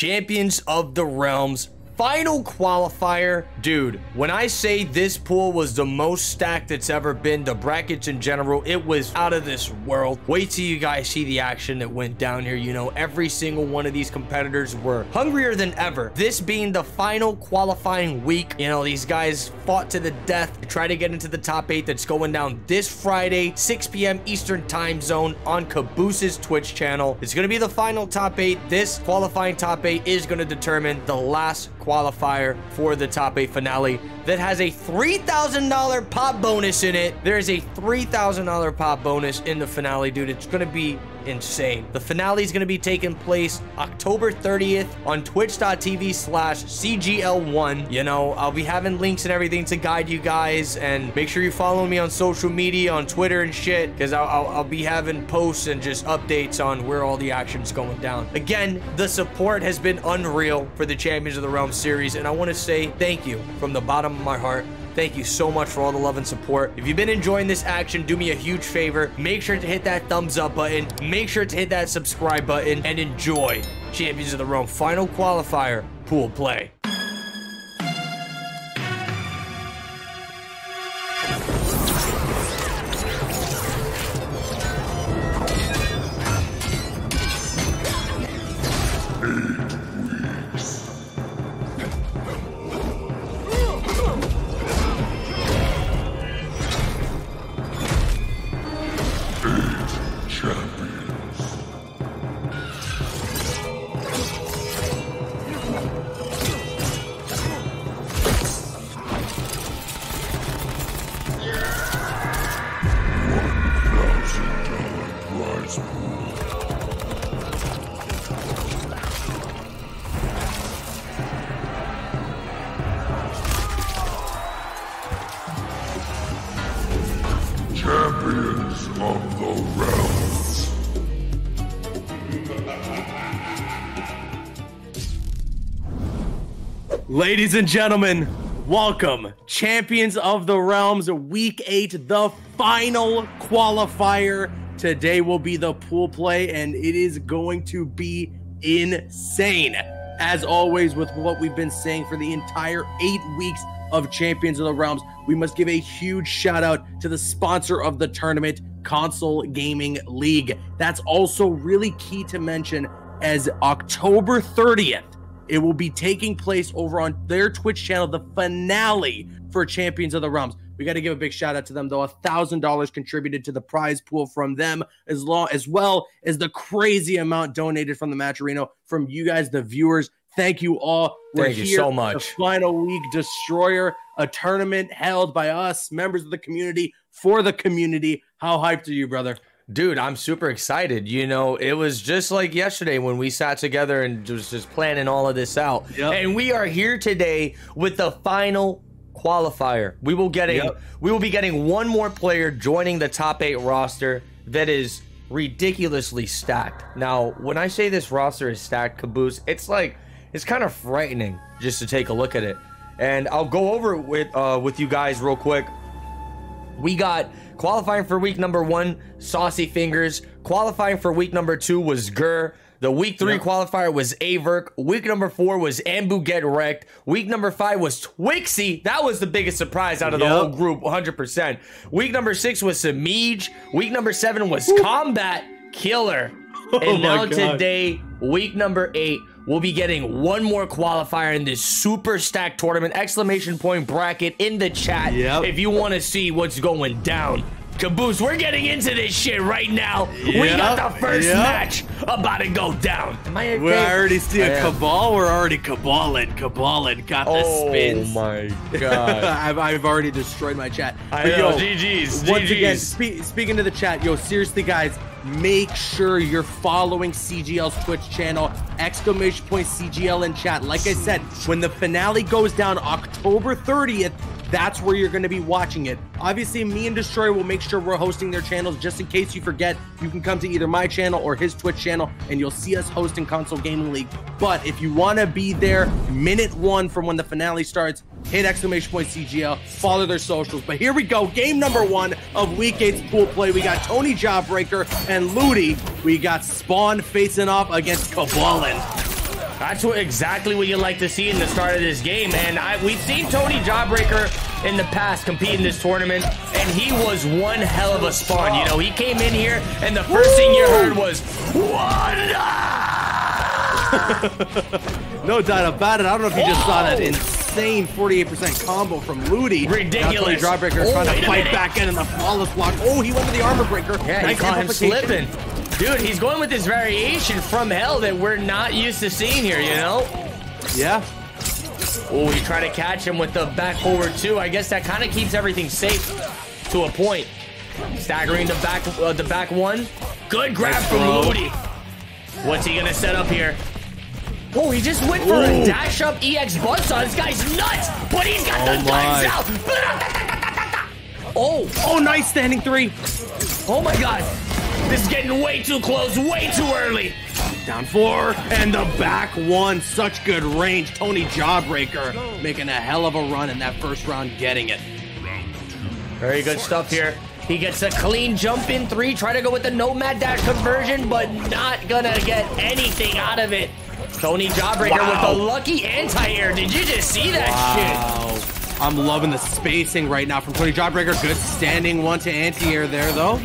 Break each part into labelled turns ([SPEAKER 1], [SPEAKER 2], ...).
[SPEAKER 1] Champions of the Realms final qualifier. Dude, when I say this pool was the most stacked it's ever been, the brackets in general, it was out of this world. Wait till you guys see the action that went down here. You know, every single one of these competitors were hungrier than ever. This being the final qualifying week, you know, these guys fought to the death to try to get into the top eight that's going down this Friday, 6 p.m. Eastern time zone on Caboose's Twitch channel. It's going to be the final top eight. This qualifying top eight is going to determine the last qualifier for the top eight finale that has a $3,000 pop bonus in it. There is a $3,000 pop bonus in the finale, dude. It's going to be insane. The finale is going to be taking place October 30th on twitch.tv slash CGL1. You know, I'll be having links and everything to guide you guys and make sure you follow me on social media, on Twitter and shit, because I'll, I'll, I'll be having posts and just updates on where all the action's going down. Again, the support has been unreal for the Champions of the Realm series, and I want to say thank you from the bottom of my heart. Thank you so much for all the love and support. If you've been enjoying this action, do me a huge favor. Make sure to hit that thumbs up button. Make sure to hit that subscribe button and enjoy Champions of the Realm final qualifier pool play. Ladies and gentlemen, welcome. Champions of the Realms, Week 8, the final qualifier. Today will be the pool play, and it is going to be insane. As always, with what we've been saying for the entire eight weeks of Champions of the Realms, we must give a huge shout out to the sponsor of the tournament, Console Gaming League. That's also really key to mention as October 30th it will be taking place over on their Twitch channel, the finale for Champions of the Realms. We got to give a big shout out to them, though. A thousand dollars contributed to the prize pool from them, as long as well as the crazy amount donated from the Matcherino from you guys, the viewers. Thank you all. We're Thank you here so much. The final week destroyer, a tournament held by us, members of the community, for the community. How hyped are you, brother? Dude, I'm super excited. You know, it was just like yesterday when we sat together and was just planning all of this out.
[SPEAKER 2] Yep.
[SPEAKER 1] And we are here today with the final qualifier. We will getting
[SPEAKER 2] Yep.
[SPEAKER 1] we will be getting one more player joining the top 8 roster that is ridiculously stacked. Now, when I say this roster is stacked, Caboose, it's like it's kind of frightening just to take a look at it. And I'll go over it with uh with you guys real quick. We got qualifying for week number one, Saucy Fingers. Qualifying for week number two was Gurr. The week three
[SPEAKER 2] Yep.
[SPEAKER 1] qualifier was Averk. Week number four was Ambu Get Wrecked. Week number five was Twixie. That was the biggest surprise out of the whole group, 100%. Week number six was Samij. Week number seven was Combat Killer.
[SPEAKER 2] Oh
[SPEAKER 1] and now
[SPEAKER 2] God.
[SPEAKER 1] today, week number eight, we'll be getting one more qualifier in this super stacked tournament. Exclamation point bracket in the chat
[SPEAKER 2] Yep.
[SPEAKER 1] if you want to see what's going down. Caboose, we're getting into this shit right now. we got the first
[SPEAKER 2] yep.
[SPEAKER 1] match about to go down. Am I
[SPEAKER 2] We
[SPEAKER 1] okay?
[SPEAKER 2] already see
[SPEAKER 1] I
[SPEAKER 2] a
[SPEAKER 1] am.
[SPEAKER 2] Kabal. We're already caballing, caballing. Got the
[SPEAKER 1] Oh
[SPEAKER 2] spins.
[SPEAKER 1] Oh my god.
[SPEAKER 2] I've, I've already destroyed my chat.
[SPEAKER 1] I
[SPEAKER 2] But
[SPEAKER 1] know,
[SPEAKER 2] yo,
[SPEAKER 1] GG's,
[SPEAKER 2] Once
[SPEAKER 1] GG's.
[SPEAKER 2] again, spe- speaking to the chat, yo, seriously, guys, make sure you're following CGL's Twitch channel, exclamation point CGL in chat. Like I said, when the finale goes down October 30th, that's where you're going to be watching it. Obviously, me and Destroyer will make sure we're hosting their channels just in case you forget. You can come to either my channel or his Twitch channel, and you'll see us hosting Console Gaming League. But if you want to be there minute one from when the finale starts, hit exclamation point CGL, follow their socials. But here we go, game number one of Week 8's pool play. We got Tony Jawbreaker and Ludi. We got Spawn facing off against Kabalin.
[SPEAKER 1] That's what exactly what you like to see in the start of this game, And I, we've seen Tony Jawbreaker in the past compete in this tournament, and he was one hell of a spawn. You know, he came in here, and the first Woo! thing you heard was
[SPEAKER 2] no doubt about it. I don't know if you just saw that insane 48% combo from Ludi.
[SPEAKER 1] Ridiculous.
[SPEAKER 2] Now Jawbreaker oh, trying to oh, fight back in, and the flawless block. Oh, he went for the armor breaker.
[SPEAKER 1] Yeah, nice he caught him slipping. Dude, he's going with this variation from hell that we're not used to seeing here, you know?
[SPEAKER 2] Yeah.
[SPEAKER 1] Oh, we try to catch him with the back forward too. I guess that kind of keeps everything safe to a point. Staggering the back, uh, the back one. Good grab from Ludi. What's he gonna set up here? Oh, he just went for Ooh. a dash up EX buzzsaw. This guy's nuts, but he's got oh the guns out. Oh,
[SPEAKER 2] oh, nice standing three.
[SPEAKER 1] Oh my God. This is getting way too close, way too early.
[SPEAKER 2] Down four, and the back one. Such good range. Tony Jawbreaker making a hell of a run in that first round, getting it.
[SPEAKER 1] Very good stuff here. He gets a clean jump in three, try to go with the Nomad Dash conversion, but not gonna get anything out of it. Tony Jawbreaker wow. with the lucky anti-air. Did you just see that wow.
[SPEAKER 2] shit? I'm loving the spacing right now from Tony Jawbreaker. Good standing one to anti-air there, though.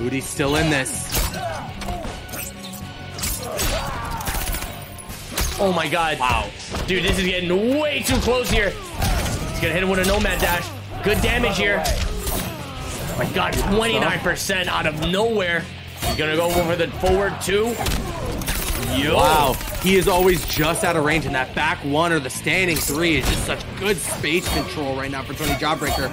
[SPEAKER 2] Ludi's still in this.
[SPEAKER 1] Oh my god. Wow. Dude, this is getting way too close here. He's gonna hit him with a Nomad Dash. Good damage here. Oh my god, 29% out of nowhere. He's gonna go over the forward two.
[SPEAKER 2] Yo. Wow. He is always just out of range, and that back one or the standing three is just such good space control right now for Tony Jawbreaker.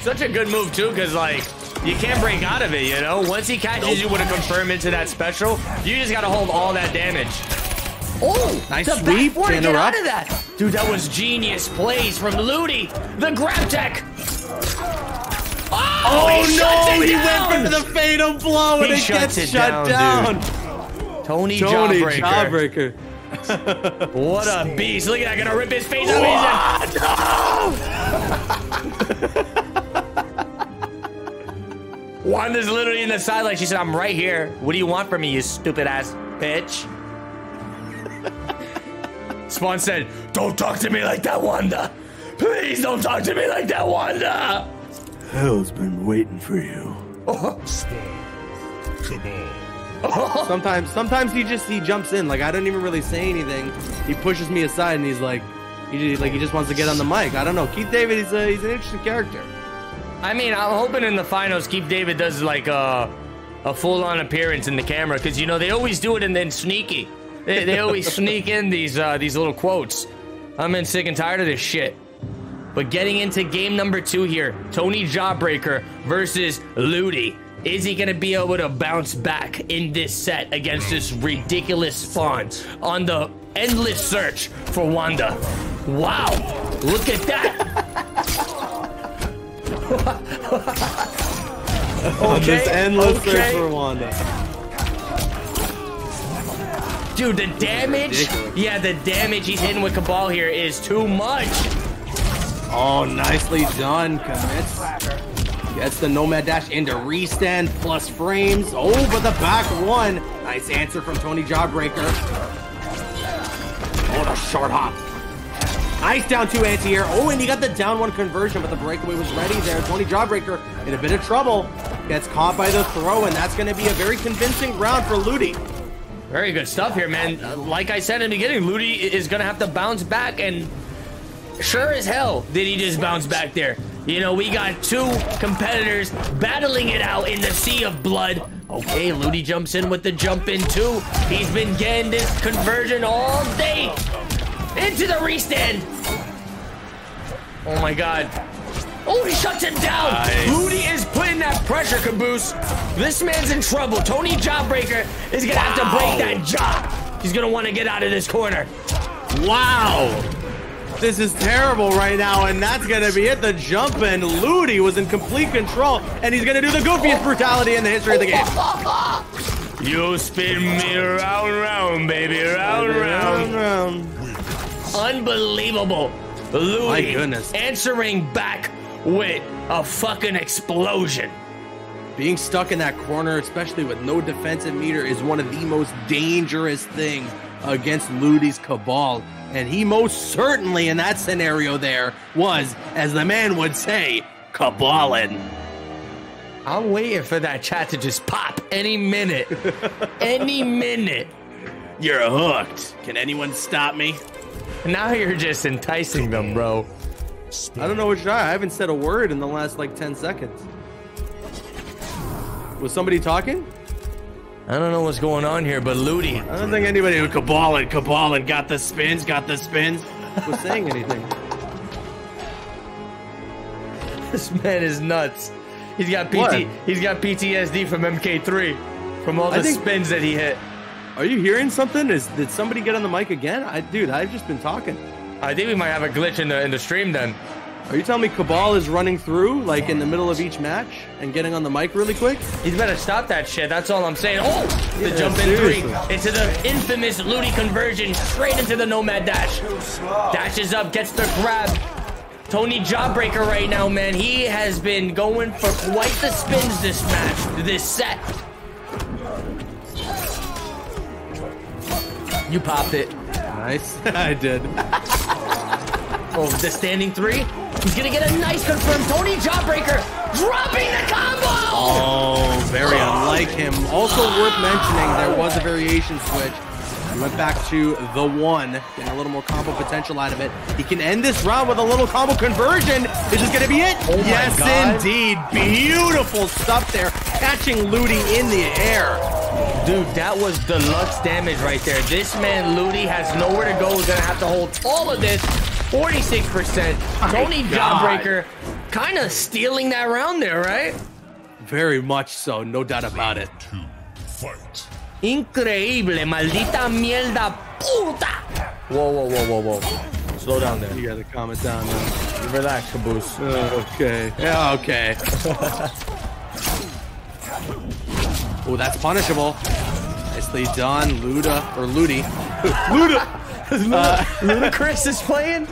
[SPEAKER 1] Such a good move, too, because, like, you can't break out of it, you know? Once he catches nope. you with a confirm into that special, you just gotta hold all that damage. Oh,
[SPEAKER 2] nice sweep
[SPEAKER 1] to get out of that. Dude, that was genius plays from Ludi. The grab tech. Oh,
[SPEAKER 2] oh he no, he went for the fatal blow and he it gets it shut down.
[SPEAKER 1] down. Tony, Tony Jawbreaker. Jawbreaker. what a beast. Look at that. Gonna rip his face off. No! Wanda's literally in the side like she said, I'm right here. What do you want from me, you stupid ass bitch? Spawn said, Don't talk to me like that, Wanda. Please don't talk to me like that, Wanda.
[SPEAKER 3] Hell's been waiting for you.
[SPEAKER 2] sometimes, sometimes he just he jumps in. Like I don't even really say anything. He pushes me aside and he's like, he like he just wants to get on the mic. I don't know. Keith David, he's a, he's an interesting character.
[SPEAKER 1] I mean, I'm hoping in the finals, Keith David does like a, a full-on appearance in the camera because you know they always do it and then sneaky. They, they always sneak in these uh, these little quotes. I'm in sick and tired of this shit. But getting into game number two here, Tony Jawbreaker versus Ludi. Is he going to be able to bounce back in this set against this ridiculous spawn on the endless search for Wanda? Wow, look at that.
[SPEAKER 2] okay, this endless okay. search for Wanda.
[SPEAKER 1] Dude, the damage, yeah, the damage he's hitting with Kabal here is too much.
[SPEAKER 2] Oh, nicely done, commits. Gets the Nomad Dash into restand plus frames. over the back one. Nice answer from Tony Jawbreaker. Oh, the short hop. Nice down two anti-air. Oh, and he got the down one conversion, but the breakaway was ready there. Tony Jawbreaker in a bit of trouble. Gets caught by the throw, and that's going to be a very convincing round for Ludi.
[SPEAKER 1] Very good stuff here, man. Like I said in the beginning, Ludi is going to have to bounce back, and sure as hell did he just bounce back there. You know, we got two competitors battling it out in the sea of blood. Okay, Ludi jumps in with the jump in too. He's been getting this conversion all day. Into the restand. Oh my god. Oh, he shuts him down. Nice. Ludi is putting that pressure, Caboose. This man's in trouble. Tony Jawbreaker is going to wow. have to break that jaw. He's going to want to get out of this corner.
[SPEAKER 2] Wow. This is terrible right now, and that's going to be it. The jump in. Ludi was in complete control, and he's going to do the goofiest brutality in the history of the game.
[SPEAKER 1] you spin me round, round, baby, round, round. round, round. Unbelievable. Ludi My goodness. answering back with a fucking explosion.
[SPEAKER 2] Being stuck in that corner, especially with no defensive meter, is one of the most dangerous things against Ludi's Kabal. And he most certainly, in that scenario, there was, as the man would say, caballing.
[SPEAKER 1] I'm waiting for that chat to just pop any minute. any minute.
[SPEAKER 2] You're hooked. Can anyone stop me?
[SPEAKER 1] Now you're just enticing them, bro.
[SPEAKER 2] I don't know what I haven't said a word in the last like 10 seconds. Was somebody talking?
[SPEAKER 1] I don't know what's going on here, but Ludi.
[SPEAKER 2] I don't think anybody who caballing, caballing, got the spins, got the spins, was saying anything.
[SPEAKER 1] This man is nuts. He's got PT.
[SPEAKER 2] What?
[SPEAKER 1] He's got PTSD from MK3, from all the
[SPEAKER 2] think-
[SPEAKER 1] spins that he hit.
[SPEAKER 2] Are you hearing something? Is did somebody get on the mic again? I, dude, I've just been talking.
[SPEAKER 1] I think we might have a glitch in the in the stream then.
[SPEAKER 2] Are you telling me Kabal is running through like in the middle of each match and getting on the mic really quick?
[SPEAKER 1] He's better stop that shit. That's all I'm saying. Oh, the
[SPEAKER 2] Yeah,
[SPEAKER 1] jump in
[SPEAKER 2] seriously.
[SPEAKER 1] three into the infamous Ludi conversion, straight into the Nomad dash. Dashes up, gets the grab. Tony Jawbreaker right now, man. He has been going for quite the spins this match, this set. You popped it.
[SPEAKER 2] Nice. I did.
[SPEAKER 1] Oh, the standing three. He's gonna get a nice confirm. Tony Jawbreaker dropping the combo.
[SPEAKER 2] Oh, very unlike him. Also worth mentioning, there was a variation switch. He went back to the one, getting a little more combo potential out of it. He can end this round with a little combo conversion. Is this gonna be it?
[SPEAKER 1] Oh
[SPEAKER 2] yes,
[SPEAKER 1] God.
[SPEAKER 2] indeed. Beautiful stuff there, catching Ludi in the air.
[SPEAKER 1] Dude, that was deluxe damage right there. This man, Ludi, has nowhere to go. He's gonna have to hold all of this. 46%. Tony
[SPEAKER 2] God.
[SPEAKER 1] Jawbreaker kind of stealing that round there, right?
[SPEAKER 2] Very much so, no doubt about it.
[SPEAKER 3] Fight.
[SPEAKER 1] Increíble, maldita mierda puta. Whoa, whoa, whoa, whoa, whoa. Slow down there.
[SPEAKER 2] You gotta calm it down now.
[SPEAKER 1] Relax, Caboose.
[SPEAKER 2] Uh, okay. Yeah, okay. oh, that's punishable. Nicely done, Luda or Ludi. Luda.
[SPEAKER 1] Uh, Ludacris is playing?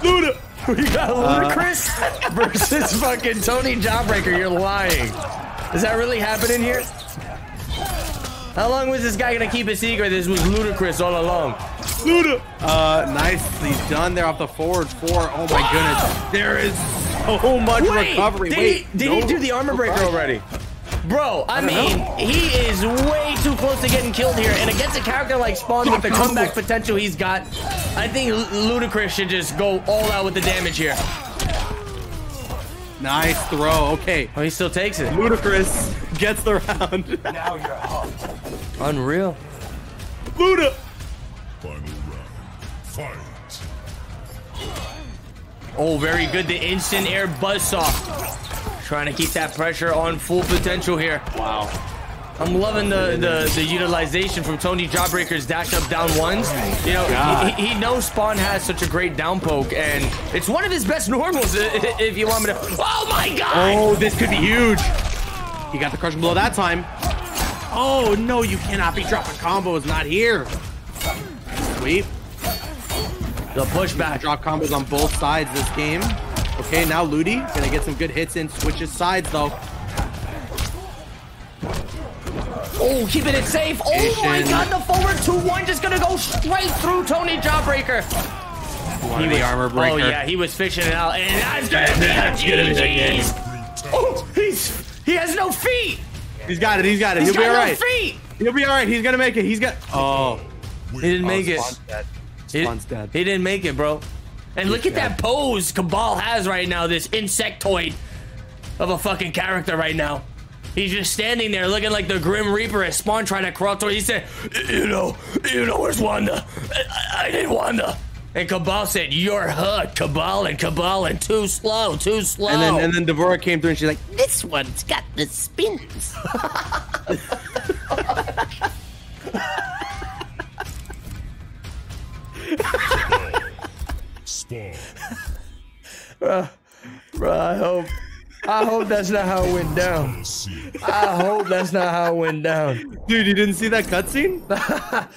[SPEAKER 2] Luda.
[SPEAKER 1] We got Ludacris versus fucking Tony Jawbreaker. You're lying. Is that really happening here? How long was this guy gonna keep a secret? This was Ludacris all along.
[SPEAKER 2] Luda. Uh, nicely done there off the forward four. Oh my goodness. There is so much recovery.
[SPEAKER 1] Did,
[SPEAKER 2] Wait,
[SPEAKER 1] he, did
[SPEAKER 2] no
[SPEAKER 1] he do the armor breaker already? Bro, I, mean, he is way too close to getting killed here. And against a character like Spawn with the comeback potential he's got, I think L- Ludacris should just go all out with the damage here.
[SPEAKER 2] Nice throw. Okay.
[SPEAKER 1] Oh, he still takes it.
[SPEAKER 2] Ludacris gets the round. now you're up.
[SPEAKER 1] Unreal.
[SPEAKER 2] Luda.
[SPEAKER 3] Final round. Fight.
[SPEAKER 1] Oh, very good. The instant air buzzsaw. Trying to keep that pressure on full potential here.
[SPEAKER 2] Wow.
[SPEAKER 1] I'm loving the, the, the utilization from Tony Jawbreaker's dash up down ones. You know, he, he knows Spawn has such a great down poke, and it's one of his best normals if you want me to. Oh my god!
[SPEAKER 2] Oh, this could be huge. He got the crushing blow that time. Oh, no, you cannot be dropping combos. Not here. Sweep.
[SPEAKER 1] The pushback.
[SPEAKER 2] Drop combos on both sides this game. Okay, now Ludi gonna get some good hits in. Switches sides though.
[SPEAKER 1] Oh, keeping it safe. Oh my god, the forward 2-1 just gonna go straight through Tony Jawbreaker.
[SPEAKER 2] One of the armor breaker.
[SPEAKER 1] Oh yeah, he was fishing it out, and that's gonna be a
[SPEAKER 2] That's gonna be the game.
[SPEAKER 1] GG's. Oh, he's he has no feet.
[SPEAKER 2] He's got it. He's got it.
[SPEAKER 1] He's
[SPEAKER 2] He'll be
[SPEAKER 1] got
[SPEAKER 2] all
[SPEAKER 1] no
[SPEAKER 2] right.
[SPEAKER 1] feet.
[SPEAKER 2] He'll be all right. He's gonna make it. He's got. Oh,
[SPEAKER 1] He didn't oh, make it.
[SPEAKER 2] Spawn's dead.
[SPEAKER 1] He,
[SPEAKER 2] dead.
[SPEAKER 1] he didn't make it, bro. And look at that pose Kabal has right now, this insectoid of a fucking character right now. He's just standing there looking like the Grim Reaper as Spawn trying to crawl toward. He said, You know, you know, where's Wanda? I, I need Wanda. And Kabal said, You're hooked, Cabal and Cabal and too slow, too slow.
[SPEAKER 2] And then and then D'Vorah came through and she's like,
[SPEAKER 4] This one's got the spins.
[SPEAKER 3] Spawn.
[SPEAKER 1] Bro, I hope, I hope that's not how it went down. I hope that's not how it went down.
[SPEAKER 2] dude, you didn't see that cutscene?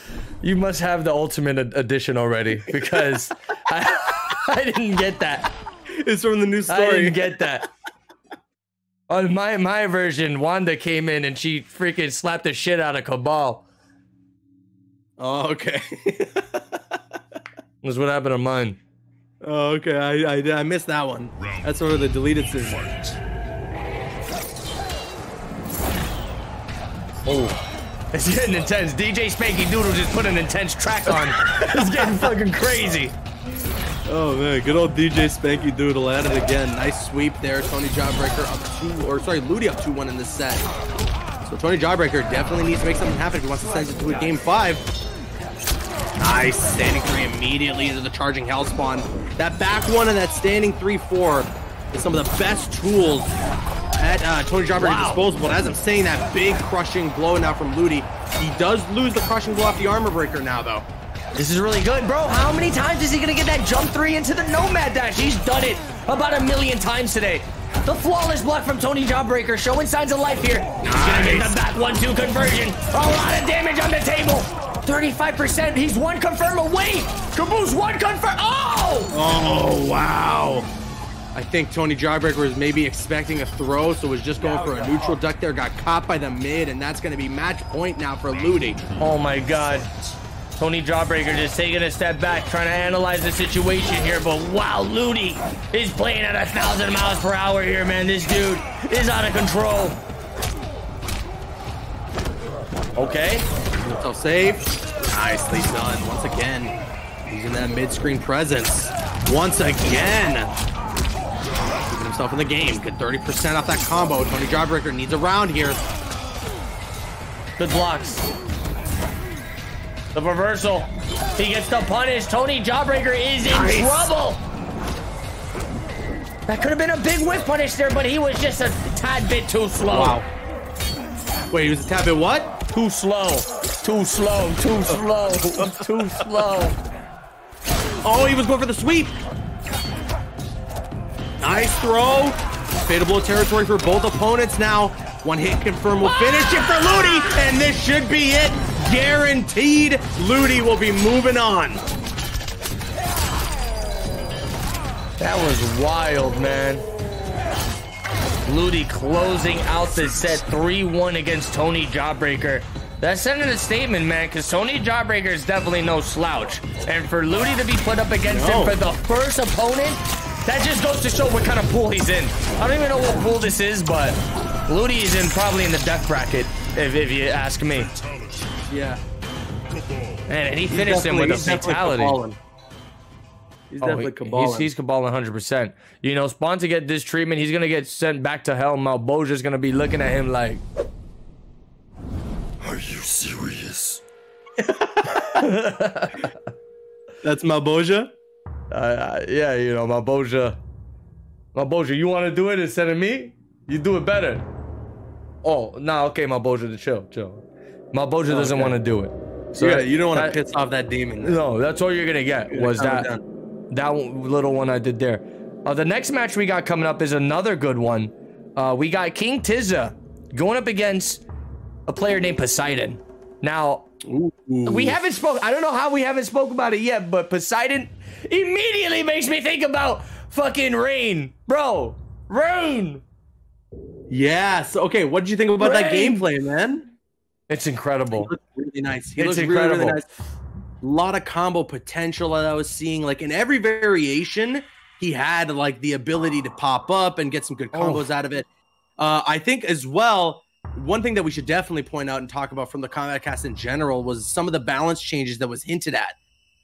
[SPEAKER 1] You must have the ultimate ed- edition already because I, I didn't get that.
[SPEAKER 2] It's from the new story.
[SPEAKER 1] I
[SPEAKER 2] story.
[SPEAKER 1] didn't get that. On my my version, Wanda came in and she freaking slapped the shit out of Kabal.
[SPEAKER 2] Oh, okay.
[SPEAKER 1] That's what happened to mine.
[SPEAKER 2] Oh, okay. I, I I missed that one. That's one of the deleted scenes.
[SPEAKER 1] Oh. It's getting intense. DJ Spanky Doodle just put an intense track on. it's getting fucking crazy.
[SPEAKER 2] Oh man, good old DJ Spanky Doodle at it again. Nice sweep there. Tony Jawbreaker up two, or sorry, Ludi up two one in this set. So Tony Jawbreaker definitely needs to make something happen if he wants to send it to a game five. Nice standing three immediately into the charging hell spawn. That back one and that standing three four is some of the best tools at uh, Tony Jawbreaker's
[SPEAKER 1] Wow.
[SPEAKER 2] disposal. But as I'm saying, that big crushing blow now from Ludi. He does lose the crushing blow off the armor breaker now though.
[SPEAKER 1] This is really good, bro. How many times is he gonna get that jump three into the Nomad Dash? He's done it about a million times today. The flawless block from Tony Jawbreaker showing signs of life here. He's gonna get the back one-two conversion. A lot of damage on the table. 35%. He's one confirm away. Caboose one confirm. Oh!
[SPEAKER 2] Oh, wow. I think Tony Jawbreaker was maybe expecting a throw, so was just going for a neutral duck there. Got caught by the mid, and that's going to be match point now for Ludi.
[SPEAKER 1] Oh my god. Tony Jawbreaker just taking a step back, trying to analyze the situation here. But wow, Ludi is playing at a thousand miles per hour here, man. This dude is out of control. Okay.
[SPEAKER 2] So save. Nicely done. Once again, using that mid-screen presence. Once again. Keeping himself in the game. Good 30% off that combo. Tony Jawbreaker needs a round here.
[SPEAKER 1] Good blocks. The reversal. He gets the punish. Tony Jawbreaker is in
[SPEAKER 2] Nice.
[SPEAKER 1] trouble. That could have been a big whiff punish there, but he was just a tad bit too slow.
[SPEAKER 2] Wow. Wait, he was a tad bit what?
[SPEAKER 1] Too slow. Too slow. Too slow. Too slow.
[SPEAKER 2] Oh, he was going for the sweep. Nice throw. Fatal blow territory for both opponents now. One hit confirm will finish it for Ludi, and this should be it. Guaranteed, Ludi will be moving on.
[SPEAKER 1] That was wild, man. Ludi closing out the set 3-1 against Tony Jawbreaker. That's sending a statement, man, because Tony Jawbreaker is definitely no slouch. And for Ludi to be put up against
[SPEAKER 2] No.
[SPEAKER 1] him for the first opponent, that just goes to show what kind of pool he's in. I don't even know what pool this is, but Ludi is in probably in the death bracket, if, if you ask me.
[SPEAKER 2] Yeah.
[SPEAKER 1] Man, and he finished him with a fatality.
[SPEAKER 2] He's
[SPEAKER 1] Oh,
[SPEAKER 2] definitely
[SPEAKER 1] he-
[SPEAKER 2] caballing.
[SPEAKER 1] he's, he's caballing 100%. You know, Spawn to get this treatment, he's going to get sent back to hell. Malebolgia's going to be looking at him like,
[SPEAKER 3] Are you serious?
[SPEAKER 2] That's Malebolgia.
[SPEAKER 1] uh, uh, yeah, you know, Malebolgia. Malebolgia, you want to do it instead of me? You do it better. Oh, nah, okay, Malebolgia, to chill, chill. Malebolgia doesn't
[SPEAKER 2] Okay.
[SPEAKER 1] want to do it.
[SPEAKER 2] So yeah, you don't want to piss off that demon.
[SPEAKER 1] No, that's all you're gonna get was
[SPEAKER 2] calm
[SPEAKER 1] that. That little one I did there. Uh, the next match we got coming up is another good one. Uh, we got King Tizza going up against a player named Poseidon. Now we haven't spoke. I don't know how we haven't spoke about it yet, but Poseidon immediately makes me think about fucking Rain, bro. Rain.
[SPEAKER 2] Yes. Okay. What did you think about that gameplay, man?
[SPEAKER 1] It's incredible.
[SPEAKER 2] He looks really nice. He
[SPEAKER 1] It's
[SPEAKER 2] looks really, really
[SPEAKER 1] incredible.
[SPEAKER 2] nice. A lot of combo potential that I was seeing. Like in every variation, he had like the ability to pop up and get some good combos out of it. Uh, I think as well, one thing that we should definitely point out and talk about from the Kombat Kast in general was some of the balance changes that was hinted at.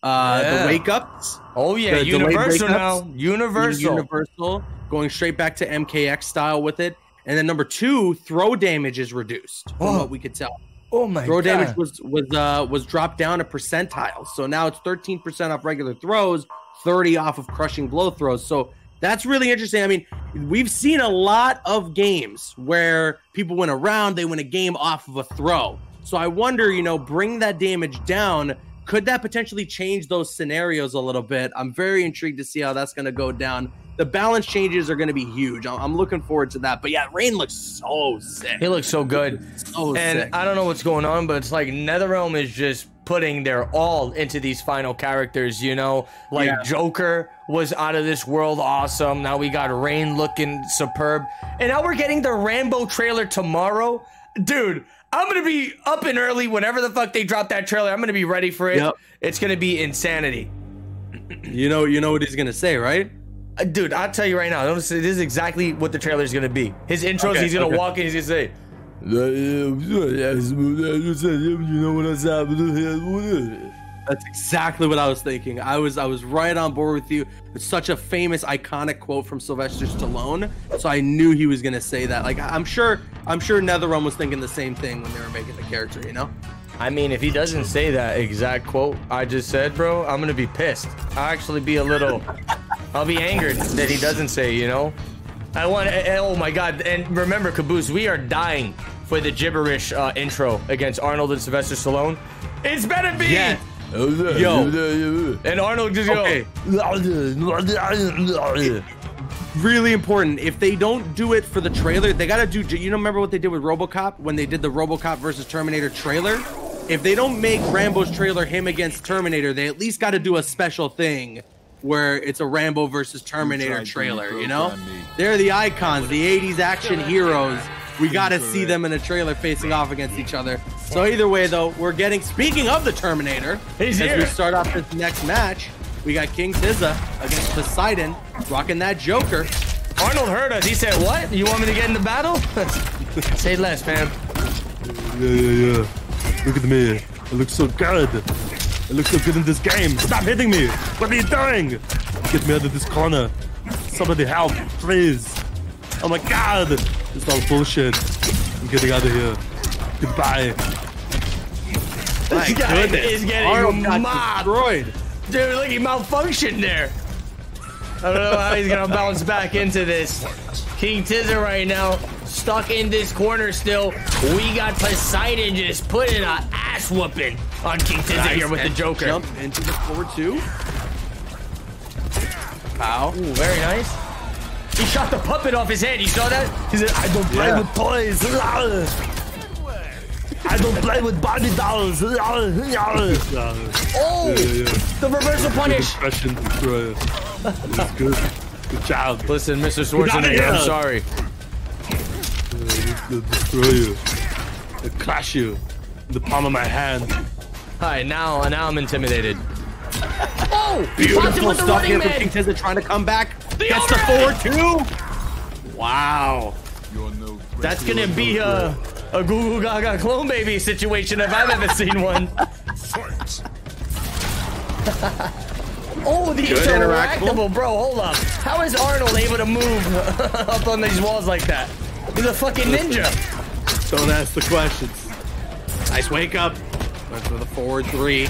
[SPEAKER 2] Uh,
[SPEAKER 1] Yeah.
[SPEAKER 2] The wake ups,
[SPEAKER 1] Oh yeah,
[SPEAKER 2] The
[SPEAKER 1] Universal now. Universal.
[SPEAKER 2] Universal, going straight back to MKX style with it. And then number two, throw damage is reduced from
[SPEAKER 1] Oh.
[SPEAKER 2] what we could tell.
[SPEAKER 1] Oh my
[SPEAKER 2] Throw
[SPEAKER 1] god.
[SPEAKER 2] damage was was uh was dropped down a percentile. So now it's 13% off regular throws, 30 off of crushing blow throws. So that's really interesting. I mean, we've seen a lot of games where people win a round, they win a game off of a throw. So I wonder, you know, bring that damage down. Could that potentially change those scenarios a little bit? I'm very intrigued to see how that's going to go down. The balance changes are going to be huge. I'm, I'm looking forward to that. But yeah, Rain looks so sick.
[SPEAKER 1] He looks so good.
[SPEAKER 2] So
[SPEAKER 1] and
[SPEAKER 2] sick.
[SPEAKER 1] I don't know what's going on, but it's like NetherRealm is just putting their all into these final characters, you know? Like
[SPEAKER 2] Yeah.
[SPEAKER 1] Joker was out of this world awesome. Now we got Rain looking superb. And now we're getting the Rambo trailer tomorrow. Dude, I'm gonna be up and early whenever the fuck they drop that trailer. I'm gonna be ready for it.
[SPEAKER 2] Yep.
[SPEAKER 1] It's gonna be insanity.
[SPEAKER 2] You know, you know what he's gonna say, right?
[SPEAKER 1] Uh, Dude, I'll tell you right now. This is exactly what the trailer is gonna be. His intros,
[SPEAKER 2] Okay,
[SPEAKER 1] he's gonna
[SPEAKER 2] okay.
[SPEAKER 1] walk in, he's gonna say,
[SPEAKER 2] You know what I'm saying? That's exactly what I was thinking. I was I was right on board with you. It's such a famous, iconic quote from Sylvester Stallone, so I knew he was gonna say that. Like I'm sure I'm sure NetherRealm was thinking the same thing when they were making the character. You know?
[SPEAKER 1] I mean, if he doesn't say that exact quote I just said, bro, I'm gonna be pissed. I'll actually be a little, I'll be angered that he doesn't say, you know? I want, oh my god, and remember, Caboose, we are dying for the gibberish uh, intro against Arnold and Sylvester Stallone. It's better be!
[SPEAKER 2] Yes. Yo.
[SPEAKER 1] And Arnold just go,
[SPEAKER 2] Okay. Really important. If they don't do it for the trailer, they gotta do. You know, remember what they did with RoboCop when they did the RoboCop versus Terminator trailer? If they don't make Rambo's trailer him against Terminator, they at least got to do a special thing where it's a Rambo versus Terminator trailer. You know, they're the icons, the '80s action heroes. We got to see them in a trailer facing off against each other. So either way, though, we're getting. Speaking of the Terminator,
[SPEAKER 1] He's
[SPEAKER 2] as
[SPEAKER 1] here.
[SPEAKER 2] we start off this next match, we got King Tizza against Poseidon, rocking that Joker.
[SPEAKER 1] Arnold heard us. He said, what? You want me to get in the battle? say less, man.
[SPEAKER 5] Yeah, yeah, yeah. Look at me. I look so good. I look so good in this game. Stop hitting me. What are you doing? Get me out of this corner. Somebody help, please. Oh my god. This is all bullshit. I'm getting out of here. Goodbye.
[SPEAKER 2] My
[SPEAKER 1] This guy
[SPEAKER 2] goodness.
[SPEAKER 1] is getting
[SPEAKER 2] Arnold got
[SPEAKER 1] mobbed.
[SPEAKER 2] destroyed.
[SPEAKER 1] Dude, look, he malfunctioned there. I don't know how he's gonna bounce back into this. King Tizza right now, stuck in this corner still. We got Poseidon just putting a ass whooping on King Tizza here with the Joker.
[SPEAKER 2] Jump into the forward two. Pow.
[SPEAKER 1] Ooh, very nice. He shot the puppet off his head. You saw that? He said, I don't play
[SPEAKER 2] Yeah.
[SPEAKER 1] with toys.
[SPEAKER 5] I don't play with Barbie dolls.
[SPEAKER 1] Oh,
[SPEAKER 5] Yeah, yeah.
[SPEAKER 1] the reversal punish.
[SPEAKER 5] Impression destroyer. That's good. Good job.
[SPEAKER 1] Listen, Mr.
[SPEAKER 5] outta
[SPEAKER 1] Schwarzenegger, I'm sorry.
[SPEAKER 5] I'll destroy you. I'll crush you. In the palm of my hand.
[SPEAKER 1] Hi, now, and now I'm intimidated. Oh, he popped him
[SPEAKER 2] Beautiful stuff here from
[SPEAKER 1] man.
[SPEAKER 2] King Tizza trying to come back.
[SPEAKER 1] The
[SPEAKER 2] Gets the 4-2! Wow.
[SPEAKER 1] That's gonna be a, a Google Gaga clone baby situation if I've ever seen one.
[SPEAKER 3] Fight!
[SPEAKER 1] Oh, the
[SPEAKER 2] Good interactable.
[SPEAKER 1] interactable, bro. Hold up. How is Arnold able to move up on these walls like that? He's a fucking ninja.
[SPEAKER 2] Don't ask the questions. Nice wake up. Went for the forward three.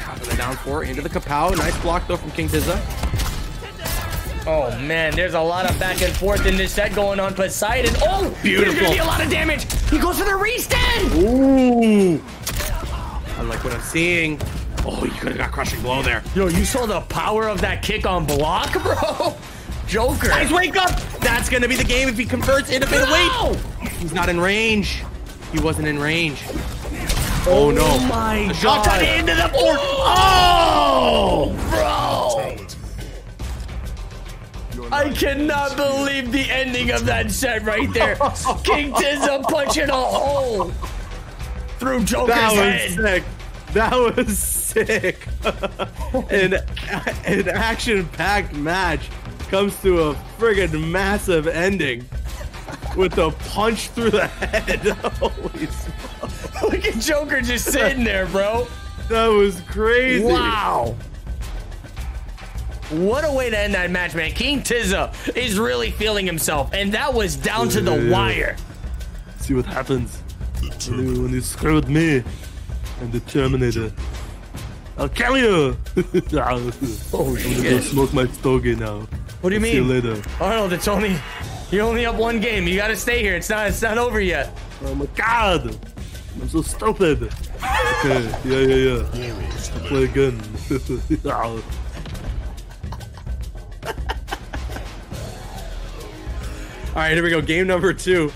[SPEAKER 2] Top of the down four into the kapow. Nice block though from King Tizza.
[SPEAKER 1] Oh man, there's a lot of back and forth in this set going on. Poseidon. Oh,
[SPEAKER 2] beautiful.
[SPEAKER 1] There's gonna be a lot of damage. He goes for the restand.
[SPEAKER 2] Ooh. I like what I'm seeing. Oh, you could have got a crushing blow there.
[SPEAKER 1] Yo, you saw the power of that kick on block, bro. Joker.
[SPEAKER 2] Nice wake up. That's gonna be the game if he converts into bit
[SPEAKER 1] No!
[SPEAKER 2] He's not in range. He wasn't in range. Oh, oh no.
[SPEAKER 1] my
[SPEAKER 2] The shot
[SPEAKER 1] God.
[SPEAKER 2] the into the board. Oh!
[SPEAKER 1] oh, Bro. I cannot believe the ending of that set right there. King Tizza punching a hole through Joker's
[SPEAKER 2] that
[SPEAKER 1] head.
[SPEAKER 2] was sick. That was sick. an, an action-packed match comes to a friggin' massive ending with a punch through the head. Holy smokes.
[SPEAKER 1] Look at Joker just sitting there, bro.
[SPEAKER 2] That was crazy.
[SPEAKER 1] Wow. What a way to end that match, man. King Tizza is really feeling himself, and that was down to the wire.
[SPEAKER 5] See what happens when you, when you screw with me and the Terminator. I'll kill you! oh I'm gonna go smoke my stogie now.
[SPEAKER 1] What do you
[SPEAKER 5] See you
[SPEAKER 1] mean?
[SPEAKER 5] later.
[SPEAKER 1] Arnold, it's only you're only up one game. You gotta stay here. It's not it's not over yet.
[SPEAKER 5] Oh my god! I'm so stupid! Okay, yeah, yeah, yeah. I'll play again. Oh.
[SPEAKER 2] All right, here we go. Game number two.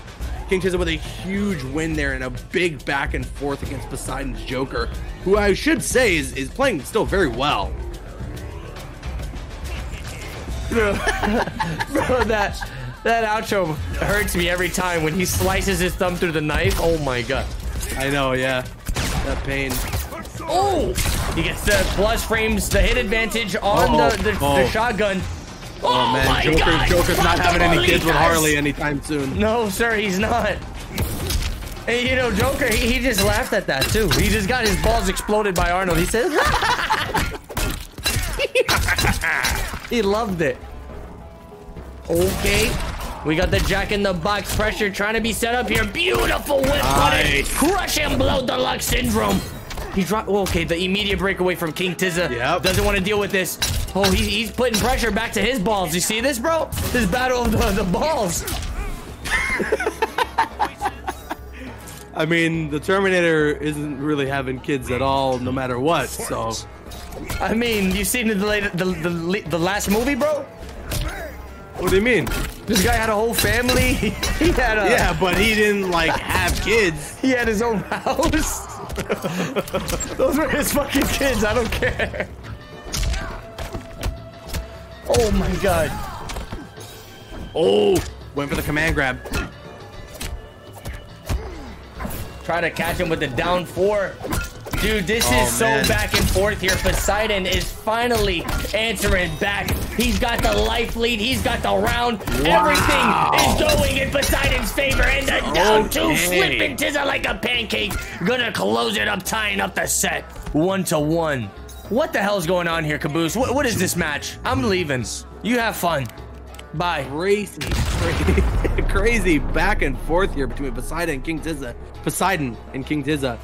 [SPEAKER 2] King Tizza with a huge win there and a big back and forth against Poseidon's Joker, who I should say is, is playing still very well.
[SPEAKER 1] Bro, that That outro hurts me every time when he slices his thumb through the knife. Oh my god.
[SPEAKER 2] I know, yeah. That pain.
[SPEAKER 1] Oh! He gets the plus frames, the hit advantage on
[SPEAKER 2] Uh-oh.
[SPEAKER 1] the, the,
[SPEAKER 2] Oh.
[SPEAKER 1] the shotgun.
[SPEAKER 2] Oh, oh
[SPEAKER 1] man,
[SPEAKER 2] Joker,
[SPEAKER 1] God,
[SPEAKER 2] Joker's not having any kids with Harley anytime soon.
[SPEAKER 1] No, sir, he's not. And you know, Joker, he, he just laughed at that too. He just got his balls exploded by Arnold. He said, he loved it. Okay. We got the Jack in the Box pressure trying to be set up here. Beautiful whip
[SPEAKER 2] Nice.
[SPEAKER 1] punish. Crush and blow deluxe syndrome. He dropped. Oh, okay, the immediate breakaway from King Tizza.
[SPEAKER 2] Yep.
[SPEAKER 1] Doesn't want to deal with this. Oh, he, he's putting pressure back to his balls. You see this, bro? This battle of the, the balls.
[SPEAKER 2] I mean, the Terminator isn't really having kids at all, no matter what, so.
[SPEAKER 1] I mean, you seen the, the, the, the last movie, bro?
[SPEAKER 2] What do you mean?
[SPEAKER 1] This guy had a whole family. He had a
[SPEAKER 2] Yeah, but he didn't, like, have kids.
[SPEAKER 1] he had his own house. Those were his fucking kids. I don't care. Oh my god.
[SPEAKER 2] Oh, went for the command grab.
[SPEAKER 1] Try to catch him with the down four. Dude, this
[SPEAKER 2] Oh,
[SPEAKER 1] is so
[SPEAKER 2] man.
[SPEAKER 1] back and forth here. Poseidon is finally answering back. He's got the life lead. He's got the round.
[SPEAKER 2] Wow.
[SPEAKER 1] Everything is going in Poseidon's favor. And the down two
[SPEAKER 2] Okay.
[SPEAKER 1] flipping Tizza like a pancake. Gonna close it up, tying up the set. One to one. What the hell's going on here, Caboose? What, what is this match? I'm leaving. You have fun. Bye.
[SPEAKER 2] Crazy, crazy, crazy back and forth here between Poseidon and King Tizza. Poseidon and King Tizza.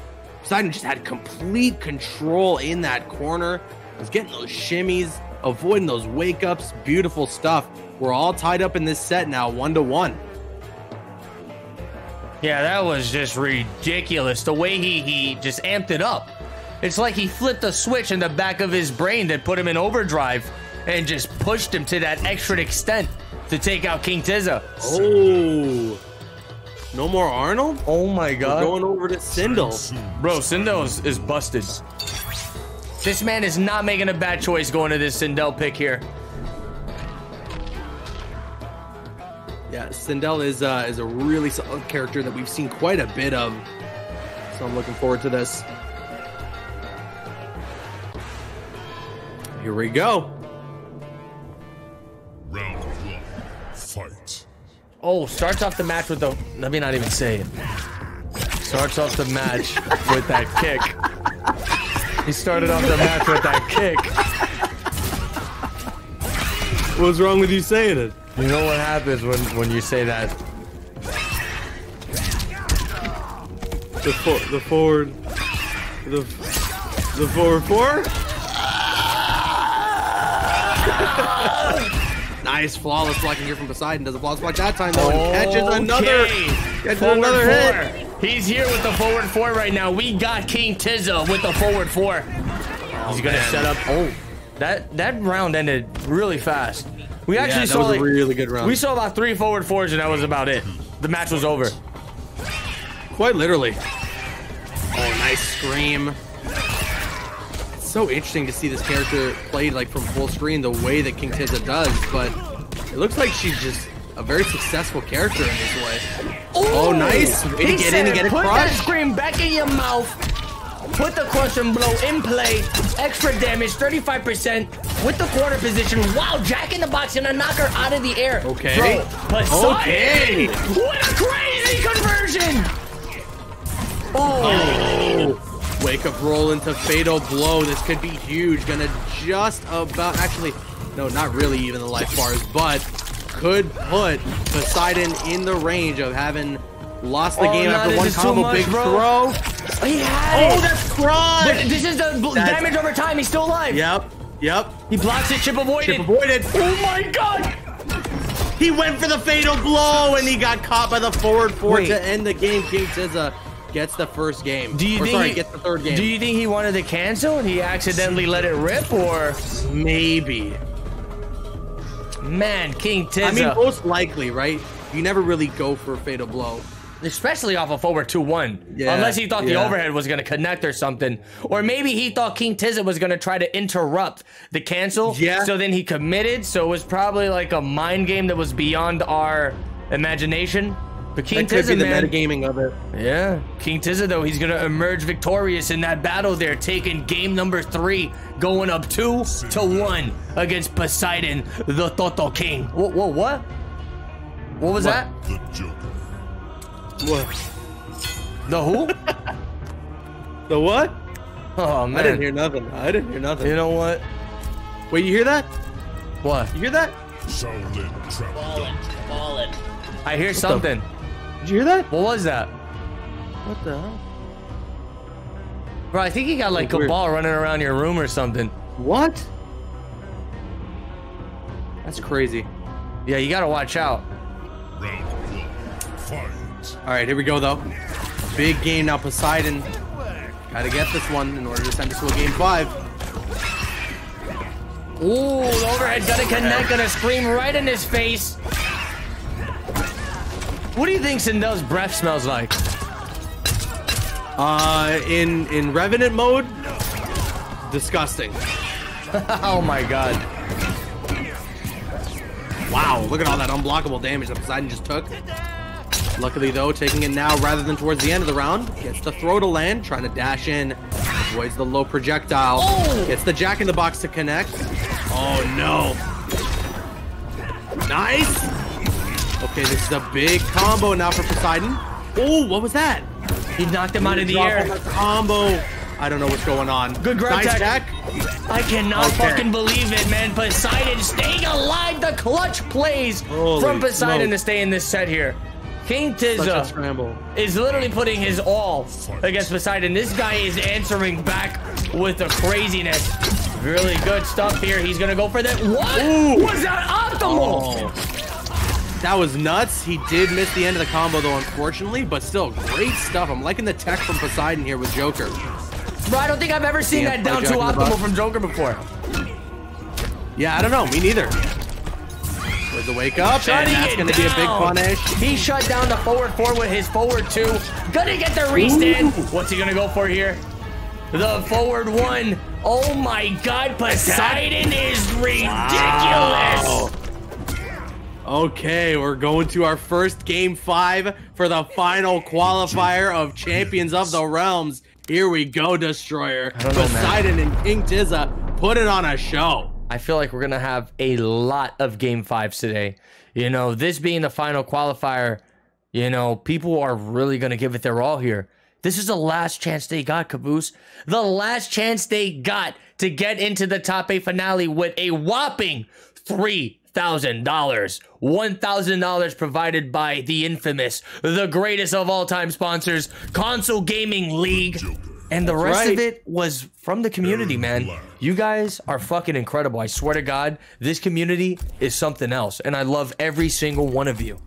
[SPEAKER 2] Poseidon just had complete control in that corner. Was getting those shimmies, avoiding those wake ups. Beautiful stuff. We're all tied up in this set now, one to one.
[SPEAKER 1] Yeah, that was just ridiculous. The way he he just amped it up. It's like he flipped a switch in the back of his brain that put him in overdrive and just pushed him to that extra extent to take out King Tizza.
[SPEAKER 2] Oh, no more Arnold.
[SPEAKER 1] Oh my
[SPEAKER 2] We're
[SPEAKER 1] god.
[SPEAKER 2] going over to Sindel.
[SPEAKER 1] Bro, Sindel is, is busted. This man is not making a bad choice going to this Sindel pick here.
[SPEAKER 2] Yeah, Sindel is uh, is a really solid character that we've seen quite a bit of. So I'm looking forward to this. Here we go.
[SPEAKER 1] Oh, starts off the match with the. Let me not even say it. Starts off the match with that kick. He started off the match with that kick.
[SPEAKER 2] What's wrong with you saying it?
[SPEAKER 1] You know what happens when, when you say that?
[SPEAKER 2] The for, the forward, the the forward four. nice flawless blocking here from Poseidon. Does a flawless block that time though? And catches another.
[SPEAKER 1] Okay.
[SPEAKER 2] Catches
[SPEAKER 1] Forward
[SPEAKER 2] another hit.
[SPEAKER 1] four. He's here with the forward four right now. We got King Tizza with the forward four. He's gonna set up. Oh, that that round ended really fast. We actually
[SPEAKER 2] that
[SPEAKER 1] saw
[SPEAKER 2] was a
[SPEAKER 1] like,
[SPEAKER 2] really good round.
[SPEAKER 1] We saw about three forward fours, and that was about it. The match was over.
[SPEAKER 2] Quite literally. Oh, nice scream. It's so interesting to see this character played like from full screen the way that King Tizza does, but it looks like she's just a very successful character in this way. Oh, nice. Way to get
[SPEAKER 1] said,
[SPEAKER 2] in and get a
[SPEAKER 1] Put
[SPEAKER 2] crush.
[SPEAKER 1] that scream back in your mouth. Put the crush and blow in play. Extra damage, 35% with the quarter position. Wow, Jack in the box and a knocker out of the air.
[SPEAKER 2] Okay.
[SPEAKER 1] Bro, Poseidon.
[SPEAKER 2] Okay.
[SPEAKER 1] What a crazy conversion. Oh. oh.
[SPEAKER 2] Wake up roll into fatal blow. This could be huge. Gonna just about actually, no, not really even the life bars, but could put Poseidon in the range of having lost the
[SPEAKER 1] Oh,
[SPEAKER 2] game after one combo
[SPEAKER 1] much,
[SPEAKER 2] big
[SPEAKER 1] bro.
[SPEAKER 2] throw.
[SPEAKER 1] He had
[SPEAKER 2] Oh,
[SPEAKER 1] it.
[SPEAKER 2] that's crush.
[SPEAKER 1] But this is the
[SPEAKER 2] That's-
[SPEAKER 1] damage over time. He's still alive.
[SPEAKER 2] Yep, yep.
[SPEAKER 1] He blocks it, chip avoided.
[SPEAKER 2] Chip avoided.
[SPEAKER 1] Oh my god.
[SPEAKER 2] He went for the fatal blow and he got caught by the forward four
[SPEAKER 1] Wait.
[SPEAKER 2] to end the game. King Tizza gets the first game.
[SPEAKER 1] Do you
[SPEAKER 2] or
[SPEAKER 1] think
[SPEAKER 2] sorry,
[SPEAKER 1] he,
[SPEAKER 2] gets the third game.
[SPEAKER 1] Do you think he wanted to cancel and he accidentally let it rip, or
[SPEAKER 2] Maybe.
[SPEAKER 1] man, King Tizza?
[SPEAKER 2] I mean, most likely, right? You never really go for a fatal blow.
[SPEAKER 1] Especially off a forward 2-1.
[SPEAKER 2] Yeah,
[SPEAKER 1] Unless he thought the
[SPEAKER 2] yeah.
[SPEAKER 1] overhead was going to connect or something. Or maybe he thought King Tizza was going to try to interrupt the cancel.
[SPEAKER 2] Yeah.
[SPEAKER 1] So then he committed. So it was probably like a mind game that was beyond our imagination. But King
[SPEAKER 2] That could
[SPEAKER 1] Tizza,
[SPEAKER 2] be the
[SPEAKER 1] man.
[SPEAKER 2] metagaming of it.
[SPEAKER 1] Yeah. King Tizza, though, he's going to emerge victorious in that battle there, taking game number three, going up two to one against Poseidon, the Toto King. Whoa, whoa what? What was that?
[SPEAKER 3] The Joker.
[SPEAKER 2] What?
[SPEAKER 1] The who?
[SPEAKER 2] The what?
[SPEAKER 1] Oh, man.
[SPEAKER 2] I didn't hear nothing. I didn't hear nothing.
[SPEAKER 1] You know what?
[SPEAKER 2] Wait, you hear that?
[SPEAKER 1] What?
[SPEAKER 2] You hear that?
[SPEAKER 3] Shaolin
[SPEAKER 4] Fallen, fallen.
[SPEAKER 1] I hear something.
[SPEAKER 2] Did you hear that?
[SPEAKER 1] What was that?
[SPEAKER 2] What the hell?
[SPEAKER 1] Bro, I think you got like a
[SPEAKER 2] Weird.
[SPEAKER 1] ball running around your room or something.
[SPEAKER 2] What? That's crazy.
[SPEAKER 1] Yeah, you gotta watch out.
[SPEAKER 3] Round one. Fight.
[SPEAKER 2] All right, here we go though. Big game now, Poseidon. Gotta get this one in order to send us to a game five.
[SPEAKER 1] Ooh, the overhead gonna connect, gonna scream right in his face. What do you think Sindel's breath smells like?
[SPEAKER 2] Uh, in in Revenant mode, disgusting.
[SPEAKER 1] oh my god.
[SPEAKER 2] Wow, look at all that unblockable damage that Poseidon just took. Luckily though, taking it now rather than towards the end of the round, gets the throw to land, trying to dash in, avoids the low projectile,
[SPEAKER 1] Oh!
[SPEAKER 2] gets the Jack in the Box to connect. Oh no! Nice. Okay, this is a big combo now for Poseidon. Oh, what was that?
[SPEAKER 1] He knocked him out of the air.
[SPEAKER 2] combo. I don't know what's going on.
[SPEAKER 1] Good grab
[SPEAKER 2] nice
[SPEAKER 1] tech. I cannot
[SPEAKER 2] Okay.
[SPEAKER 1] fucking believe it, man. Poseidon staying alive. The clutch plays
[SPEAKER 2] Holy
[SPEAKER 1] from Poseidon
[SPEAKER 2] smoke.
[SPEAKER 1] to stay in this set here. King Tizza is literally putting his all against Poseidon. This guy is answering back with the craziness. Really good stuff here. He's gonna go for that. What
[SPEAKER 2] Ooh.
[SPEAKER 1] was that optimal?
[SPEAKER 2] Oh. That was nuts. He did miss the end of the combo though, unfortunately, but still great stuff. I'm liking the tech from Poseidon here with Joker.
[SPEAKER 1] Bro, I don't think I've ever seen
[SPEAKER 2] Can't
[SPEAKER 1] that down to
[SPEAKER 2] Jack in the
[SPEAKER 1] optimal from Joker before.
[SPEAKER 2] Yeah, I don't know. Me neither. With the wake up, and that's going to be a big punish.
[SPEAKER 1] He shut down the forward four with his forward two. Gonna get the restand. What's he gonna go for here? The forward one. Oh my god, Poseidon is ridiculous.
[SPEAKER 2] Okay, we're going to our first game five for the final qualifier of Champions of the Realms. Here we go, Destroyer.
[SPEAKER 1] don't know, man.
[SPEAKER 2] Poseidon and King Tizza put it on a show.
[SPEAKER 1] I feel like we're gonna have a lot of game fives today. You know, this being the final qualifier, you know, people are really gonna give it their all here. This is the last chance they got, Caboose. The last chance they got to get into the top eight finale with a whopping three thousand dollars. One thousand dollars provided by the infamous, the greatest of all time sponsors, Console Gaming League. And the rest of it was from the community, man. You guys are fucking incredible. I swear to God, this community is something else. And I love every single one of you.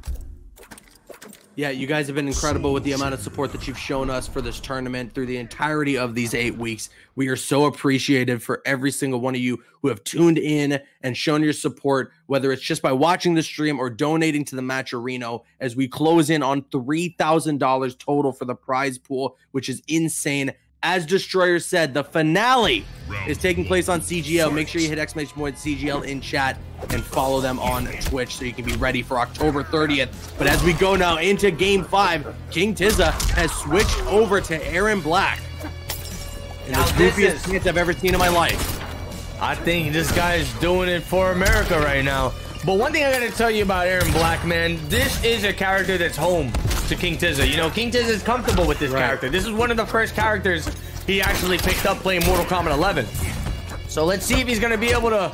[SPEAKER 2] Yeah, you guys have been incredible with the amount of support that you've shown us for this tournament through the entirety of these eight weeks. We are so appreciative for every single one of you who have tuned in and shown your support, whether it's just by watching the stream or donating to the Matcherino as we close in on $3,000 total for the prize pool, which is insane. As Destroyer said, the finale is taking place on CGL. Make sure you hit exclamation point CGL in chat and follow them on Twitch so you can be ready for October 30th. But as we go now into game five, King Tizza has switched over to Erron Black. In the
[SPEAKER 1] Now this
[SPEAKER 2] goofiest
[SPEAKER 1] is-
[SPEAKER 2] pants I've ever seen in my life.
[SPEAKER 1] I think this guy is doing it for America right now. But one thing I gotta tell you about Erron Black, man, this is a character that's home to King Tizza. You know, King Tizza is comfortable with this
[SPEAKER 2] Right.
[SPEAKER 1] character. This is one of the first characters he actually picked up playing Mortal Kombat 11. So let's see if he's gonna be able to,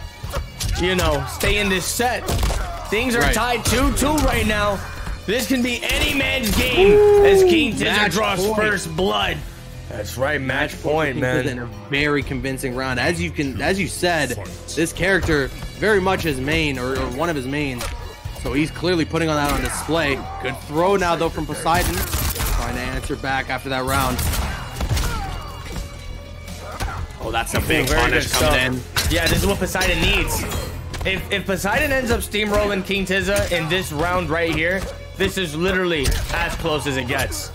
[SPEAKER 1] you know, stay in this set. Things are
[SPEAKER 2] Right.
[SPEAKER 1] tied 2-2 right now. This can be any man's game as King Tizza draws
[SPEAKER 2] point.
[SPEAKER 1] first blood. That's right, match point,
[SPEAKER 2] King Tizza in a very convincing round. As you can, as you said, this character very much his main or, or one of his mains. So he's clearly putting on that on display. Good throw now though from Poseidon, trying to answer back after that round. Oh, that's a big
[SPEAKER 1] Very
[SPEAKER 2] punish
[SPEAKER 1] good
[SPEAKER 2] coming
[SPEAKER 1] stuff.
[SPEAKER 2] in.
[SPEAKER 1] Yeah, this is what Poseidon needs. If if Poseidon ends up steamrolling King Tizza in this round right here, this is literally as close as it gets.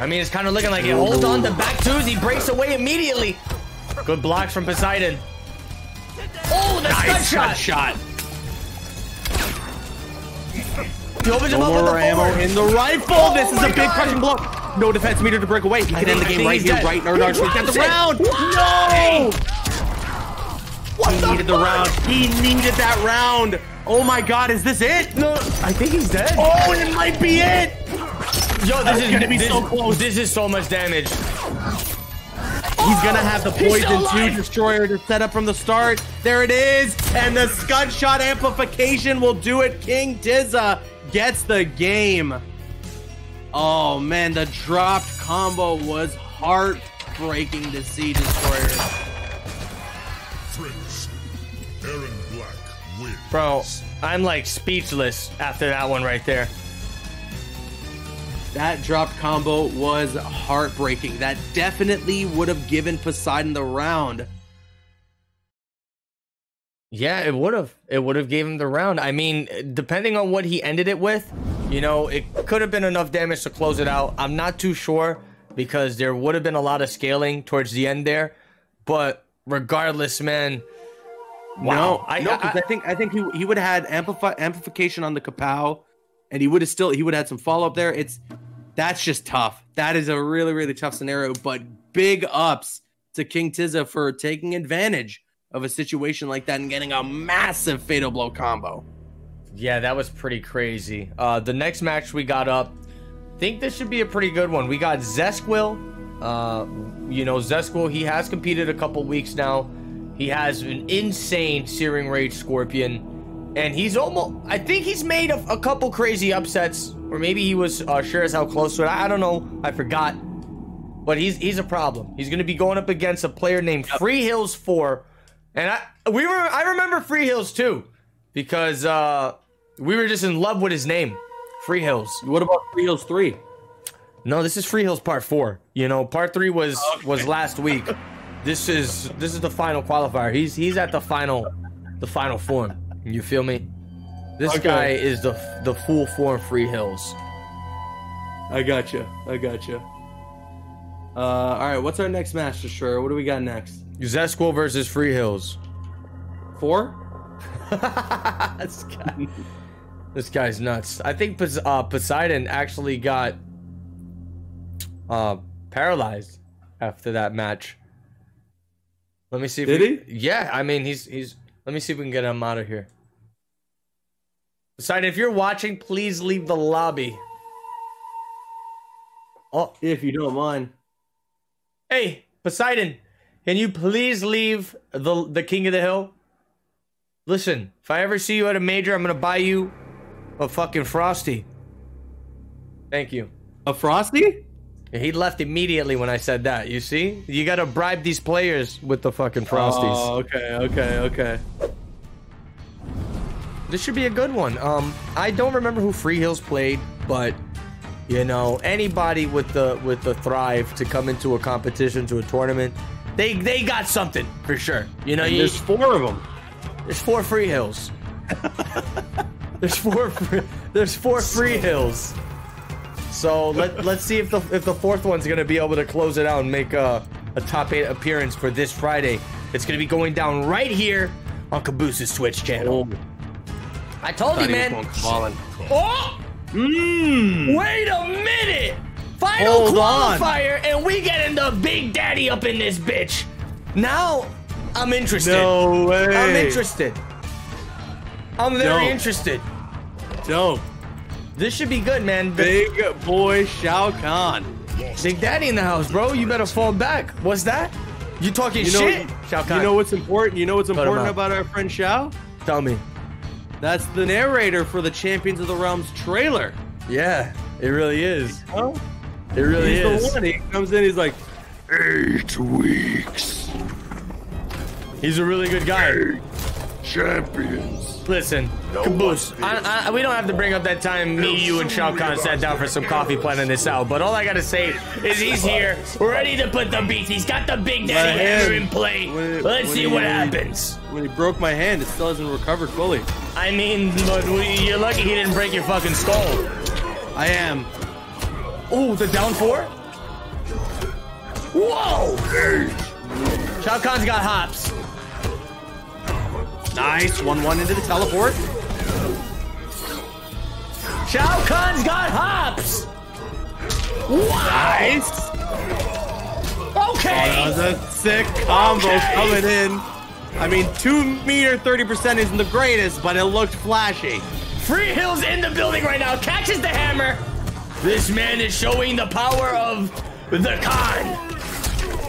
[SPEAKER 1] I mean, it's kind of looking like it. Hold on, to back twos. He breaks away immediately. Good blocks from Poseidon. Oh, the
[SPEAKER 2] Nice
[SPEAKER 1] shot.
[SPEAKER 2] shot.
[SPEAKER 1] He him
[SPEAKER 2] No more
[SPEAKER 1] the
[SPEAKER 2] ammo
[SPEAKER 1] forward.
[SPEAKER 2] in the rifle.
[SPEAKER 1] Oh
[SPEAKER 2] this is a big
[SPEAKER 1] God.
[SPEAKER 2] crushing blow. No defense meter to break away. He can end the game right here,
[SPEAKER 1] dead.
[SPEAKER 2] right?
[SPEAKER 1] He
[SPEAKER 2] Nardar's gonna get the round.
[SPEAKER 1] No! What
[SPEAKER 2] He
[SPEAKER 1] the
[SPEAKER 2] needed the round. He needed that round. Oh my God, is this it?
[SPEAKER 1] No, I think he's dead.
[SPEAKER 2] Oh, it might be it.
[SPEAKER 1] Yo, this is
[SPEAKER 2] gonna be
[SPEAKER 1] this,
[SPEAKER 2] so close.
[SPEAKER 1] This is so much damage.
[SPEAKER 2] He's gonna have the poison two destroyer to set up from the start. There it is, and the scud shot amplification will do it. King Tizza gets the game. Oh man, the dropped combo was heartbreaking to see destroyer.
[SPEAKER 3] Prince. Erron Black wins.
[SPEAKER 1] Bro, I'm like speechless after that one right there.
[SPEAKER 2] That dropped combo was heartbreaking. That definitely would have given Poseidon the round.
[SPEAKER 1] Yeah, it would have. It would have gave him the round. I mean, depending on what he ended it with, you know, it could have been enough damage to close it out. I'm not too sure because there would have been a lot of scaling towards the end there. But regardless, man. Wow.
[SPEAKER 2] No,
[SPEAKER 1] I,
[SPEAKER 2] no, I,
[SPEAKER 1] I,
[SPEAKER 2] think I think he, he would have had amplify amplification on the kapow, and he would have still he would have had some follow up there. It's that's just tough. That is a really really tough scenario. But big ups to King Tizza for taking advantage of a situation like that and getting a massive fatal blow combo.
[SPEAKER 1] yeah, that was pretty crazy. Uh, the next match we got up, think this should be a pretty good one. We got Zesquil. Uh, you know, Zesquil, he has competed a couple weeks now. He has an insane Searing Rage Scorpion. And he's almost, I think he's made a, a couple crazy upsets. Or maybe he was uh, sure as how close to it. I, I don't know. I forgot. But he's he's a problem. He's going to be going up against a player named Free Hills 4. And I we were I remember Free Hills too. Because uh, we were just in love with his name. Free Hills.
[SPEAKER 2] What about Free Hills three?
[SPEAKER 1] No, this is Free Hills Part Four. You know, Part Three was was last week. This is this is the final qualifier. He's he's at the final, the final form. You feel me? This
[SPEAKER 2] Okay.
[SPEAKER 1] guy is the the full form Free Hills.
[SPEAKER 2] I got you. I got you. Uh, all right. What's our next match, Destroyer? What do we got next?
[SPEAKER 1] Zesquil versus Free Hills.
[SPEAKER 2] Four?
[SPEAKER 1] this guy, this guy's nuts. I think uh, Poseidon actually got uh paralyzed after that match. Let me see if
[SPEAKER 2] Did
[SPEAKER 1] we, Yeah, I mean he's he's. Let me see if we can get him out of here. Poseidon, if you're watching, please leave the lobby. Oh,
[SPEAKER 2] If you don't mind.
[SPEAKER 1] hey, Poseidon, can you please leave the the King of the Hill? Listen, if I ever see you at a major, I'm gonna buy you a fucking frosty. Thank you.
[SPEAKER 2] A Frosty?
[SPEAKER 1] He left immediately when I said that. You see, you gotta bribe these players with the fucking frosties.
[SPEAKER 2] Oh, okay, okay, okay.
[SPEAKER 1] This should be a good one. Um, I don't remember who Free Hills played, but you know, anybody with the with the thrive to come into a competition to a tournament, they they got something for sure. You know, you,
[SPEAKER 2] There's four of them.
[SPEAKER 1] there's four Free Hills. there's four free, there's four Free Hills. So let let's see if the if the fourth one's gonna be able to close it out and make a a top eight appearance for this Friday. It's gonna be going down right here on Cabooses Twitch channel. I told you, man.
[SPEAKER 2] Colin.
[SPEAKER 1] Oh!
[SPEAKER 2] Mmm.
[SPEAKER 1] Wait a minute! Final
[SPEAKER 2] Hold on.
[SPEAKER 1] qualifier, and we getting the big daddy up in this bitch. Now, I'm interested.
[SPEAKER 2] No way.
[SPEAKER 1] I'm interested. I'm very
[SPEAKER 2] No.
[SPEAKER 1] interested.
[SPEAKER 2] Dope.
[SPEAKER 1] This should be good, man. The
[SPEAKER 2] Big boy Shao Kahn.
[SPEAKER 1] Big Daddy in the house, bro. You better fall back. What's that? You talking
[SPEAKER 2] You know,
[SPEAKER 1] shit? Shao
[SPEAKER 2] you know what's important? You know what's important about our friend Shao?
[SPEAKER 1] Tell me.
[SPEAKER 2] That's the narrator for the Champions of the Realms trailer.
[SPEAKER 1] Yeah, it really is.
[SPEAKER 2] Oh,
[SPEAKER 1] It really
[SPEAKER 2] he's
[SPEAKER 1] is.
[SPEAKER 2] the one. He comes in, he's like,
[SPEAKER 3] Eight weeks.
[SPEAKER 1] He's a really good guy.
[SPEAKER 3] Champions.
[SPEAKER 1] Listen, Caboose, I, I, we don't have to bring up that time me, you, and Shao Kahn sat down for some coffee planning this out, but all I gotta say is he's here, ready to put the beats. He's got the big daddy
[SPEAKER 2] My
[SPEAKER 1] hammer in play. Let's see what
[SPEAKER 2] when he-
[SPEAKER 1] happens.
[SPEAKER 2] When he broke my hand, it still hasn't recovered fully.
[SPEAKER 1] I mean, but we, you're lucky he didn't break your fucking skull.
[SPEAKER 2] I am.
[SPEAKER 1] Oh, the down four? Whoa! Shao Kahn's got hops.
[SPEAKER 2] Nice. 1-1 into the teleport.
[SPEAKER 1] Shao Kahn's got hops!
[SPEAKER 2] Nice.
[SPEAKER 1] Okay!
[SPEAKER 2] That was a sick combo
[SPEAKER 1] Okay.
[SPEAKER 2] coming in. I mean, 2 meter 30% isn't the greatest, but it looked flashy.
[SPEAKER 1] Free Hill's in the building right now, catches the hammer. This man is showing the power of the Khan.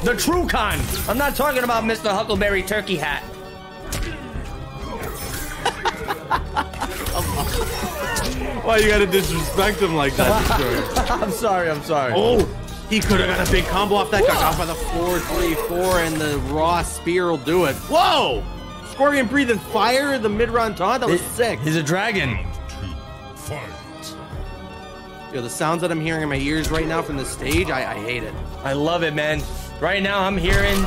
[SPEAKER 1] The true Khan. I'm not talking about Mr. Huckleberry Turkey Hat.
[SPEAKER 2] Why you gotta disrespect him like that?
[SPEAKER 1] I'm sorry, I'm sorry.
[SPEAKER 2] Oh, he could have got a big combo off that. Got off by the 4-3-4, and the raw spear will do it. Whoa! Scorpion breathing fire in the mid-round taunt. That was sick.
[SPEAKER 1] He's a dragon.
[SPEAKER 2] Yo, the sounds that I'm hearing in my ears right now from the stage, I, I hate it.
[SPEAKER 1] I love it, man. Right now, I'm hearing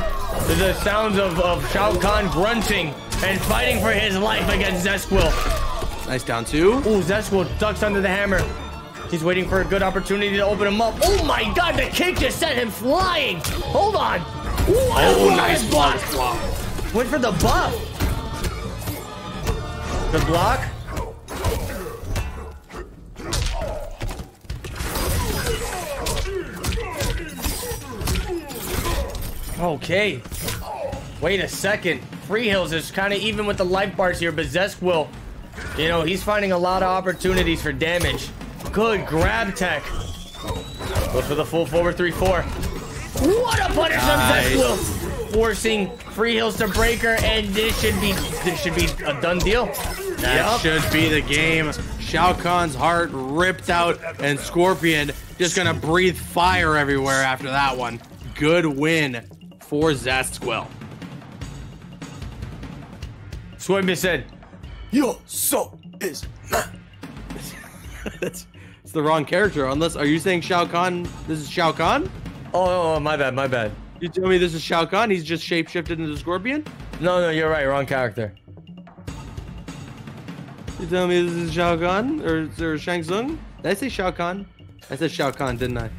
[SPEAKER 1] the sounds of, of Shao Kahn grunting and fighting for his life against Zesquil.
[SPEAKER 2] Nice down two.
[SPEAKER 1] Ooh, Zesquil ducks under the hammer. He's waiting for a good opportunity to open him up. Oh my god, the kick just sent him flying. Hold on. Ooh,
[SPEAKER 2] Oh, nice
[SPEAKER 1] block.
[SPEAKER 2] block.
[SPEAKER 1] Went for the buff. Good block. Okay. Wait a second. Free Hills is kind of even with the life bars here, but Zesquil. you know, he's finding a lot of opportunities for damage. Good grab tech. Go for the full forward 3-4. What a punish from
[SPEAKER 2] Nice.
[SPEAKER 1] Zesquil! Forcing Free Hills to break her, and this should be this should be a done deal.
[SPEAKER 2] That
[SPEAKER 1] Yep.
[SPEAKER 2] should be the game. Shao Kahn's heart ripped out, and Scorpion just gonna breathe fire everywhere after that one. Good win for Zesquil.
[SPEAKER 1] Scorpion said, Your soul is
[SPEAKER 2] That's it's the wrong character. Unless, are you saying Shao Kahn? This is Shao Kahn?
[SPEAKER 1] Oh, oh, oh, my bad, my bad.
[SPEAKER 2] You tell me this is Shao Kahn? He's just shapeshifted into the Scorpion?
[SPEAKER 1] No, no, you're right, wrong character.
[SPEAKER 2] You tell me this is Shao Kahn or, or Shang Tsung? Did I say Shao Kahn? I said Shao Kahn, didn't I?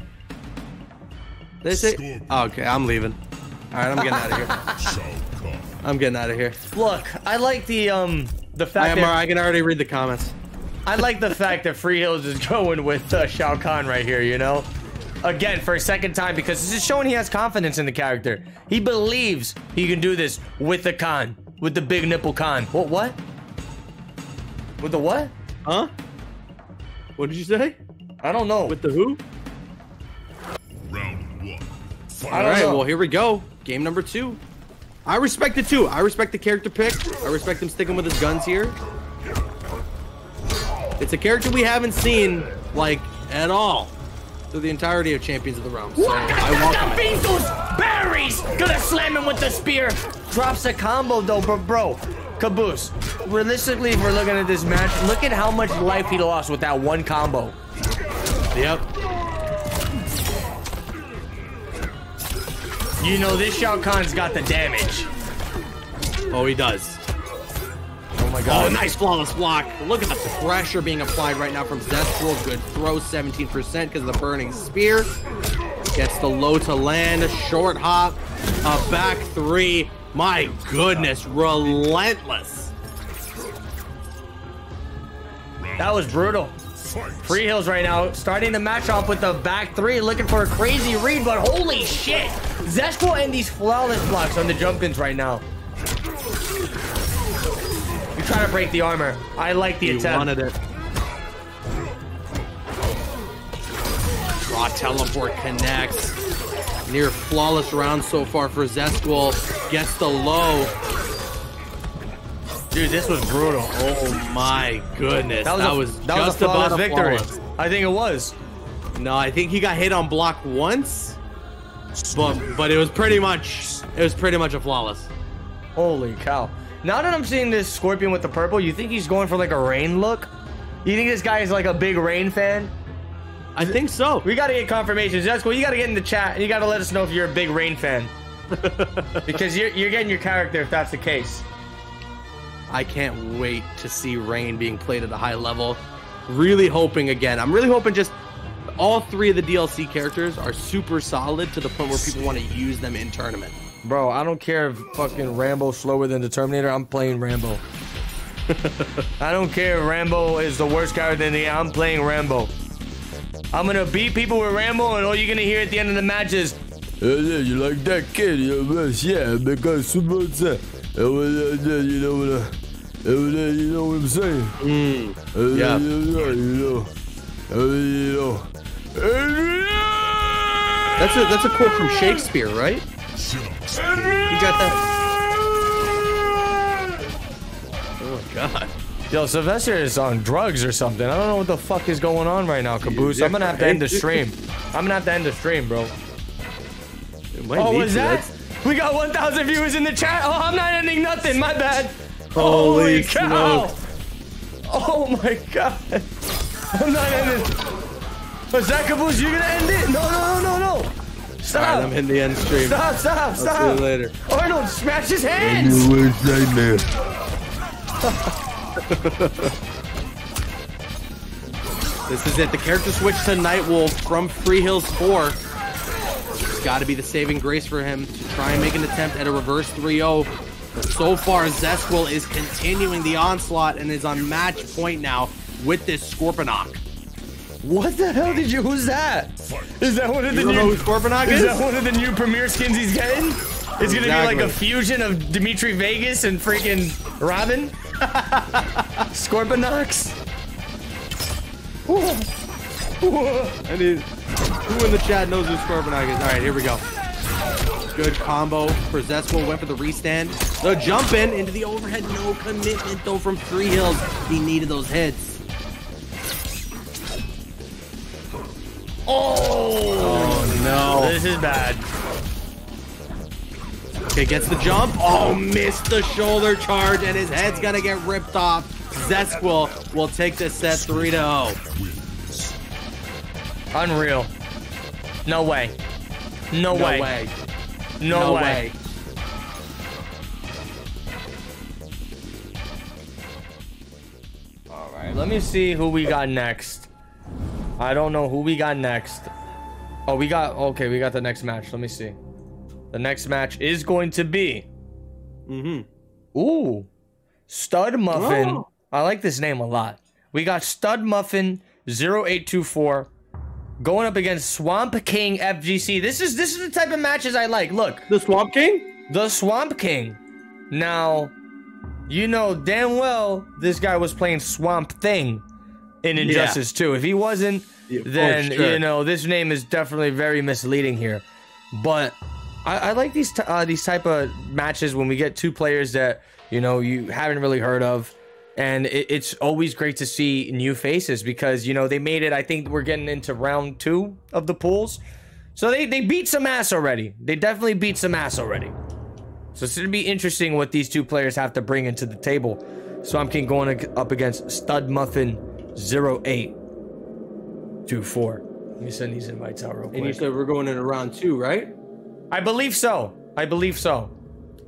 [SPEAKER 2] Did I say? Oh, okay, I'm leaving. All right, I'm getting out of here.
[SPEAKER 3] Shao Kahn.
[SPEAKER 2] I'm getting out of here.
[SPEAKER 1] Look, I like the um the
[SPEAKER 2] I,
[SPEAKER 1] fact
[SPEAKER 2] am,
[SPEAKER 1] that
[SPEAKER 2] I can already read the comments.
[SPEAKER 1] I like the fact that Free Hills is going with uh, Shao Kahn right here, you know? Again, for a second time, because this is showing he has confidence in the character. He believes he can do this with the Khan, with the big nipple Khan. What, what? With the what?
[SPEAKER 2] Huh? What did you say?
[SPEAKER 1] I don't know.
[SPEAKER 2] With the who?
[SPEAKER 3] Round one.
[SPEAKER 1] I
[SPEAKER 3] Fight.
[SPEAKER 2] All
[SPEAKER 1] don't
[SPEAKER 2] right,
[SPEAKER 1] know.
[SPEAKER 2] well, here we go. Game number two. I respect it too. I respect the character pick. I respect him sticking with his guns here. It's a character we haven't seen, like, at all through the entirety of Champions of the Realm. So I welcome
[SPEAKER 1] the
[SPEAKER 2] it.
[SPEAKER 1] Beatles berries! Gonna slam him with the spear. Drops a combo though, but bro, Caboose. Realistically, if we're looking at this match, look at how much life he lost with that one combo.
[SPEAKER 2] Yep.
[SPEAKER 1] You know, this Shao Kahn's got the damage.
[SPEAKER 2] Oh, he does.
[SPEAKER 1] Oh my
[SPEAKER 2] Oh,
[SPEAKER 1] god.
[SPEAKER 2] nice flawless block. Look at the pressure being applied right now from Zesquil. Good throw, 17% because of the burning spear. Gets the low to land, a short hop, a back three. My goodness, relentless.
[SPEAKER 1] That was brutal. Free Hills right now, starting the match off with the back three, looking for a crazy read, but holy shit! Zesh and these flawless blocks on the jump ins right now. You're trying to break the armor. I like the
[SPEAKER 2] He
[SPEAKER 1] attempt.
[SPEAKER 2] wanted it. Raw teleport connects. Near flawless round so far for Zesquil. Gets the low.
[SPEAKER 1] Dude, this was brutal.
[SPEAKER 2] Oh my goodness.
[SPEAKER 1] That was,
[SPEAKER 2] that
[SPEAKER 1] a,
[SPEAKER 2] was,
[SPEAKER 1] that was
[SPEAKER 2] just
[SPEAKER 1] a flawless
[SPEAKER 2] about a
[SPEAKER 1] victory.
[SPEAKER 2] flawless.
[SPEAKER 1] I think it was.
[SPEAKER 2] No, I think he got hit on block once, but but it was pretty much it was pretty much a flawless.
[SPEAKER 1] Holy cow. Now that I'm seeing this Scorpion with the purple, you think he's going for like a rain look? You think this guy is like a big rain fan?
[SPEAKER 2] I think so.
[SPEAKER 1] We gotta get confirmations. That's cool. You gotta get in the chat and you gotta let us know if you're a big rain fan. because you're you're getting your character if that's the case.
[SPEAKER 2] I can't wait to see Rain being played at a high level. Really hoping again. I'm really hoping just all three of the DLC characters are super solid to the point where people want to use them in tournament.
[SPEAKER 1] Bro, I don't care if fucking Rambo's slower than the Terminator. I'm playing Rambo. I don't care if Rambo is the worst character in the game. I'm playing Rambo. I'm gonna beat people with Rambo, and all you're gonna hear at the end of the match is, "Oh yeah, you like that kid? Yeah, yeah, because super upset. Oh yeah, yeah, you know what? I- Oh yeah, you know what I'm saying? Oh,
[SPEAKER 2] yeah.
[SPEAKER 1] yeah, yeah, you know. Oh, you know.
[SPEAKER 2] That's a that's a quote from Shakespeare, right? You got that? Oh my god.
[SPEAKER 1] Yo, Sylvester is on drugs or something. I don't know what the fuck is going on right now, Caboose. I'm gonna have to end the stream. I'm gonna have to end the stream, bro.
[SPEAKER 2] It might
[SPEAKER 1] Oh, was that?
[SPEAKER 2] That's-
[SPEAKER 1] We got 1,000 viewers in the chat. Oh, I'm not ending nothing. My bad.
[SPEAKER 2] Holy
[SPEAKER 1] cow.
[SPEAKER 2] smokes.
[SPEAKER 1] Oh my god. I'm not ending. Was that Caboose? You gonna end it? No, no, no, no, no.
[SPEAKER 2] All right,
[SPEAKER 1] Stop.
[SPEAKER 2] I'm hitting the end stream.
[SPEAKER 1] Stop, stop,
[SPEAKER 2] I'll see you later.
[SPEAKER 1] Arnold, smash his hands.
[SPEAKER 2] This is it. The character switch to Nightwolf from Free Hills 4. It's got to be the saving grace for him to try and make an attempt at a reverse 3-0. But so far, Zesquil is continuing the onslaught and is on match point now with this Scorponok.
[SPEAKER 1] What the hell did you? Who's that? Is that one of the
[SPEAKER 2] You
[SPEAKER 1] new?
[SPEAKER 2] Scorponok
[SPEAKER 1] Is
[SPEAKER 2] is?
[SPEAKER 1] that one of the new premiere skins he's getting? It's gonna be like a fusion of Dimitri Vegas and freaking Robin. Scorponox.
[SPEAKER 2] I who in the chat knows who Scorponok is? All right, here we go. Good combo for Zesquil. Went for the restand. The jump in into the overhead. No commitment though from Free Hills. He needed those hits.
[SPEAKER 1] Oh,
[SPEAKER 2] no.
[SPEAKER 1] this is bad.
[SPEAKER 2] Okay, gets the jump. Oh, missed the shoulder charge, and his head's gonna get ripped off. Zesquil will take this set 3 to 0.
[SPEAKER 1] Unreal. No way. No,
[SPEAKER 2] No
[SPEAKER 1] way.
[SPEAKER 2] way.
[SPEAKER 1] No,
[SPEAKER 2] No
[SPEAKER 1] way.
[SPEAKER 2] way.
[SPEAKER 1] All right, let me see who we got next. I don't know who we got next. Oh, we got okay. We got the next match. Let me see. The next match is going to be.
[SPEAKER 2] Mm-hmm.
[SPEAKER 1] Ooh, Stud Muffin.
[SPEAKER 2] Oh.
[SPEAKER 1] I like this name a lot. We got Stud Muffin 0824 going up against Swamp King FGC. This is this is the type of matches I like. Look,
[SPEAKER 2] The Swamp King?
[SPEAKER 1] the Swamp King. Now, you know damn well this guy was playing Swamp Thing in Injustice 2. If he wasn't,
[SPEAKER 2] Yeah,
[SPEAKER 1] then
[SPEAKER 2] sure.
[SPEAKER 1] you know this name is definitely very misleading here. But I, I like these t- uh, these type of matches when we get two players that you know you haven't really heard of. And it, it's always great to see new faces because you know they made it. I think we're getting into round two of the pools, so they they beat some ass already. They definitely beat some ass already. So it's gonna be interesting what these two players have to bring into the table. Swamp King going up against Stud Muffin 0824. Let me send these invites out real quick.
[SPEAKER 2] And you said we're going into round two, right?
[SPEAKER 1] I believe so. I believe so.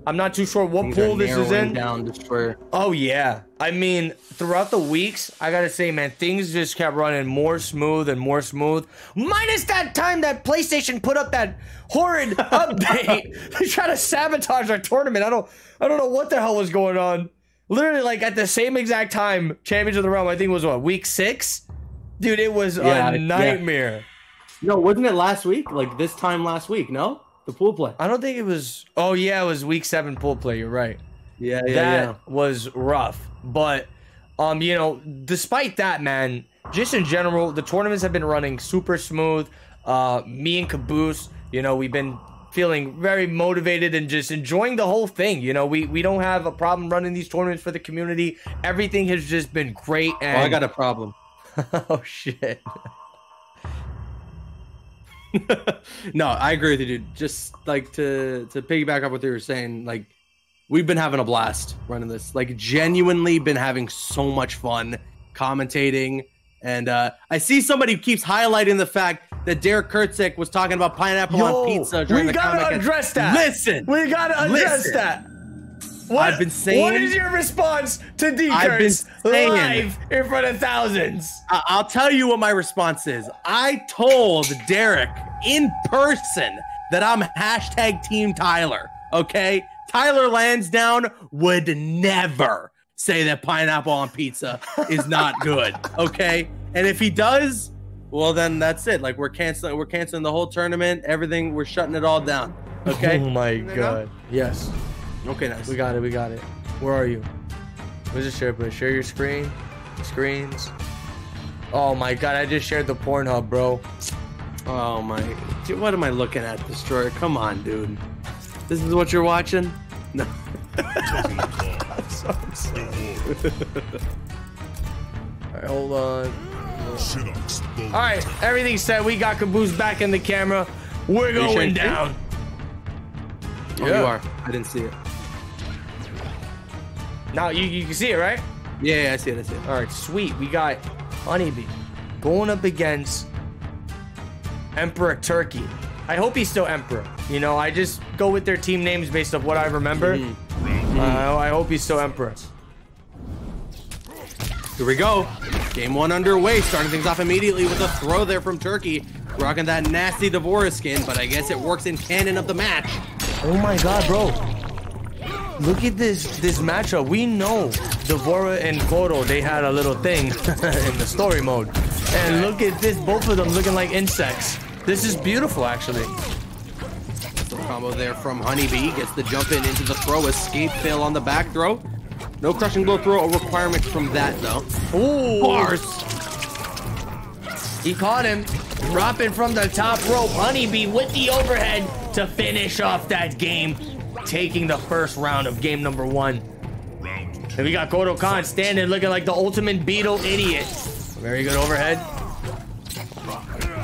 [SPEAKER 1] I'm not too sure what
[SPEAKER 2] Things
[SPEAKER 1] pool this is in.
[SPEAKER 2] Down Destroyer.
[SPEAKER 1] Oh yeah. I mean, throughout the weeks, I gotta say, man, things just kept running more smooth and more smooth. Minus that time that PlayStation put up that horrid update. they try to sabotage our tournament. I don't I don't know what the hell was going on. Literally, like at the same exact time, Champions of the Realm, I think was what, week six? Dude, it was
[SPEAKER 2] Yeah,
[SPEAKER 1] a
[SPEAKER 2] yeah.
[SPEAKER 1] nightmare.
[SPEAKER 2] No, wasn't it last week? Like this time last week, no? The pool play.
[SPEAKER 1] I don't think it was oh yeah, it was week seven pool play, you're right.
[SPEAKER 2] Yeah, yeah,
[SPEAKER 1] that
[SPEAKER 2] yeah.
[SPEAKER 1] was rough. But um, you know, despite that, man, just in general, the tournaments have been running super smooth. Uh, me and Caboose, you know, we've been feeling very motivated and just enjoying the whole thing. You know, we we don't have a problem running these tournaments for the community. Everything has just been great. And
[SPEAKER 2] Oh, I got a problem.
[SPEAKER 1] oh shit.
[SPEAKER 2] no, I agree with you, dude. Just like to to piggyback up what you were saying, like we've been having a blast running this. Like genuinely been having so much fun commentating. And uh, I see somebody who keeps highlighting the fact that Derek Kurtzik was talking about pineapple
[SPEAKER 1] Yo,
[SPEAKER 2] on pizza during
[SPEAKER 1] we
[SPEAKER 2] the
[SPEAKER 1] gotta
[SPEAKER 2] comic.
[SPEAKER 1] address that.
[SPEAKER 2] Listen,
[SPEAKER 1] We gotta address
[SPEAKER 2] Listen.
[SPEAKER 1] that. What,
[SPEAKER 2] I've been saying-
[SPEAKER 1] What is your response to D
[SPEAKER 2] I've been
[SPEAKER 1] Kurtz
[SPEAKER 2] saying-
[SPEAKER 1] live in front of thousands?
[SPEAKER 2] I- I'll tell you what my response is. I told Derek in person that I'm hashtag Team Tyler. Okay, Tyler Lansdowne would never say that pineapple on pizza is not good. Okay, and if he does, well then that's it. Like we're canceling, we're canceling the whole tournament. Everything, we're shutting it all down. Okay.
[SPEAKER 1] Oh my
[SPEAKER 2] go?
[SPEAKER 1] god. Yes.
[SPEAKER 2] Okay, nice.
[SPEAKER 1] We got it. We got it. Where are you? Where's the share button? Share your screen. Screens. Oh my god! I just shared the Pornhub, bro.
[SPEAKER 2] Oh my! Dude, what am I looking at, Destroyer? Come on, dude. This is what you're watching? No.
[SPEAKER 1] All right, hold on.
[SPEAKER 3] Shit exposed.
[SPEAKER 1] All right, everything's set. We got Caboose back in the camera. We're going
[SPEAKER 2] you
[SPEAKER 1] down.
[SPEAKER 2] Oh,
[SPEAKER 1] Yeah.
[SPEAKER 2] you are. I didn't see it.
[SPEAKER 1] Now you you can see it, right?
[SPEAKER 2] Yeah, yeah, I see it. I see it.
[SPEAKER 1] All right, sweet. We got Honeybee going up against Emperor Turkey. I hope he's still Emperor. You know, I just go with their team names based off what I remember. Uh, I hope he's still Emperor.
[SPEAKER 2] Here we go. Game one underway. Starting things off immediately with a throw there from Turkey. Rocking that nasty D'Vorah skin, but I guess it works in canon of the match.
[SPEAKER 1] Oh my god, bro. Look at this this matchup. We know D'Vorah and Koro, they had a little thing in the story mode. And look at this, both of them looking like insects. This is beautiful, actually.
[SPEAKER 2] So combo there from Honeybee. Gets the jump in into the throw. Escape fail on the back throw. No crushing blow throw, a requirement from that though.
[SPEAKER 1] Ooh,
[SPEAKER 2] Bars.
[SPEAKER 1] He caught him, dropping from the top rope. Honeybee with the overhead to finish off that game, taking the first round of game number one. And we got Kotal Kahn standing looking like the ultimate beetle idiot. Very good overhead.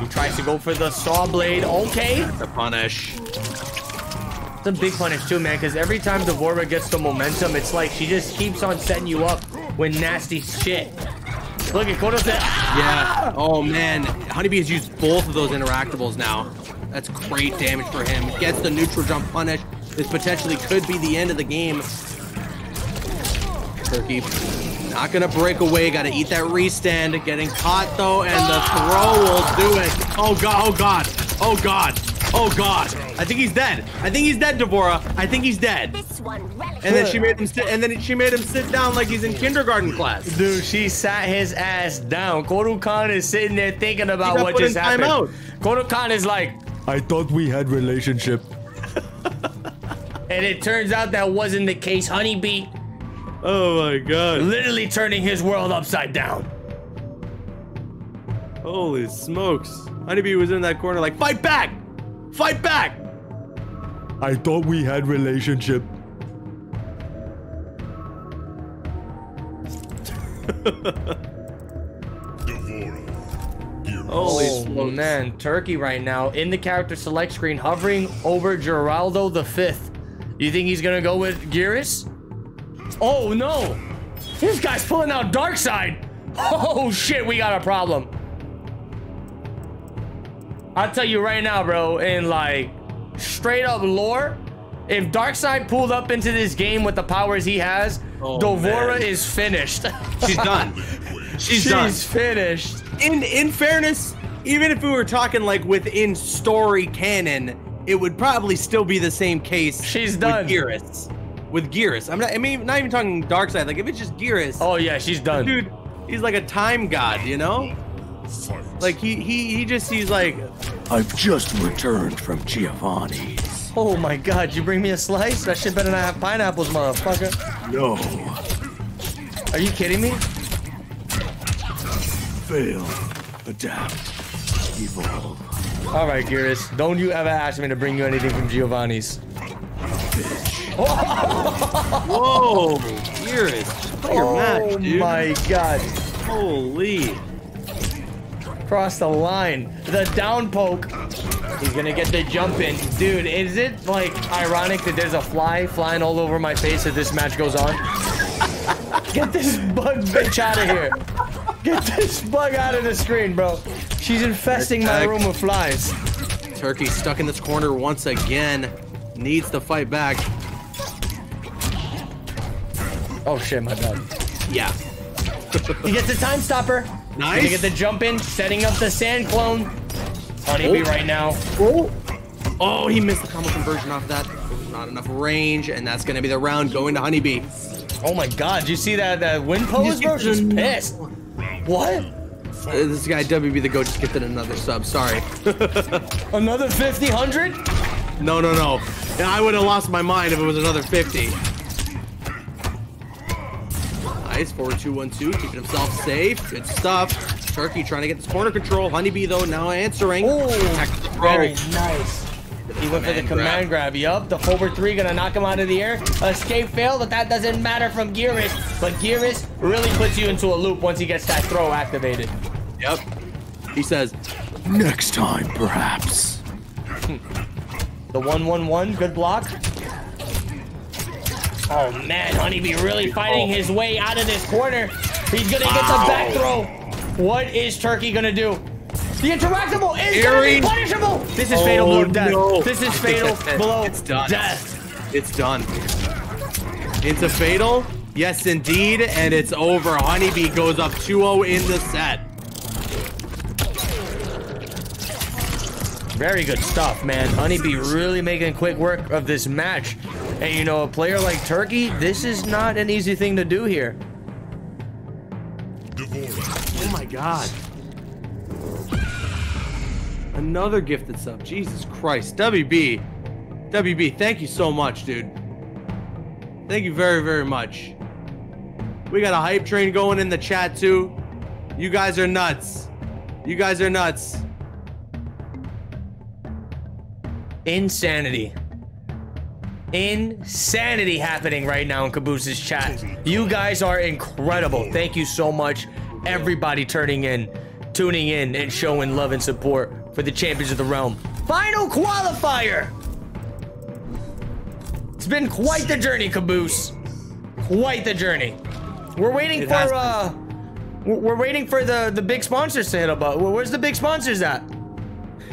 [SPEAKER 1] He tries to go for the saw blade. Okay.
[SPEAKER 2] The punish.
[SPEAKER 1] It's a big punish too, man, because every time D'Vorah gets the momentum, it's like she just keeps on setting you up with nasty shit. Look at Kodo said,
[SPEAKER 2] Yeah. Oh man, Honeybee has used both of those interactables now. That's great damage for him. Gets the neutral jump punish. This potentially could be the end of the game. Turkey not gonna break away. Got to eat that restand. Getting caught though, and the throw will do it. Oh god! Oh god! Oh god! Oh god! I think he's dead. I think he's dead, D'Vorah. I think he's dead.
[SPEAKER 4] This one relish.
[SPEAKER 2] And then she made him sit. And then she made him sit down like he's in kindergarten class.
[SPEAKER 1] Dude, she sat his ass down. Kotal Kahn is sitting there thinking about what just happened.
[SPEAKER 2] timeout.
[SPEAKER 1] Kotal Kahn is like,
[SPEAKER 5] I thought we had relationship.
[SPEAKER 1] and it turns out that wasn't the case. Honeybee
[SPEAKER 2] Oh my god!
[SPEAKER 1] literally turning his world upside down.
[SPEAKER 2] Holy smokes. Honeybee was in that corner like, fight back! Fight back!
[SPEAKER 5] I thought we had relationship.
[SPEAKER 2] Holy
[SPEAKER 1] oh
[SPEAKER 2] smokes.
[SPEAKER 1] man, Turkey right now in the character select screen, hovering over Geraldo the Fifth. You think he's gonna go with Geras? Oh no! This guy's pulling out Darkseid. Oh shit, we got a problem. I'll tell you right now, bro. In like straight up lore, if Darkseid pulled up into this game with the powers he has,
[SPEAKER 2] Oh,
[SPEAKER 1] D'Vorah
[SPEAKER 2] man.
[SPEAKER 1] is finished.
[SPEAKER 2] She's done. She's,
[SPEAKER 1] She's
[SPEAKER 2] done.
[SPEAKER 1] finished.
[SPEAKER 2] In in fairness, even if we were talking like within story canon, it would probably still be the same case.
[SPEAKER 1] She's done.
[SPEAKER 2] With Geras. With Geras. I'm not I mean not even talking Darkseid. Like if it's just Geras,
[SPEAKER 1] Oh yeah, she's done.
[SPEAKER 2] dude, he's like a time god, you know? Like he he he just he's like
[SPEAKER 5] I've just returned from Giovanni.
[SPEAKER 1] Oh my god, you bring me a slice? That shit better not have pineapples, motherfucker.
[SPEAKER 5] No,
[SPEAKER 1] Are you kidding me?
[SPEAKER 5] fail, adapt, evolve.
[SPEAKER 1] All right, Geras, don't you ever ask me to bring you anything from Giovanni's.
[SPEAKER 2] Whoa, Geras. Play your match, oh dude.
[SPEAKER 1] Oh my god.
[SPEAKER 2] Holy.
[SPEAKER 1] Cross the line. The down poke. He's gonna get the jump in. Dude, is it like ironic that there's a fly flying all over my face as this match goes on? Get this bug bitch out of here. Get this bug out of the screen, bro. She's infesting my room with flies.
[SPEAKER 2] Turkey stuck in this corner once again. Needs to fight back.
[SPEAKER 1] Oh shit, my bad.
[SPEAKER 2] Yeah.
[SPEAKER 1] He gets the time stopper.
[SPEAKER 2] Nice.
[SPEAKER 1] Gonna get the jump in, setting up the sand clone. Honeybee
[SPEAKER 2] Oh.
[SPEAKER 1] right now.
[SPEAKER 2] Oh. Oh, he missed the combo conversion off that. Not enough range, and that's gonna be the round going to Honeybee.
[SPEAKER 1] Oh my god, did you see that that wind pose, bro? She's pissed. What?
[SPEAKER 2] Uh, this guy WB the Goat just gifted another sub. Sorry.
[SPEAKER 1] Another 50, 100?
[SPEAKER 2] no, no, no. Yeah, I would have lost my mind if it was another 50. Nice. 4-2-1-2. Keeping himself safe. Good stuff. Turkey trying to get this corner control. Honeybee, though, now answering.
[SPEAKER 1] Oh,
[SPEAKER 2] Attack the throw.
[SPEAKER 1] very nice. He went for the
[SPEAKER 2] Command
[SPEAKER 1] command grab. Yup, the forward three gonna knock him out of the air. Escape fail, but that doesn't matter from Geras. But Geras really puts you into a loop once he gets that throw activated.
[SPEAKER 2] Yep. He says, next time, perhaps.
[SPEAKER 1] The one one one, good block. Oh man, Honeybee really fighting his way out of this corner. He's gonna get the back throw. What is Turkey gonna do? The interactable is gonna be punishable. This is oh, fatal
[SPEAKER 2] Oh,
[SPEAKER 1] blow death.
[SPEAKER 2] no.
[SPEAKER 1] This is fatal
[SPEAKER 2] it.
[SPEAKER 1] blow
[SPEAKER 2] It's done.
[SPEAKER 1] death.
[SPEAKER 2] It's done. Into fatal? Yes, indeed. And it's over. Honeybee goes up 2-0 in the set.
[SPEAKER 1] Very good stuff, man. Honeybee really making quick work of this match. And you know, a player like Turkey, this is not an easy thing to do here.
[SPEAKER 2] Oh my god. Another gifted sub. Jesus Christ. WB. WB, thank you so much, dude. Thank you very, very much. We got a hype train going in the chat, too. You guys are nuts. You guys are nuts.
[SPEAKER 1] Insanity. Insanity happening right now in Caboose's chat. You guys are incredible. Thank you so much. Everybody turning in, tuning in, and showing love and support for the champions of the realm. Final qualifier! It's been quite the journey, Caboose. Quite the journey. We're waiting
[SPEAKER 2] It
[SPEAKER 1] for uh we're waiting for the the big sponsors to hit up. Where's the big sponsors at?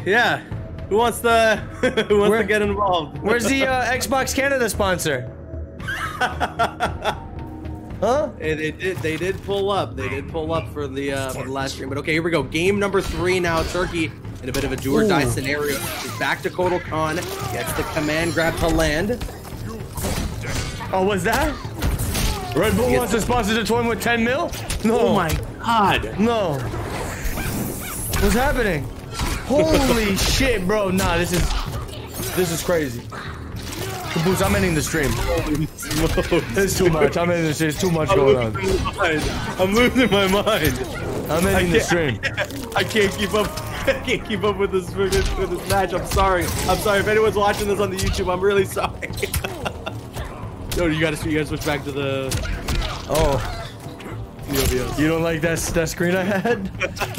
[SPEAKER 2] Yeah. Who wants to who wants
[SPEAKER 1] Where-
[SPEAKER 2] to get involved?
[SPEAKER 1] Where's the uh, Xbox Canada sponsor? huh?
[SPEAKER 2] Hey, they did they did pull up. They did pull up for the uh for the last stream. But okay, here we go. Game number three now. Turkey in a bit of a do or die
[SPEAKER 1] Ooh.
[SPEAKER 2] scenario. Is back to Kotal Kahn. Gets the command grab to land.
[SPEAKER 1] Oh, what's that? Red Bull wants to sponsor the tournament with 10 mil? No.
[SPEAKER 2] Oh my god.
[SPEAKER 1] No. What's happening? Holy shit, bro. Nah, this is this is crazy. Caboose, I'm ending the stream. It's too much. I'm ending the stream. There's too much
[SPEAKER 2] I'm
[SPEAKER 1] going on.
[SPEAKER 2] losing my mind. I'm losing my mind.
[SPEAKER 1] I'm ending the stream.
[SPEAKER 2] I can't keep up. I can't keep up with this with this, with this match. I'm sorry. I'm sorry if anyone's watching this on the YouTube. I'm really sorry. Yo, you gotta you gotta switch back to the
[SPEAKER 1] Oh, you don't like that, that screen I had?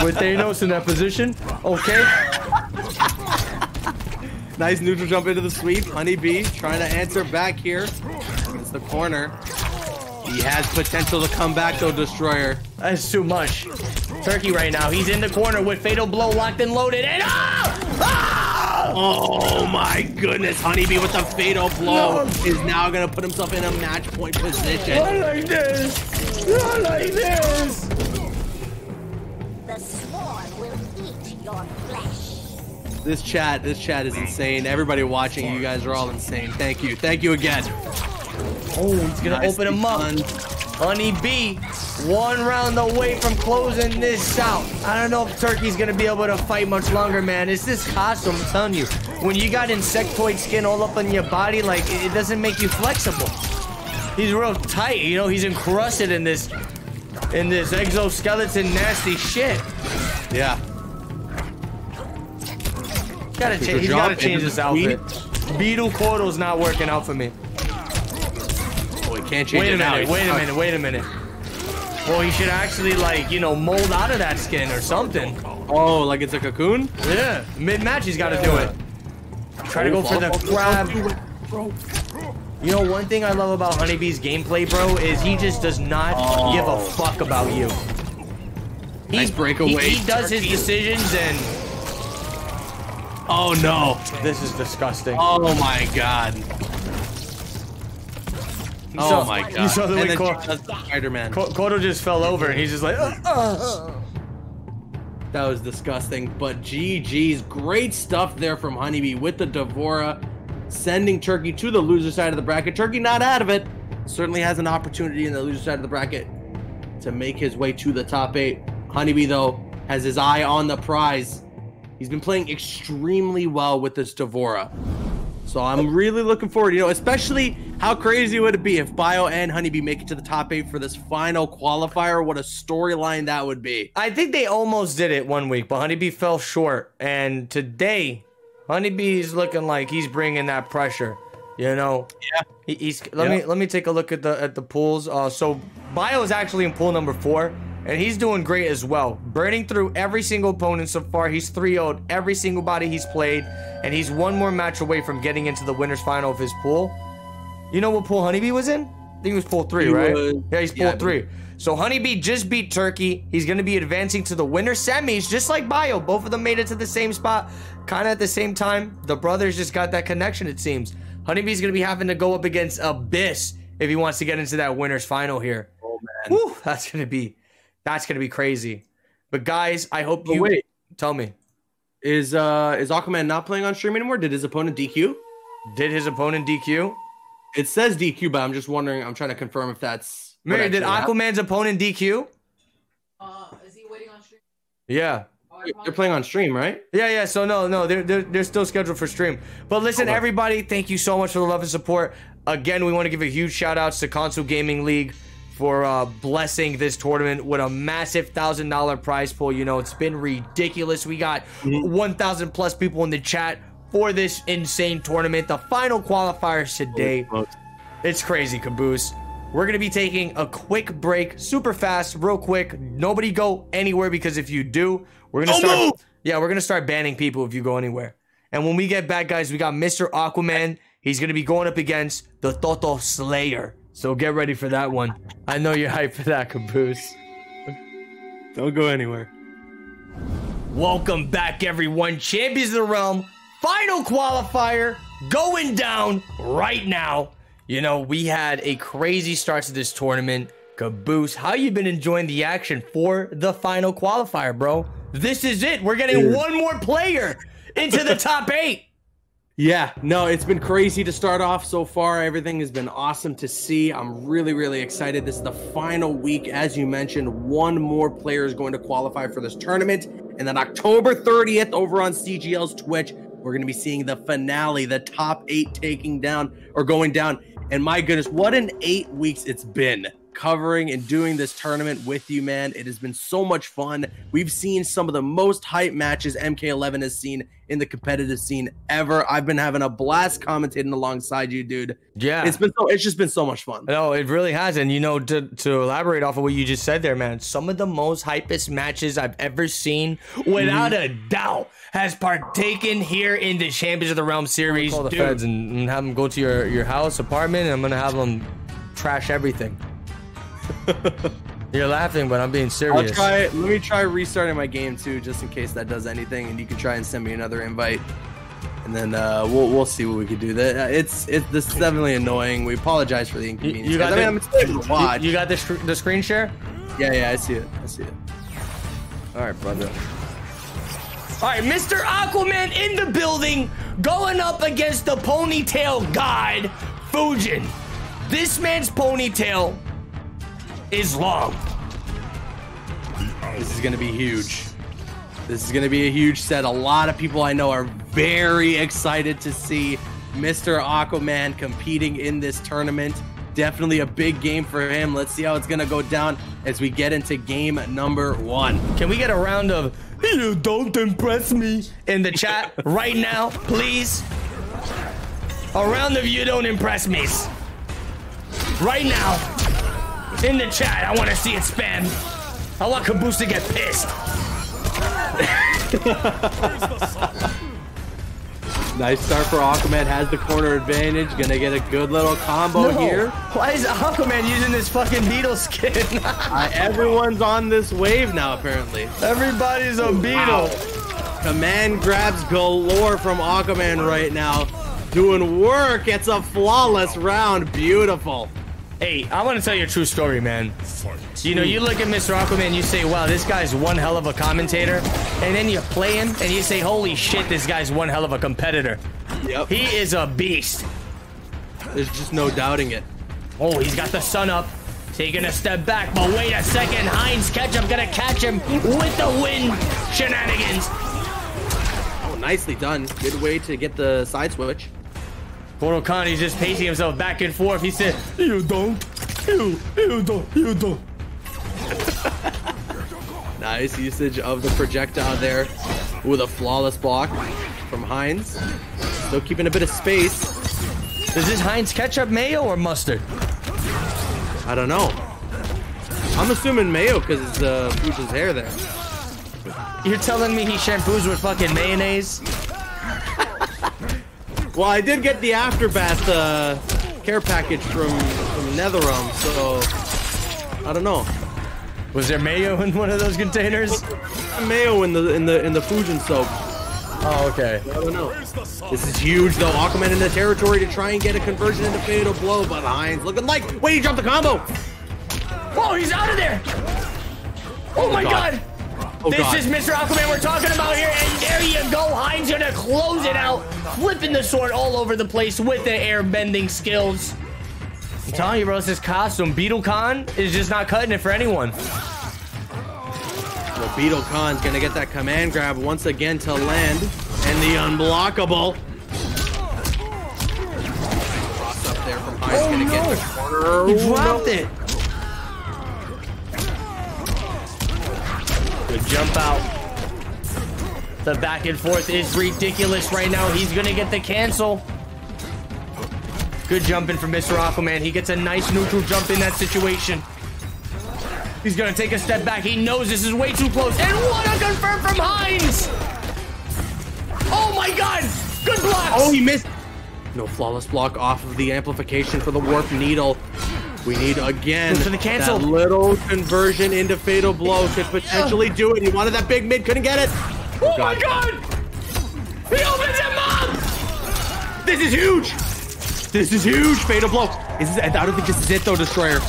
[SPEAKER 1] With Thanos in that position? Okay.
[SPEAKER 2] Nice neutral jump into the sweep. Honeybee trying to answer back here. It's the corner. He has potential to come back though, Destroyer.
[SPEAKER 1] That's too much. Turkey right now. He's in the corner with Fatal Blow locked and loaded. And ah! Ah!
[SPEAKER 2] Oh my goodness, Honeybee with the fatal blow is now gonna put himself in a match point position.
[SPEAKER 1] Not like this. Not like this.
[SPEAKER 6] The swarm will eat your flesh.
[SPEAKER 2] This chat, this chat is insane. Everybody watching, you guys are all insane. Thank you, thank you again.
[SPEAKER 1] Oh, he's gonna
[SPEAKER 2] Nicely
[SPEAKER 1] open him up.
[SPEAKER 2] done.
[SPEAKER 1] Honey B, one round away from closing this out. I don't know if Turkey's gonna be able to fight much longer, man. It's this costume, I'm telling you. When you got insectoid skin all up on your body, like it doesn't make you flexible. He's real tight, you know. He's encrusted in this, in this exoskeleton nasty shit.
[SPEAKER 2] Yeah.
[SPEAKER 1] Gotta
[SPEAKER 2] Good
[SPEAKER 1] change. He's
[SPEAKER 2] job.
[SPEAKER 1] gotta change this outfit. Beetle Cordo's not working out for me.
[SPEAKER 2] Oh, can't change
[SPEAKER 1] Wait a
[SPEAKER 2] it now.
[SPEAKER 1] minute. Wait a minute. Wait a minute. Well, he should actually like you know mold out of that skin or something.
[SPEAKER 2] Oh, like it's a cocoon?
[SPEAKER 1] Yeah, mid match he's got to do it. Try to go for the grab. You know, one thing I love about Honeybee's gameplay, bro, is he just does not give a oh. fuck about you. He,
[SPEAKER 2] Nice breakaway.
[SPEAKER 1] He, he does his decisions, and
[SPEAKER 2] Oh no.
[SPEAKER 1] this is disgusting.
[SPEAKER 2] Oh my god.
[SPEAKER 1] You
[SPEAKER 2] Oh
[SPEAKER 1] saw-
[SPEAKER 2] my god.
[SPEAKER 1] You saw the way
[SPEAKER 2] and then
[SPEAKER 1] Ko-
[SPEAKER 2] she does the Spider-Man.
[SPEAKER 1] Ko- just fell over, and he's just like, uh, uh.
[SPEAKER 2] That was disgusting. But GG's great stuff there from Honeybee with the D'Vorah, sending Turkey to the loser side of the bracket. Turkey not out of it. Certainly has an opportunity in the loser side of the bracket to make his way to the top eight. Honeybee, though, has his eye on the prize. He's been playing extremely well with this D'Vorah. So I'm really looking forward, you know, especially how crazy would it be if Bio and Honeybee make it to the top eight for this final qualifier? What a storyline that would be.
[SPEAKER 1] I think they almost did it one week, but Honeybee fell short. And today, Honeybee's looking like he's bringing that pressure. You know,
[SPEAKER 2] Yeah.
[SPEAKER 1] he, he's. Let
[SPEAKER 2] Yeah.
[SPEAKER 1] me let me take a look at the at the pools. Uh, so Bio is actually in pool number four, and he's doing great as well. Burning through every single opponent so far. He's 3-0'd every single body he's played, and he's one more match away from getting into the winners final of his pool. You know what pool Honeybee was in? I think it was pool three,
[SPEAKER 2] He
[SPEAKER 1] right?
[SPEAKER 2] was-
[SPEAKER 1] yeah, he's pool
[SPEAKER 2] yeah,
[SPEAKER 1] three. So Honeybee just beat Turkey. He's going to be advancing to the winner semis, just like Bio. Both of them made it to the same spot, kind of at the same time. The brothers just got that connection, it seems. Honeybee's going to be having to go up against Abyss if he wants to get into that winner's final here.
[SPEAKER 2] Oh man.
[SPEAKER 1] That's going to be, that's going to be crazy. But guys, I hope you
[SPEAKER 2] wait,
[SPEAKER 1] tell me.
[SPEAKER 2] is uh is Aquaman not playing on stream anymore? Did his opponent DQ?
[SPEAKER 1] Did his opponent DQ?
[SPEAKER 2] It says DQ, but I'm just wondering. I'm trying to confirm if that's. what
[SPEAKER 1] Mary, did
[SPEAKER 2] actually happened.
[SPEAKER 1] Aquaman's opponent DQ?
[SPEAKER 7] Uh, is he waiting on stream?
[SPEAKER 1] Yeah.
[SPEAKER 7] Oh,
[SPEAKER 2] They're playing on stream, right?
[SPEAKER 1] Yeah, yeah. So no, no, they're they're, they're still scheduled for stream. But listen,
[SPEAKER 2] Okay.
[SPEAKER 1] everybody, thank you so much for the love and support. Again, we want to give a huge shout outs to Console Gaming League for uh, blessing this tournament with a massive thousand dollar prize pool. You know, it's been ridiculous. We got one thousand plus people in the chat for this insane tournament. The final qualifiers today. It's crazy, Caboose. We're gonna be taking a quick break, super fast, real quick. Nobody go anywhere because if you do, we're gonna start. Yeah, we're gonna start banning people if you go anywhere. And when we get back, guys, we got Mr. Aquaman. He's gonna be going up against the Toto Slayer. So get ready for that one. I know you're hyped for that, Caboose.
[SPEAKER 2] Don't go anywhere.
[SPEAKER 1] Welcome back, everyone. Champions of the Realm, final qualifier going down right now. You know, we had a crazy start to this tournament. Caboose, how you been enjoying the action for the final qualifier, bro? This is it. We're getting one more player into the top eight.
[SPEAKER 2] Yeah, no, it's been crazy to start off so far. Everything has been awesome to see. I'm really, really excited. This is the final week. As you mentioned, one more player is going to qualify for this tournament. And then October 30th, over on CGL's Twitch, we're going to be seeing the finale, the top eight taking down or going down. And my goodness, what an eight weeks it's been covering and doing this tournament with you, man. It has been so much fun. We've seen some of the most hype matches MK11 has seen in the competitive scene ever. I've been having a blast commentating alongside you, dude.
[SPEAKER 1] Yeah.
[SPEAKER 2] It's been so it's just been so much fun.
[SPEAKER 1] No, it really has. And you know, to, to elaborate off of what you just said there, man, some of the most hypest matches I've ever seen, without a doubt, has partaken here in the Champions of the Realm series. Call the
[SPEAKER 2] Dude.
[SPEAKER 1] feds and, and have them go to your, your house, apartment, and I'm gonna have them trash everything. You're laughing, but I'm being
[SPEAKER 2] I'll
[SPEAKER 1] serious.
[SPEAKER 2] try let me try restarting my game too, just in case that does anything, and you can try and send me another invite. And then uh, we'll we'll see what we can do. That uh, it's it's this is definitely annoying. We apologize for the inconvenience.
[SPEAKER 1] you got
[SPEAKER 2] guys. I
[SPEAKER 1] the,
[SPEAKER 2] mean, I'm still able to watch.
[SPEAKER 1] You, you got the, str- the screen share?
[SPEAKER 2] yeah, yeah, I see it. I see it. All right, brother.
[SPEAKER 1] All right, Mr. Aquaman in the building, going up against the ponytail god, Fujin. This man's ponytail is long.
[SPEAKER 2] This is gonna be huge. This is gonna be a huge set. A lot of people I know are very excited to see Mr. Aquaman competing in this tournament. Definitely a big game for him. Let's see how it's gonna go down as we get into game number one.
[SPEAKER 1] Can we get a round of "You don't impress me" in the chat right now, please? A round of "You don't impress me" right now In the chat, I want to see it spam. I want Caboose to get pissed.
[SPEAKER 2] Nice start for Aquaman. Has the corner advantage. Gonna get a good little combo here.
[SPEAKER 1] Why is Aquaman using this fucking beetle skin?
[SPEAKER 2] Uh, everyone's on this wave now, apparently.
[SPEAKER 1] Everybody's a beetle.
[SPEAKER 2] Command grabs galore from Aquaman right now. Doing work. It's a flawless round. Beautiful.
[SPEAKER 1] Hey, I want to tell you a true story, man. You know, you look at Mr. Aquaman, and you say, wow, this guy's one hell of a commentator. And then you play him and you say, holy shit, this guy's one hell of a competitor.
[SPEAKER 2] Yep.
[SPEAKER 1] He is a beast.
[SPEAKER 2] There's just no doubting it.
[SPEAKER 1] Oh, he's got the sun up. Taking a step back, but wait a second. Heinz Ketchup gonna catch him with the wind shenanigans.
[SPEAKER 2] Oh, nicely done. Good way to get the side switch.
[SPEAKER 1] Portal Khan, he's just pacing himself back and forth. He said, You don't. You, you don't. You don't.
[SPEAKER 2] Nice usage of the projectile there with a flawless block from Heinz. Still keeping a bit of space.
[SPEAKER 1] Is this Heinz Ketchup mayo or mustard?
[SPEAKER 2] I don't know. I'm assuming mayo because it's uh, Fuji's hair there.
[SPEAKER 1] You're telling me he shampoos with fucking mayonnaise?
[SPEAKER 2] Well, I did get the afterbath uh, care package from, from NetherRealm, so I don't know.
[SPEAKER 1] Was there mayo in one of those containers?
[SPEAKER 2] Mayo in the in the in the Fujin soap.
[SPEAKER 1] Oh, okay.
[SPEAKER 2] I don't know. This is huge though. Aquaman in the territory to try and get a conversion into fatal blow, but Heinz looking like wait, he dropped the combo.
[SPEAKER 1] Whoa, he's out of there! Oh, my
[SPEAKER 2] God.
[SPEAKER 1] god!
[SPEAKER 2] Oh
[SPEAKER 1] this
[SPEAKER 2] god.
[SPEAKER 1] is Mr. Aquaman we're talking about here, and there you go. Heinz gonna close it out, flipping the sword all over the place with the air bending skills. I'm telling you, bro, this costume, Beetle Khan, is just not cutting it for anyone.
[SPEAKER 2] Well, Beetle Khan's gonna get that command grab once again to land, and the unblockable. Cross up there from Heinz,
[SPEAKER 1] Oh,
[SPEAKER 2] gonna get the corner.
[SPEAKER 1] He dropped it. Jump out. The back and forth is ridiculous right now. He's gonna get the cancel. Good jumping from Mr. Aquaman. He gets a nice neutral jump in that situation. He's gonna take a step back. He knows this is way too close. And what a confirm from Heinz! Oh my god! Good blocks!
[SPEAKER 2] Oh, he missed. No flawless block off of the amplification for the warp needle. We need again
[SPEAKER 1] for the cancel.
[SPEAKER 2] that little conversion into fatal blow could potentially do it. He wanted that big mid, couldn't get it.
[SPEAKER 1] oh, oh my god! He opens him up!
[SPEAKER 2] This is huge. This is huge. Fatal blow. Is this, I don't think this is it though, Destroyer.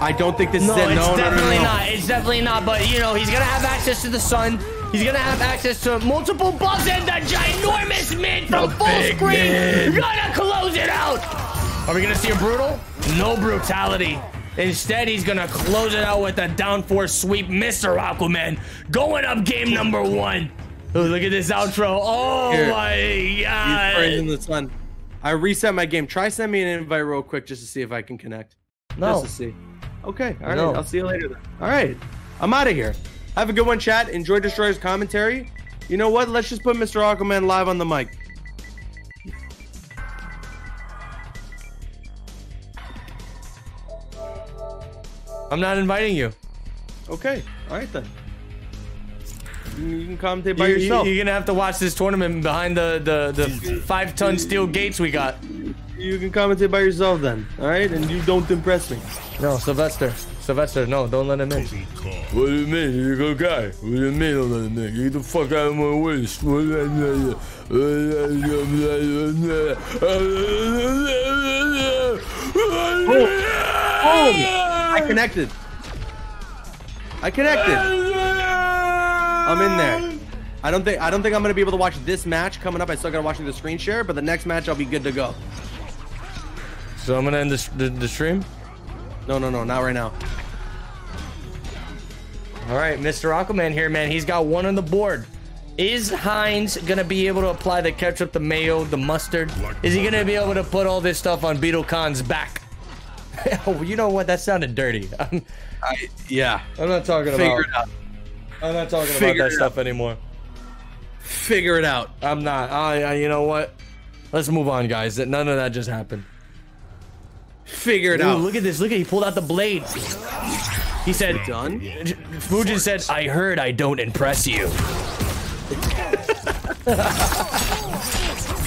[SPEAKER 2] I don't think this
[SPEAKER 1] No,
[SPEAKER 2] is it.
[SPEAKER 1] it's
[SPEAKER 2] No, no, no, no,
[SPEAKER 1] definitely
[SPEAKER 2] no.
[SPEAKER 1] not. It's definitely not. But you know, he's gonna have access to the sun. He's gonna have access to multiple buffs and the ginormous mid from
[SPEAKER 2] The
[SPEAKER 1] full screen.
[SPEAKER 2] mid.
[SPEAKER 1] Gonna close it out. Are we gonna see a brutal? No brutality. Instead, he's gonna close it out with a downforce sweep, Mr. Aquaman, going up game number one. Oh, look at this outro. Oh
[SPEAKER 2] Here.
[SPEAKER 1] my
[SPEAKER 2] He's
[SPEAKER 1] god.
[SPEAKER 2] praising the sun. I reset my game. Try send me an invite real quick just to see if I can connect.
[SPEAKER 1] No.
[SPEAKER 2] Just to see. Okay. All right.
[SPEAKER 1] No.
[SPEAKER 2] I'll see you later then. All right. I'm out of here. Have a good one, chat. Enjoy Destroyer's commentary. You know what? Let's just put Mr. Aquaman live on the mic.
[SPEAKER 1] I'm not inviting you.
[SPEAKER 2] Okay. All right then. You you can commentate by
[SPEAKER 1] You,
[SPEAKER 2] yourself.
[SPEAKER 1] You, are gonna have to watch this tournament behind the the, the five ton steel gates we got.
[SPEAKER 2] You can commentate by yourself then. All right. And you don't impress me.
[SPEAKER 1] No, Sylvester. Sylvester, no, don't let him in. What do you mean? You're a good guy. What do you mean don't let him in? Get the fuck out of my way.
[SPEAKER 2] Boom! I connected. I connected. I'm in there. I don't think I don't think I'm gonna be able to watch this match coming up. I still gotta watch the screen share, but the next match I'll be good to go.
[SPEAKER 1] So I'm gonna end the, the, the stream?
[SPEAKER 2] No, no, no, not right now.
[SPEAKER 1] All right, Mr. Aquaman here, man. He's got one on the board. Is Heinz gonna be able to apply the ketchup, the mayo, the mustard? Is he gonna be able to put all this stuff on Beetle Khan's back? oh, you know what? That sounded dirty. I'm,
[SPEAKER 2] I, yeah.
[SPEAKER 1] I'm not talking
[SPEAKER 2] Figure
[SPEAKER 1] about.
[SPEAKER 2] it out.
[SPEAKER 1] I'm not talking
[SPEAKER 2] Figure
[SPEAKER 1] about that
[SPEAKER 2] it
[SPEAKER 1] stuff anymore.
[SPEAKER 2] Figure it out.
[SPEAKER 1] I'm not. I, I, you know what? Let's move on, guys. That None of that just happened.
[SPEAKER 2] Figure it
[SPEAKER 1] Dude,
[SPEAKER 2] out.
[SPEAKER 1] look at this. Look at he pulled out the blade. He said,
[SPEAKER 2] Done.
[SPEAKER 1] Fujin said, I heard I don't impress you.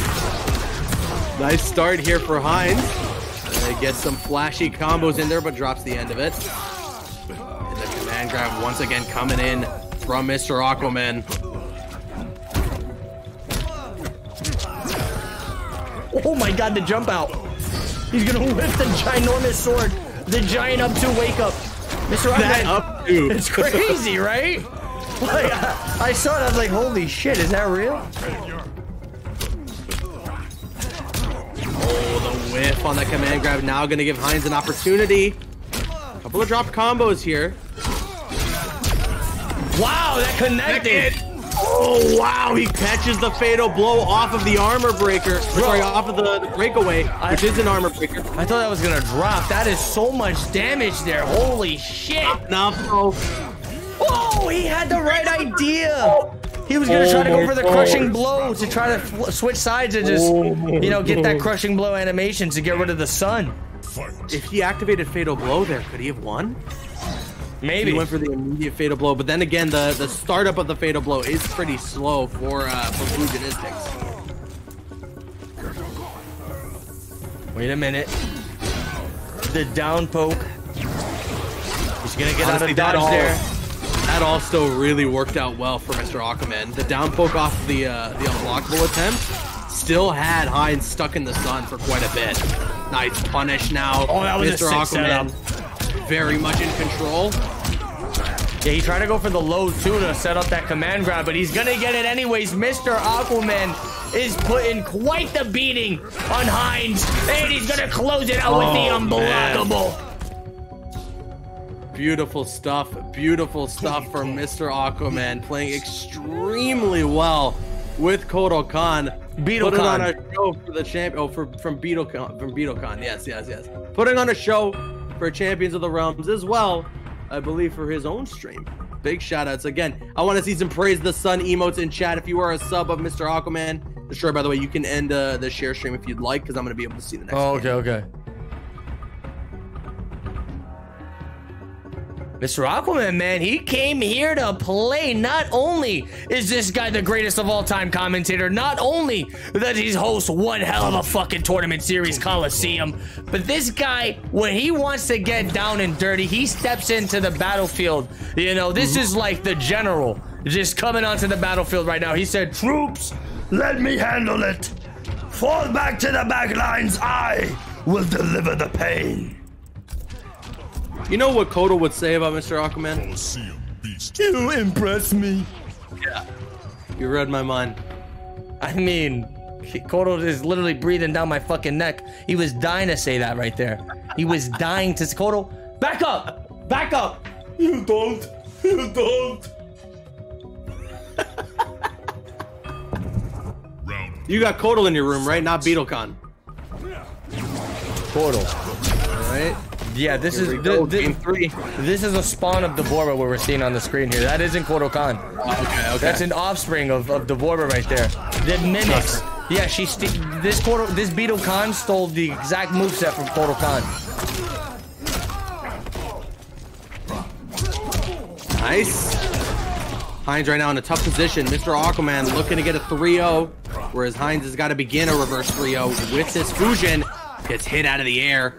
[SPEAKER 2] Nice start here for Heinz. Uh, gets some flashy combos in there, but drops the end of it. And the command grab once again coming in from Mr. Aquaman.
[SPEAKER 1] Oh my god, the jump out. He's gonna whip the ginormous sword. The giant up to wake up. Mr.
[SPEAKER 2] That
[SPEAKER 1] Aquaman.
[SPEAKER 2] up to.
[SPEAKER 1] It's crazy, right? Like, I, I saw it, I was like, holy shit, is that real?
[SPEAKER 2] Oh, the whiff on that command grab. Now gonna give Heinz an opportunity. Couple of drop combos here.
[SPEAKER 1] Wow, that connected.
[SPEAKER 2] Oh wow, he catches the fatal blow off of the armor breaker. Sorry, off of the, the breakaway, which is an armor breaker.
[SPEAKER 1] I thought that was gonna drop. That is so much damage there. Holy shit.
[SPEAKER 2] Enough. Oh,
[SPEAKER 1] Oh, he had the right idea. He was gonna try to go for the crushing blow to try to switch sides and just, you know, get that crushing blow animation to get rid of the sun.
[SPEAKER 2] If he activated fatal blow there, could he have won?
[SPEAKER 1] Maybe.
[SPEAKER 2] He went for the immediate fatal blow, but then again, the the startup of the fatal blow is pretty slow for uh, for Fujinistics.
[SPEAKER 1] Wait a minute. The down poke. He's gonna get out of dodge there.
[SPEAKER 2] That also really worked out well for Mr. Aquaman. The down poke off the uh, the unblockable attempt still had Heinz stuck in the sun for quite a bit. Nice punish now.
[SPEAKER 1] Oh, that was a
[SPEAKER 2] Mr.
[SPEAKER 1] sick
[SPEAKER 2] Aquaman very much in control.
[SPEAKER 1] Yeah, he tried to go for the low too to set up that command grab, but he's gonna get it anyways. Mr. Aquaman is putting quite the beating on Heinz, and he's gonna close it out with the
[SPEAKER 2] unblockable. man.
[SPEAKER 1] Unblockable.
[SPEAKER 2] Beautiful stuff. Beautiful stuff from Mr. Aquaman, playing extremely well with Kotal Kahn.
[SPEAKER 1] Beetle
[SPEAKER 2] Putting on a show for the champ. Oh, for from Beetle Khan. From Beetle Khan. Yes, yes, yes. Putting on a show for Champions of the Realms as well. I believe for his own stream. Big shout outs again. I want to see some praise the sun emotes in chat. If you are a sub of Mr. Aquaman, destroy. By the way, you can end uh, the share stream if you'd like, because I'm going to be able to see the next.
[SPEAKER 1] Oh,
[SPEAKER 2] one.
[SPEAKER 1] okay, okay. Mr. Aquaman, man, he came here to play. Not only is this guy the greatest of all time commentator, not only that he's host one hell of a fucking tournament series Coliseum, but this guy, when he wants to get down and dirty, he steps into the battlefield. You know, this is like the general just coming onto the battlefield right now. He said,
[SPEAKER 8] Troops, let me handle it. Fall back to the back lines. I will deliver the pain.
[SPEAKER 2] You know what Kotal would say about Mr. Aquaman?
[SPEAKER 3] Beast.
[SPEAKER 8] You impress me. Yeah.
[SPEAKER 2] You read my mind.
[SPEAKER 1] I mean, Kotal is literally breathing down my fucking neck. He was dying to say that right there. He was dying to Kotal. Back up! Back up!
[SPEAKER 8] You don't. You don't.
[SPEAKER 2] You got Kotal in your room, right? Not BeetleCon.
[SPEAKER 1] Kotal.
[SPEAKER 2] All right.
[SPEAKER 1] Yeah, this
[SPEAKER 2] Here
[SPEAKER 1] is
[SPEAKER 2] Game three.
[SPEAKER 1] this is a spawn of D'Vorah what we're seeing on the screen here. That isn't Kotal Kahn.
[SPEAKER 2] Okay. Okay.
[SPEAKER 1] That's an offspring of, of D'Vorah right there. That mimics. Yeah, she st- this Kodo this Beetle Khan stole the exact moveset from Kotal Kahn.
[SPEAKER 2] nice. Heinz right now in a tough position. Mr. Aquaman looking to get a 3-0, whereas Heinz has got to begin a reverse 3-0 with this fusion. Gets hit out of the air.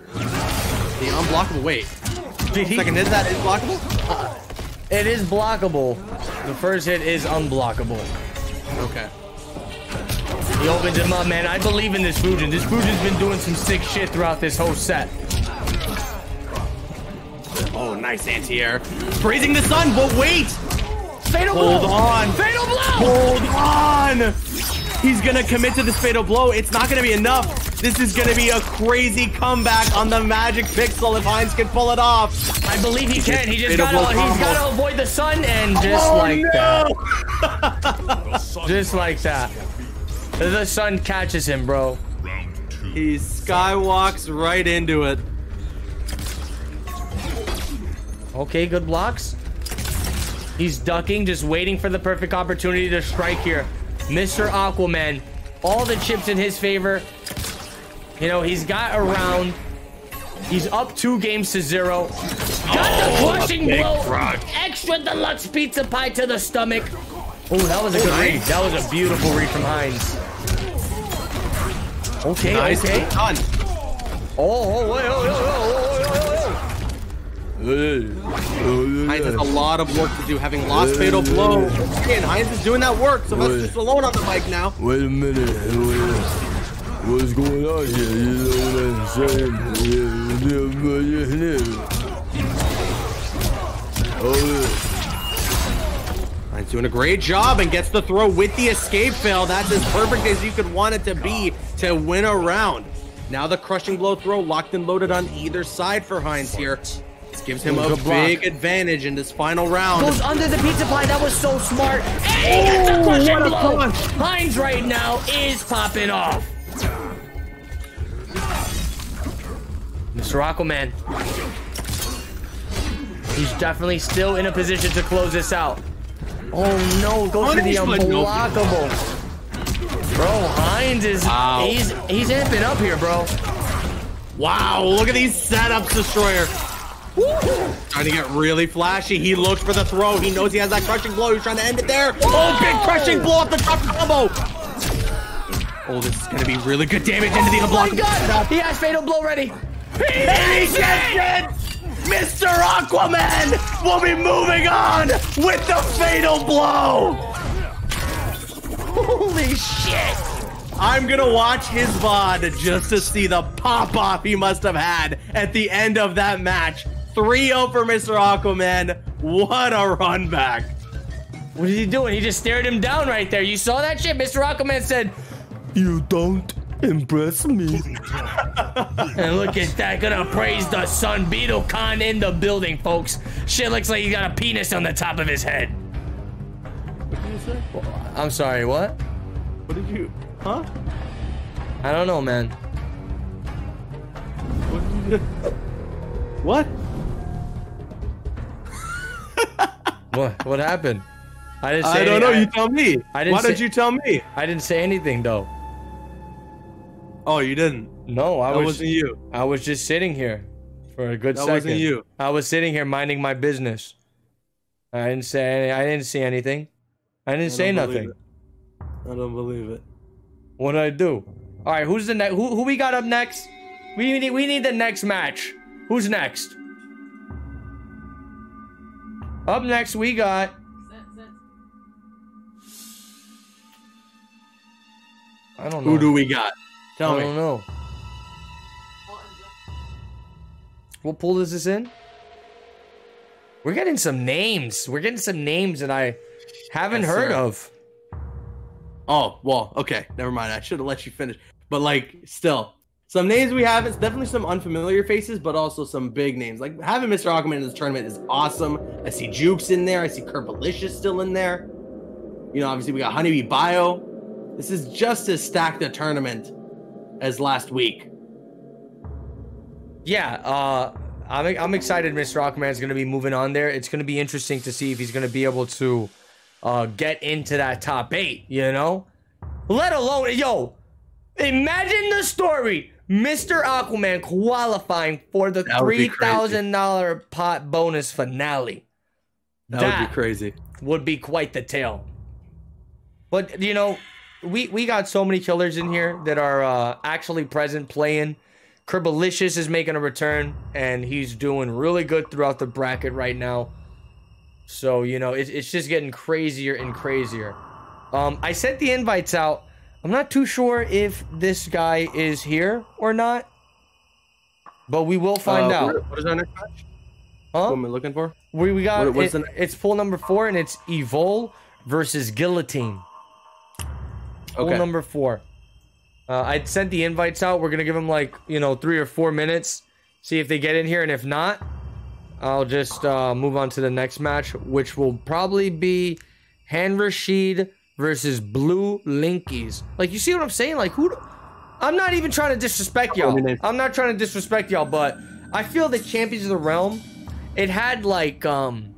[SPEAKER 2] The unblockable. Wait.
[SPEAKER 1] Did he-
[SPEAKER 2] Second, is that is blockable? Uh-uh.
[SPEAKER 1] It is blockable. The first hit is unblockable.
[SPEAKER 2] Okay.
[SPEAKER 1] He opens him up, man. I believe in this Fujin. This Fujin's been doing some sick shit throughout this whole set.
[SPEAKER 2] Oh, nice anti-air. Praising the sun, but wait!
[SPEAKER 1] Fatal
[SPEAKER 2] Hold
[SPEAKER 1] blow!
[SPEAKER 2] on.
[SPEAKER 1] Fatal blow!
[SPEAKER 2] Hold on! He's gonna commit to this fatal blow. It's not gonna be enough. This is gonna be a crazy comeback on the magic pixel if Heinz can pull it off.
[SPEAKER 1] I believe he can. He just gotta,
[SPEAKER 2] blow
[SPEAKER 1] he's
[SPEAKER 2] combo.
[SPEAKER 1] gotta avoid the sun and just
[SPEAKER 2] Oh,
[SPEAKER 1] like that. Just like that. The sun catches him, bro.
[SPEAKER 3] round two.
[SPEAKER 2] He skywalks right into it.
[SPEAKER 1] Okay, good blocks. He's ducking, just waiting for the perfect opportunity to strike here. Mr. Aquaman, all the chips in his favor. You know, he's got around. He's up two games to zero. Got the crushing blow.
[SPEAKER 5] crush.
[SPEAKER 1] Extra deluxe pizza pie to the stomach. Oh, that was a good read. That was a beautiful read from Heinz. Okay,
[SPEAKER 2] Nice
[SPEAKER 1] okay.
[SPEAKER 2] done.
[SPEAKER 1] Oh, oh, wait, oh, oh,
[SPEAKER 2] Heinz has a lot of work to do, having lost Fatal Blow. And Heinz is doing that work, so that's just alone on the mic now.
[SPEAKER 8] Wait a minute. What's going on here? You know what I'm saying? Oh,
[SPEAKER 2] Heinz doing a great job and gets the throw with the escape fail. That's as perfect as you could want it to be to win a round. Now the crushing blow throw locked and loaded on either side for Heinz here. This gives him a
[SPEAKER 1] Good block.
[SPEAKER 2] big advantage in this final round.
[SPEAKER 1] Goes under the pizza pie. That was so smart. And he gets the crushing
[SPEAKER 2] what a
[SPEAKER 1] blow.
[SPEAKER 2] punch.
[SPEAKER 1] Heinz right now is popping off. Mr. Aquaman. He's definitely still in a position to close this out. Oh no, goes for the
[SPEAKER 2] Punishment,
[SPEAKER 1] unblockable. Bro, Heinz is
[SPEAKER 2] Wow.
[SPEAKER 1] he's he's amping up here, bro.
[SPEAKER 2] Wow, look at these setups, Destroyer. Trying to get really flashy. He looks for the throw. He knows he has that crushing blow. He's trying to end it there. Oh, big oh. crushing blow off the top combo. Oh, this is going to be really good damage into the
[SPEAKER 1] Oh my god! He has fatal blow ready. He has it!
[SPEAKER 2] Mr. Aquaman will be moving on with the fatal blow.
[SPEAKER 1] Holy shit!
[SPEAKER 2] I'm gonna watch his VOD just to see the pop off he must have had at the end of that match. 3-0 for Mr. Aquaman. What a run back.
[SPEAKER 1] What is he doing? He just stared him down right there. You saw that shit? Mr. Aquaman said,
[SPEAKER 8] You don't impress me.
[SPEAKER 1] and look at that, gonna praise the sun. Beetle Khan in the building, folks. Shit looks like he got a penis on the top of his head. What can you say? I'm sorry, what?
[SPEAKER 2] What did you? Huh?
[SPEAKER 1] I don't know, man.
[SPEAKER 2] What?
[SPEAKER 1] What? What happened? I didn't say.
[SPEAKER 2] I don't know. You tell me.
[SPEAKER 1] I didn't
[SPEAKER 2] Why did you tell me?
[SPEAKER 1] I didn't say anything though.
[SPEAKER 2] Oh, you didn't.
[SPEAKER 1] No, I
[SPEAKER 2] That
[SPEAKER 1] was.
[SPEAKER 2] wasn't you.
[SPEAKER 1] I was just sitting here for a good
[SPEAKER 2] That
[SPEAKER 1] second.
[SPEAKER 2] wasn't you.
[SPEAKER 1] I was sitting here minding my business. I didn't say. Any, I didn't see anything. I didn't
[SPEAKER 2] I
[SPEAKER 1] say nothing.
[SPEAKER 2] it. I don't believe it.
[SPEAKER 1] What did I do? All right, who's the next? Who, who we got up next? We need we need the next match. Who's next? Up next, we got. I don't know.
[SPEAKER 2] Who do we got? Tell
[SPEAKER 1] I
[SPEAKER 2] me.
[SPEAKER 1] I don't know. What pool is this in? We're getting some names. We're getting some names that I haven't
[SPEAKER 2] Yes,
[SPEAKER 1] heard
[SPEAKER 2] sir.
[SPEAKER 1] of.
[SPEAKER 2] Oh, well, okay. Never mind. I should have let you finish. But like, still, some names we have. It's definitely some unfamiliar faces, but also some big names. Like having Mr. Aquaman in this tournament is awesome. I see Jukes in there. I see Kerbalicious still in there. You know, obviously we got Honeybee Bio. This is just as stacked a tournament as last week.
[SPEAKER 1] Yeah, uh, I'm I'm excited. Mr. Is going to be moving on there. It's going to be interesting to see if he's going to be able to uh, get into that top eight. You know, let alone yo, imagine the story: Mr. Aquaman qualifying for the
[SPEAKER 2] That would be
[SPEAKER 1] three thousand dollar pot bonus finale.
[SPEAKER 2] That,
[SPEAKER 1] That-
[SPEAKER 2] would be crazy.
[SPEAKER 1] would be quite the tale. But you know, we we got so many killers in here that are uh, actually present playing. Kerbalicious is making a return, and he's doing really good throughout the bracket right now. So you know, it's it's just getting crazier and crazier. Um, I sent the invites out. I'm not too sure if this guy is here or not, but we will find
[SPEAKER 2] Uh,
[SPEAKER 1] out.
[SPEAKER 2] what- is our next match?
[SPEAKER 1] Huh?
[SPEAKER 2] What am I looking for?
[SPEAKER 1] We, we got
[SPEAKER 2] What-
[SPEAKER 1] it-
[SPEAKER 2] the-
[SPEAKER 1] it's pool number four and it's Evol versus Guillotine. Pool
[SPEAKER 2] Okay.
[SPEAKER 1] number four. Uh, I sent the invites out. We're gonna give them like you know three or four minutes, see if they get in here, and if not, I'll just uh, move on to the next match, which will probably be Han Rashid versus Blue Linkies. Like you see what I'm saying? Like who? I'm not even trying to disrespect y'all. I'm not trying to disrespect y'all, but I feel the Champions of the Realm, it had like um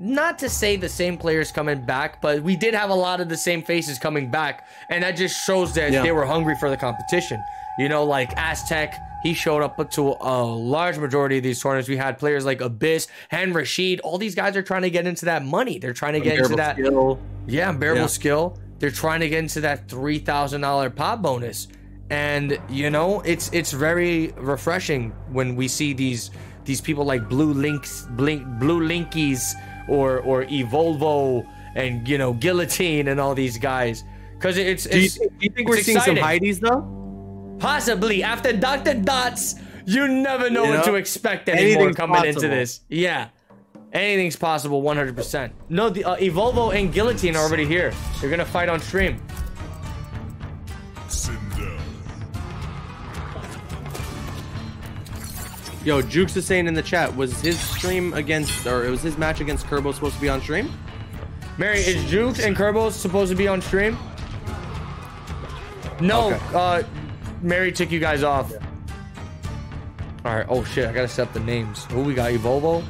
[SPEAKER 1] not to say the same players coming back, but we did have a lot of the same faces coming back, and that just shows that
[SPEAKER 2] Yeah.
[SPEAKER 1] they were hungry for the competition. You know, like Aztec, He showed up to a large majority of these tournaments. We had players like Abyss and Rashid. All these guys are trying to get into that money. They're trying to get into that.
[SPEAKER 2] Skill.
[SPEAKER 1] Yeah, unbearable
[SPEAKER 2] Yeah.
[SPEAKER 1] skill. They're trying to get into that three thousand dollar pop bonus, and you know it's it's very refreshing when we see these these people like Blue Links, Blink, Blue Linkies, or or Evolvo, and you know Guillotine and all these guys. Because it's,
[SPEAKER 2] Do you, think- do you think
[SPEAKER 1] it's
[SPEAKER 2] we're seeing some. Heidi's though?
[SPEAKER 1] Possibly after Doctor Dots, you never know
[SPEAKER 2] You
[SPEAKER 1] what
[SPEAKER 2] know,
[SPEAKER 1] to expect anymore
[SPEAKER 2] anything's
[SPEAKER 1] coming into this. Yeah. Anything's possible 100%. No, the uh, Evolvo and Guillotine are already here. They're going to fight on stream.
[SPEAKER 3] Sindel.
[SPEAKER 2] Yo, Jukes is saying in the chat, was his stream against, or it was his match against Kerbo supposed to be on stream?
[SPEAKER 1] Mary, is Jukes and Kerbal supposed to be on stream? No,
[SPEAKER 2] Okay.
[SPEAKER 1] uh, Mary took you guys off. All right. Oh shit! I gotta set up the names. Who we got? Evolvo.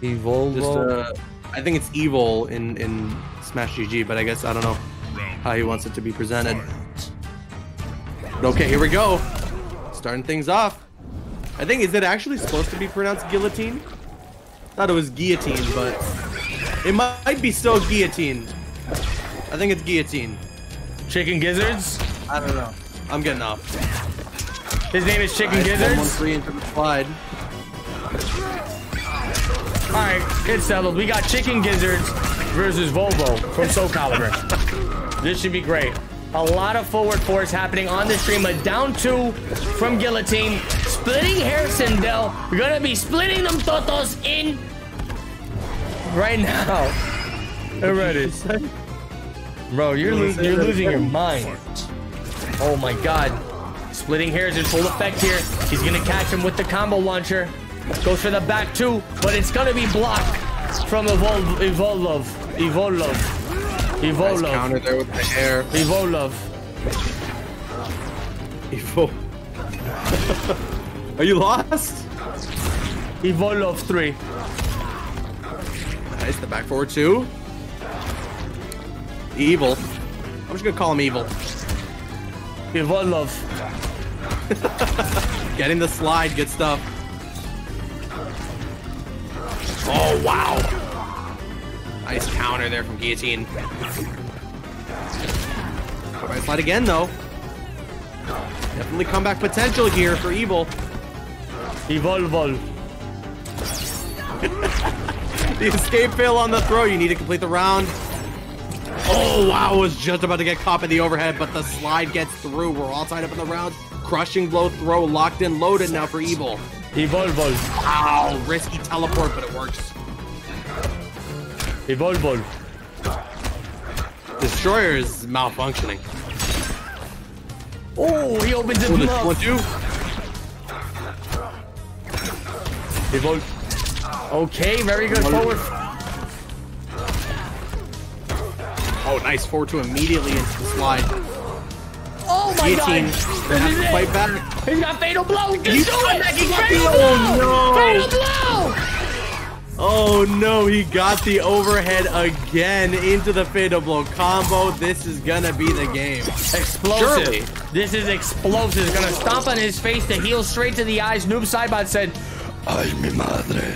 [SPEAKER 1] Evolvo.
[SPEAKER 2] Just, uh, I think it's evil in in Smash GG, but I guess I don't know how he wants it to be presented. Okay, here we go. Starting things off. I think is it actually supposed to be pronounced guillotine? Thought it was guillotine, but it might be still guillotine. I think it's guillotine.
[SPEAKER 1] Chicken Gizzards.
[SPEAKER 2] I don't know. I'm getting off.
[SPEAKER 1] His name is Chicken
[SPEAKER 2] One, one,
[SPEAKER 1] Gizzards.
[SPEAKER 2] three into the slide.
[SPEAKER 1] All right, it's settled. We got Chicken Gizzards versus Volvo from Soul Calibur. This should be great. A lot of forward force happening on the stream. A down two from Guillotine. Splitting hair Sindel. We're gonna be splitting them totos in right now. I'm ready. Bro, you're, lo- you're losing your mind. Oh my god. Splitting hairs in full effect here. He's gonna catch him with the combo launcher. Goes for the back two, but it's gonna be blocked from Evol- Evolov. Evolov.
[SPEAKER 2] Nice
[SPEAKER 1] Evolov.
[SPEAKER 2] counter there with the air.
[SPEAKER 1] Evolov.
[SPEAKER 2] Evo. Are you lost?
[SPEAKER 1] Evolov 3.
[SPEAKER 2] Nice, the back forward two. Evil. I'm just gonna call him evil.
[SPEAKER 1] Evolov.
[SPEAKER 2] Getting the slide, good stuff. Oh wow! Nice counter there from Guillotine. Alright, slide again though. Definitely comeback potential here for Evil.
[SPEAKER 1] Evolvol.
[SPEAKER 2] The escape fail on the throw. You need to complete the round. Oh wow! Was just about to get caught by the overhead, but the slide gets through. We're all tied up in the round. Crushing blow throw locked in, loaded now for Evil.
[SPEAKER 1] Evolvol.
[SPEAKER 2] Wow! Risky teleport, but it works.
[SPEAKER 1] Evolvol.
[SPEAKER 2] Destroyer is malfunctioning.
[SPEAKER 1] Oh, he opens his
[SPEAKER 2] Oh,
[SPEAKER 1] mouth.
[SPEAKER 2] one two.
[SPEAKER 1] Evol. Okay, very good forward.
[SPEAKER 2] Oh, nice forward two immediately into the slide.
[SPEAKER 1] Oh my
[SPEAKER 2] Guillotine.
[SPEAKER 1] god.
[SPEAKER 2] They have
[SPEAKER 1] This is
[SPEAKER 2] to fight back.
[SPEAKER 1] He's got fatal blow. Just
[SPEAKER 2] You
[SPEAKER 1] do it.
[SPEAKER 2] that, he got
[SPEAKER 1] Fatal blow.
[SPEAKER 2] oh, no.
[SPEAKER 1] Fatal blow.
[SPEAKER 2] Oh no, he got the overhead again into the fatal blow combo. This is gonna be the game.
[SPEAKER 1] Explosive.
[SPEAKER 2] Surely.
[SPEAKER 1] This is explosive. It's gonna stomp on his face, the heel straight to the eyes. Noob Saibot said,
[SPEAKER 8] Ay, mi madre.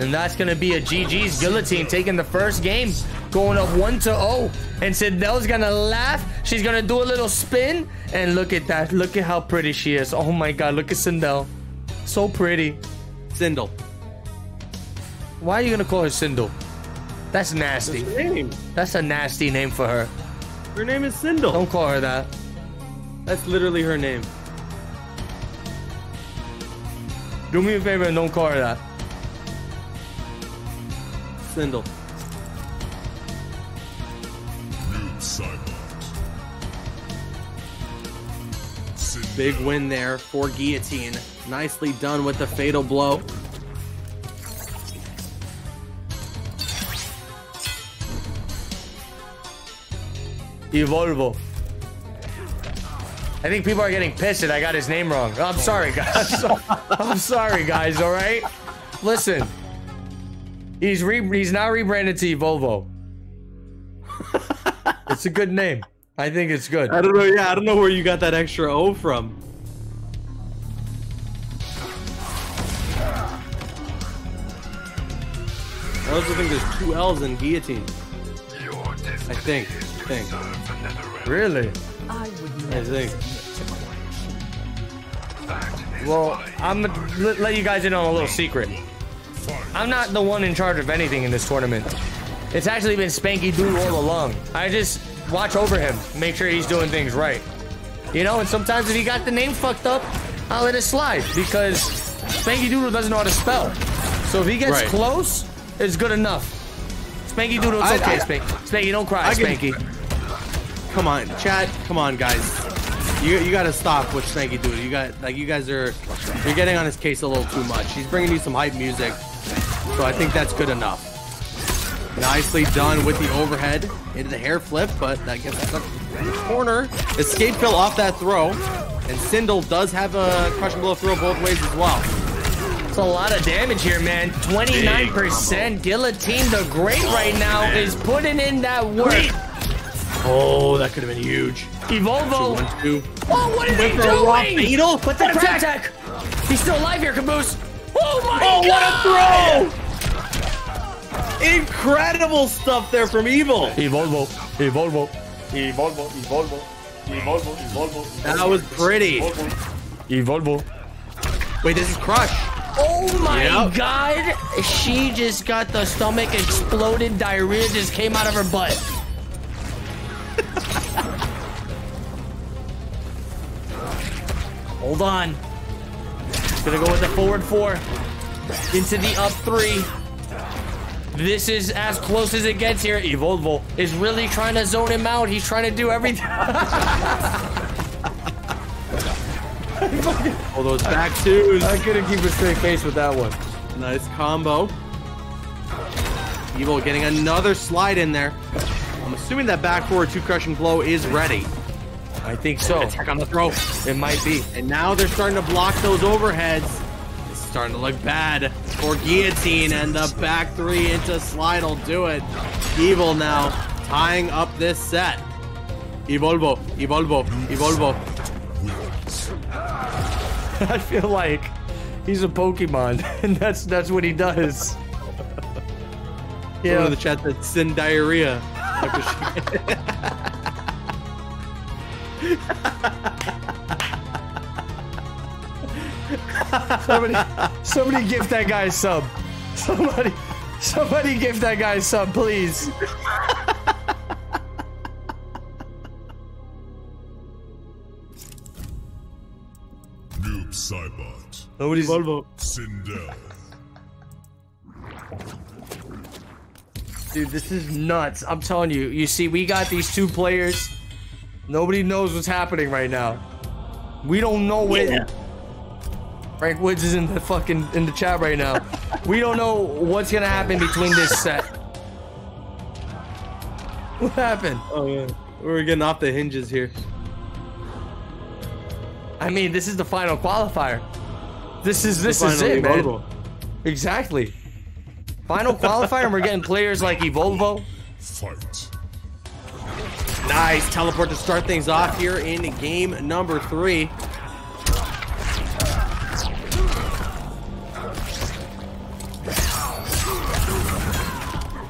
[SPEAKER 1] And that's gonna be a GG's guillotine taking the first game, going up one to zero. And Sindel's gonna laugh. She's gonna do a little spin, and look at that. Look at how pretty she is. Oh my God, look at Sindel. So pretty.
[SPEAKER 2] Sindel.
[SPEAKER 1] Why are you gonna call her Sindel? That's nasty.
[SPEAKER 2] Her name.
[SPEAKER 1] That's a nasty name for her.
[SPEAKER 2] Her name is Sindel.
[SPEAKER 1] Don't call her that.
[SPEAKER 2] That's literally her name.
[SPEAKER 1] Do me a favor and don't call her that.
[SPEAKER 3] Saibot.
[SPEAKER 2] Big win there for Guillotine. Nicely done with the fatal blow.
[SPEAKER 1] Evolvo. I think people are getting pissed that I got his name wrong. I'm sorry, guys. I'm sorry, guys. All right. Listen, he's re- he's now rebranded to Evolvo. It's a good name. I think it's good.
[SPEAKER 2] I don't know. Yeah, I don't know where you got that extra O from. I also think there's two L's in guillotine. I think. I think.
[SPEAKER 1] Really?
[SPEAKER 2] I think.
[SPEAKER 1] Well, I'm gonna let- let you guys in on a little secret. I'm not the one in charge of anything in this tournament. It's actually been Spanky Dude all along. I just watch over him, make sure he's doing things right. You know, and sometimes if he got the name fucked up, I'll let it slide because Spanky Doodle doesn't know how to spell. So if he gets
[SPEAKER 2] Right.
[SPEAKER 1] close, it's good enough. Spanky Doodle, it's okay,
[SPEAKER 2] I-
[SPEAKER 1] Spanky. Spanky, don't cry,
[SPEAKER 2] I can-
[SPEAKER 1] Spanky.
[SPEAKER 2] Come on, Chad. Come on, guys. You you got to stop with Spanky Doodle. You got like you guys are you're getting on his case a little too much. He's bringing you some hype music, so I think that's good enough. Nicely done with the overhead into the hair flip, but that gets us up in the corner. Escape fell off that throw, and Sindel does have a crushing blow throw both ways as well.
[SPEAKER 1] It's a lot of damage here, man. 29%. Guillotine the Great right now is putting in that work.
[SPEAKER 2] Oh, that could have been huge.
[SPEAKER 1] Evolvo.
[SPEAKER 2] One, two.
[SPEAKER 1] Oh, what is he
[SPEAKER 2] Went for a raw
[SPEAKER 1] doing?
[SPEAKER 2] fatal?
[SPEAKER 1] What the
[SPEAKER 2] What a
[SPEAKER 1] crap
[SPEAKER 2] tech.
[SPEAKER 1] tech? He's still alive here, Caboose. Oh my
[SPEAKER 2] Oh,
[SPEAKER 1] god!
[SPEAKER 2] what a throw! Incredible stuff there from Evil.
[SPEAKER 1] Evolvo. Evolvo. Evolvo. Evolvo. Evolvo. Evolvo.
[SPEAKER 2] That was pretty.
[SPEAKER 1] Evolvo.
[SPEAKER 2] Wait, this is Crush.
[SPEAKER 1] Oh my
[SPEAKER 2] Yep.
[SPEAKER 1] god! She just got the stomach exploded. Diarrhea just came out of her butt. Hold on. Gonna go with the forward four. Into the up three. This is as close as it gets here. Evolvo is really trying to zone him out. He's trying to do everything.
[SPEAKER 2] All those back twos.
[SPEAKER 1] I couldn't keep a straight face with that one.
[SPEAKER 2] Nice combo. Evil getting another slide in there. I'm assuming that back forward two crushing blow is ready.
[SPEAKER 1] I think so.
[SPEAKER 2] Attack on the throw.
[SPEAKER 1] It might be.
[SPEAKER 2] And now they're starting to block those overheads. It's starting to look bad for Guillotine, and the back three into slide will do it. Evil now tying up this set. Evolvo, Evolvo, Evolvo.
[SPEAKER 1] I feel like he's a Pokemon, and that's that's what he does.
[SPEAKER 2] Yeah.
[SPEAKER 1] Yeah.
[SPEAKER 2] the chat that sin diarrhea.
[SPEAKER 1] Somebody, somebody give that guy a sub. Somebody, somebody give that guy a sub, please.
[SPEAKER 3] Noob Saibot.
[SPEAKER 1] Nobody's.
[SPEAKER 3] Sindel.
[SPEAKER 1] Dude, this is nuts. I'm telling you. You see, we got these two players. Nobody knows what's happening right now. We don't know what. Frank Woods is in the fucking in the chat right now. we don't know what's gonna happen between this set. What happened?
[SPEAKER 2] Oh yeah, we're getting off the hinges here.
[SPEAKER 1] I mean, this is the final qualifier. This is this is
[SPEAKER 2] Finally
[SPEAKER 1] it, man.
[SPEAKER 2] Evolvo.
[SPEAKER 1] Exactly. Final qualifier, and we're getting players like Evolvo.
[SPEAKER 3] Fight.
[SPEAKER 2] Nice teleport to start things off here in game number three.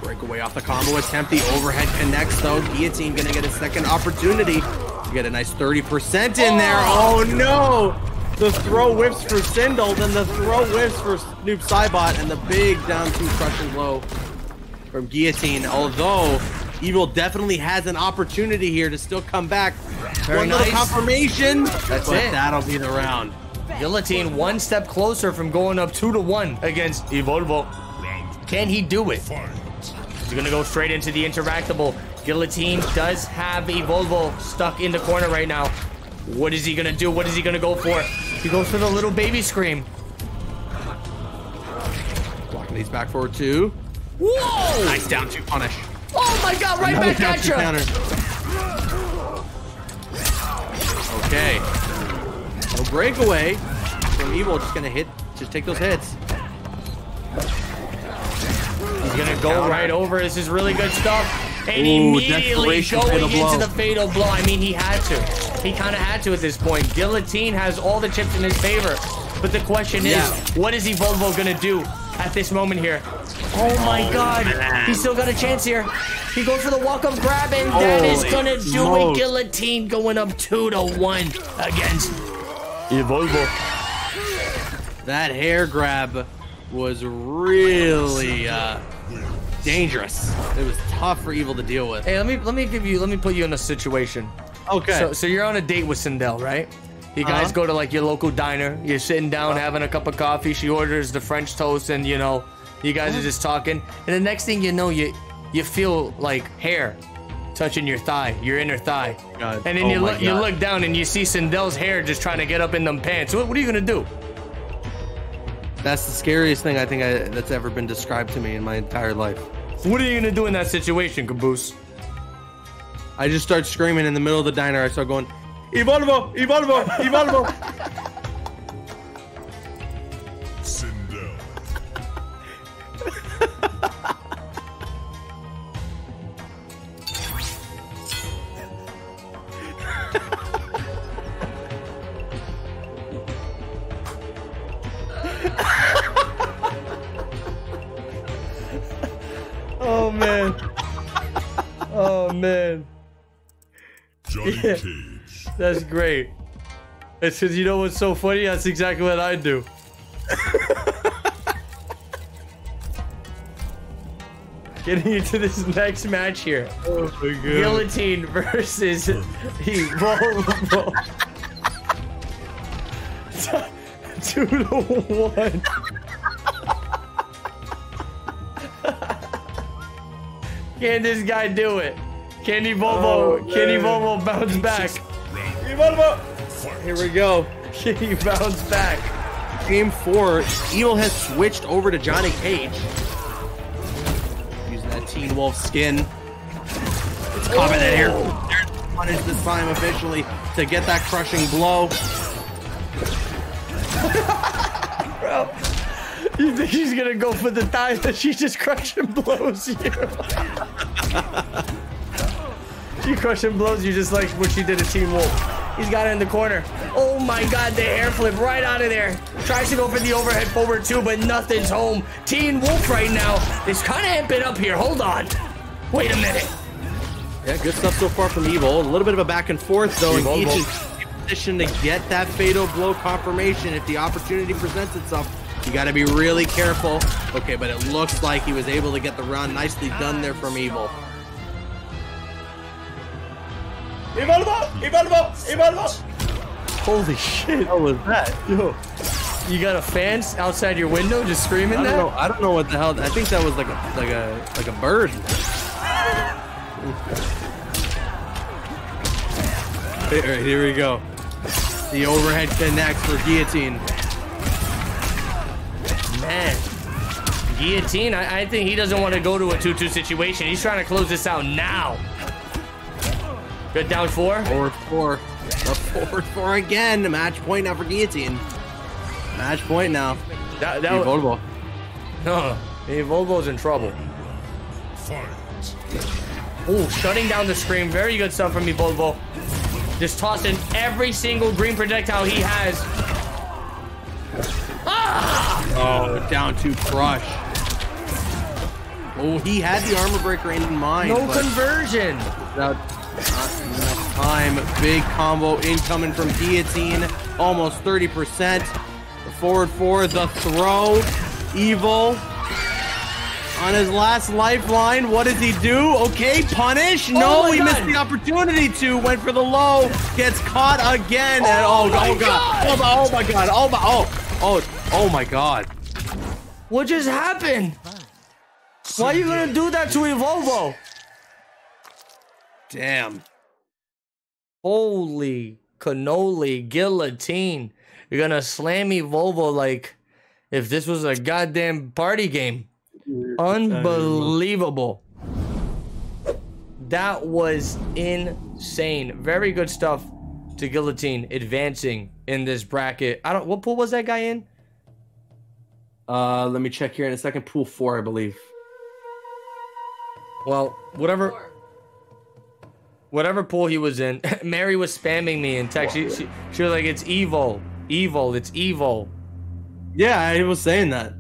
[SPEAKER 2] Breakaway off the combo attempt. The overhead connects though. Guillotine gonna get a second opportunity to get a nice 30% in there. Oh. oh no! The throw whips for Sindel, then the throw whips for Snoop Cybot, and the big down two crushing blow from Guillotine. Although Evil definitely has an opportunity here to still come back.
[SPEAKER 1] Very
[SPEAKER 2] One little
[SPEAKER 1] nice.
[SPEAKER 2] confirmation.
[SPEAKER 1] That's it.
[SPEAKER 2] That'll be the round.
[SPEAKER 1] Guillotine one step closer from going up two to one against Evolvo. Can he do it? He's gonna go straight into the interactable. Guillotine does have Evolvo stuck in the corner right now. What is he gonna do? What is he gonna go for? He goes for the little baby scream.
[SPEAKER 2] Blocking these back forward two.
[SPEAKER 1] Whoa!
[SPEAKER 2] Nice down two punish.
[SPEAKER 1] Oh my god, right back at you!
[SPEAKER 2] counter. Okay. No breakaway from Evil. Just gonna hit. Just take those hits.
[SPEAKER 1] He's gonna go right over. This is really good stuff. And
[SPEAKER 2] Ooh,
[SPEAKER 1] immediately going into the fatal blow. I mean, he had to. He kind of had to at this point. Guillotine has all the chips in his favor. But the question is,
[SPEAKER 2] Yeah.
[SPEAKER 1] what is Evolvo gonna do at this moment here? Oh my god. He's still got a chance here. He goes for the walk-up grab, and that is
[SPEAKER 2] Holy
[SPEAKER 1] gonna do it. Guillotine going up two to one against
[SPEAKER 8] Evolvo.
[SPEAKER 2] That hair grab was really uh, dangerous. It was tough for Evil to deal with.
[SPEAKER 1] Hey, let me let me give you let me put you in a situation.
[SPEAKER 2] Okay.
[SPEAKER 1] So so you're on a date with Sindel, right? You guys
[SPEAKER 2] Uh-huh.
[SPEAKER 1] go to like your local diner. You're sitting down having a cup of coffee. She orders the French toast, and you know, you guys are just talking. And the next thing you know, you you feel like hair touching your thigh, your inner thigh.
[SPEAKER 2] God.
[SPEAKER 1] And then
[SPEAKER 2] Oh
[SPEAKER 1] you look you look down and you see Sindel's hair just trying to get up in them pants. What, what are you gonna do?
[SPEAKER 2] That's the scariest thing I think I, that's ever been described to me in my entire life.
[SPEAKER 1] What are you gonna do in that situation, Caboose?
[SPEAKER 2] I just start screaming in the middle of the diner. I start going, Evolvo, Evolvo, Evolvo.
[SPEAKER 1] man.
[SPEAKER 3] Johnny
[SPEAKER 1] Yeah.
[SPEAKER 3] Cage.
[SPEAKER 1] That's great. It's because you know what's so funny? That's exactly what I do. Getting into this next match here.
[SPEAKER 2] Oh my god.
[SPEAKER 1] Guillotine versus Evolvo. Two to one. Can this guy do it? Can Evolvo? can oh, Evolvo bounce back?
[SPEAKER 2] Here we go.
[SPEAKER 1] He bounce back?
[SPEAKER 2] Game four, Evil has switched over to Johnny Cage. Using that Teen Wolf skin. It's coming in here. There's the punish this time officially to get that crushing blow. Bro.
[SPEAKER 1] You think she's gonna go for the thigh that she just crushed and blows you? she crushing blows you just like what she did to Teen Wolf. He's got it in the corner. Oh my god, the air flip right out of there. Tries to go for the overhead forward too, but nothing's home. Teen Wolf right now is kind of amping up here. Hold on. Wait a minute.
[SPEAKER 2] Yeah, good stuff so far from Evil. A little bit of a back and forth though, and
[SPEAKER 1] Evil,
[SPEAKER 2] each is in position to get that fatal blow confirmation if the opportunity presents itself. You got to be really careful. Okay, but it looks like he was able to get the run. Nicely done there from Evil. Evolvo! Evolvo! Evolvo!
[SPEAKER 1] Holy shit.
[SPEAKER 2] What was that?
[SPEAKER 1] Yo. You got a fan outside your window just screaming
[SPEAKER 2] I don't
[SPEAKER 1] that?
[SPEAKER 2] know. I don't know what the hell. I think that was like a like a like a bird. Here, here we go. The overhead connects for guillotine.
[SPEAKER 1] Man. Guillotine, I, I think he doesn't want to go to a 2-2 situation. He's trying to close this out now. Good down four.
[SPEAKER 2] Forward four. A forward four again. Match point now for guillotine. Match point now.
[SPEAKER 1] That, that was,
[SPEAKER 2] Evolvo.
[SPEAKER 1] no, hey, Volvo's in trouble.
[SPEAKER 3] Fight.
[SPEAKER 1] Oh, shutting down the screen. Very good stuff from me, Volvo. Just tossing every single green projectile he has. Ah!
[SPEAKER 2] Oh, down to crush. Oh, he had the armor breaker in mind.
[SPEAKER 1] No
[SPEAKER 2] but
[SPEAKER 1] conversion.
[SPEAKER 2] Not, not enough time. Big combo incoming from Guillotine. Almost 30%. The forward four, the throw. Evil. On his last lifeline, what does he do? Okay, punish. Oh no,
[SPEAKER 1] Oh
[SPEAKER 2] he
[SPEAKER 1] God.
[SPEAKER 2] missed the opportunity to. Went for the low. Gets caught again. and
[SPEAKER 1] Oh
[SPEAKER 2] oh, oh
[SPEAKER 1] my
[SPEAKER 2] oh god. Oh my, oh my god. Oh my oh. Oh, oh my god.
[SPEAKER 1] What just happened? Why are you gonna do that to Evolvo?
[SPEAKER 2] Damn.
[SPEAKER 1] Holy cannoli guillotine. You're gonna slam Evolvo like if this was a goddamn party game. Unbelievable. That was insane. Very good stuff to Guillotine advancing in this bracket. I don't what pool was that guy in?
[SPEAKER 2] Uh, let me check here in a second. Pool four, I believe.
[SPEAKER 1] Well, whatever whatever pool he was in, Mary was spamming me in text. She, she, she was like, "It's evil, evil, it's evil."
[SPEAKER 2] Yeah, I was saying that.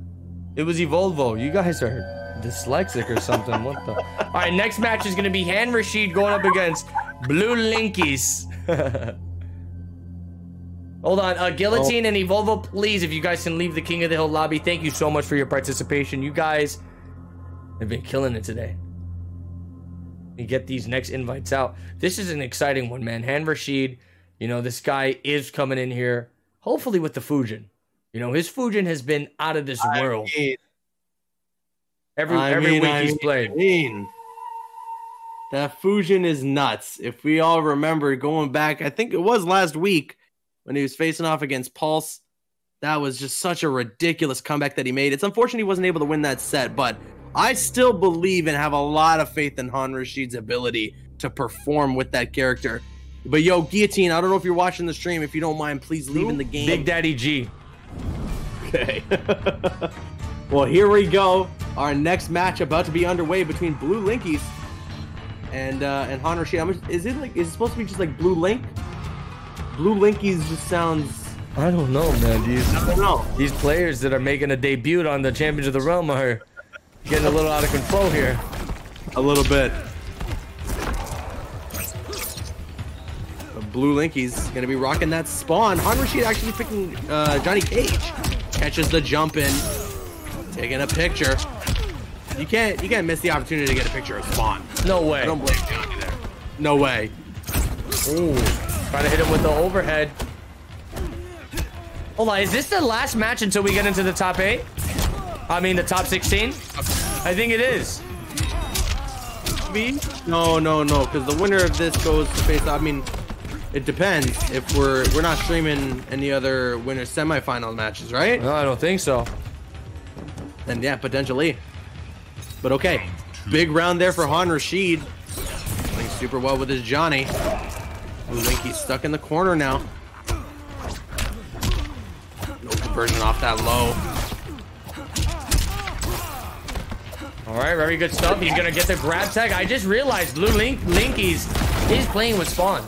[SPEAKER 1] It was Evolvo. You guys are dyslexic or something. What the? All right, next match is gonna be Han Rashid going up against Blue Linkies. Hold on, uh, Guillotine and Evolvo, please, if you guys can leave the King of the Hill lobby. Thank you so much for your participation. You guys have been killing it today. And get these next invites out. This is an exciting one, man. Han Rashid, you know, this guy is coming in here, hopefully with the Fujin. You know, his Fujin has been out of this world.
[SPEAKER 2] Mean,
[SPEAKER 1] Every
[SPEAKER 2] I
[SPEAKER 1] every
[SPEAKER 2] mean,
[SPEAKER 1] week
[SPEAKER 2] I
[SPEAKER 1] he's
[SPEAKER 2] mean,
[SPEAKER 1] played.
[SPEAKER 2] I mean, that Fujin is nuts. If we all remember going back, I think it was last week when he was facing off against Pulse. That was just such a ridiculous comeback that he made. It's unfortunate he wasn't able to win that set, but I still believe and have a lot of faith in Han Rashid's ability to perform with that character. But yo, Guillotine, I don't know if you're watching the stream. If you don't mind, please leave in the game.
[SPEAKER 1] Big Daddy G.
[SPEAKER 2] Okay. well, here we go. Our next match about to be underway between Blue Linkies and uh, and Han Rashid. I'm- Is it like is it supposed to be just like Blue Link? Blue Linkies just sounds.
[SPEAKER 1] I don't know, man. These
[SPEAKER 2] I don't know.
[SPEAKER 1] these players that are making a debut on the Champions of the Realm are getting a little out of control here.
[SPEAKER 2] A little bit. But Blue Linky's gonna be rocking that spawn. Han Rashid actually picking uh, Johnny Cage. Catches the jump in, taking a picture. You can't you can't miss the opportunity to get a picture of Spawn.
[SPEAKER 1] No way.
[SPEAKER 2] I don't blame Johnny there. No way.
[SPEAKER 1] Ooh, trying to hit him with the overhead. Hold on, is this the last match until we get into the top eight? I mean, the top 16? I think it is.
[SPEAKER 2] Me? No, no, no. Because the winner of this goes to face. I mean, it depends. If we're we're not streaming any other winner semifinal matches, right?
[SPEAKER 1] No, I don't think so.
[SPEAKER 2] Then yeah, potentially. But okay, big round there for Han Rashid. Playing super well with his Johnny. Blue Linky's stuck in the corner now. No conversion off that low.
[SPEAKER 1] All right, very good stuff. He's gonna get the grab tag. I just realized Blue Link Linkies is playing with Spawn.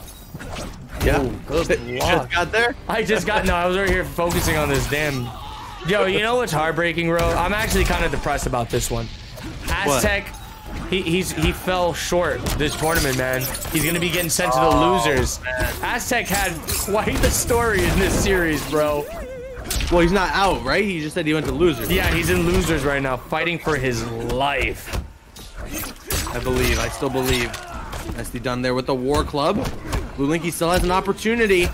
[SPEAKER 2] Yeah.
[SPEAKER 1] Good
[SPEAKER 2] You
[SPEAKER 1] luck.
[SPEAKER 2] just got there?
[SPEAKER 1] I just got no. I was right here focusing on this damn. Yo, you know what's heartbreaking, bro? I'm actually kind of depressed about this one. Aztec, he he's he fell short this tournament, man. He's gonna be getting sent to the oh, losers. Aztec had quite the story in this series, bro.
[SPEAKER 2] Well, he's not out, right? He just said he went to losers.
[SPEAKER 1] Yeah, he's in losers right now, fighting for his life.
[SPEAKER 2] I believe. I still believe. Nicely done there with the War Club. Blue Linky still has an opportunity.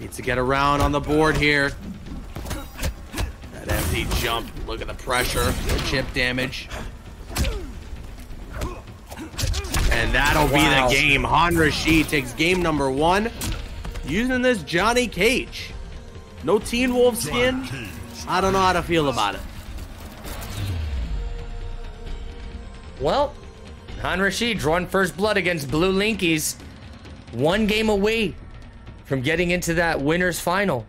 [SPEAKER 2] Needs to get around on the board here. That empty jump. Look at the pressure, the chip damage. And that'll
[SPEAKER 1] Wow.
[SPEAKER 2] be the game. Han Rashid takes game number one using this Johnny Cage. No Teen Wolf skin. I don't know how to feel about it.
[SPEAKER 1] Well, Han Rashid drawing first blood against Blue Linkies. One game away from getting into that winner's final.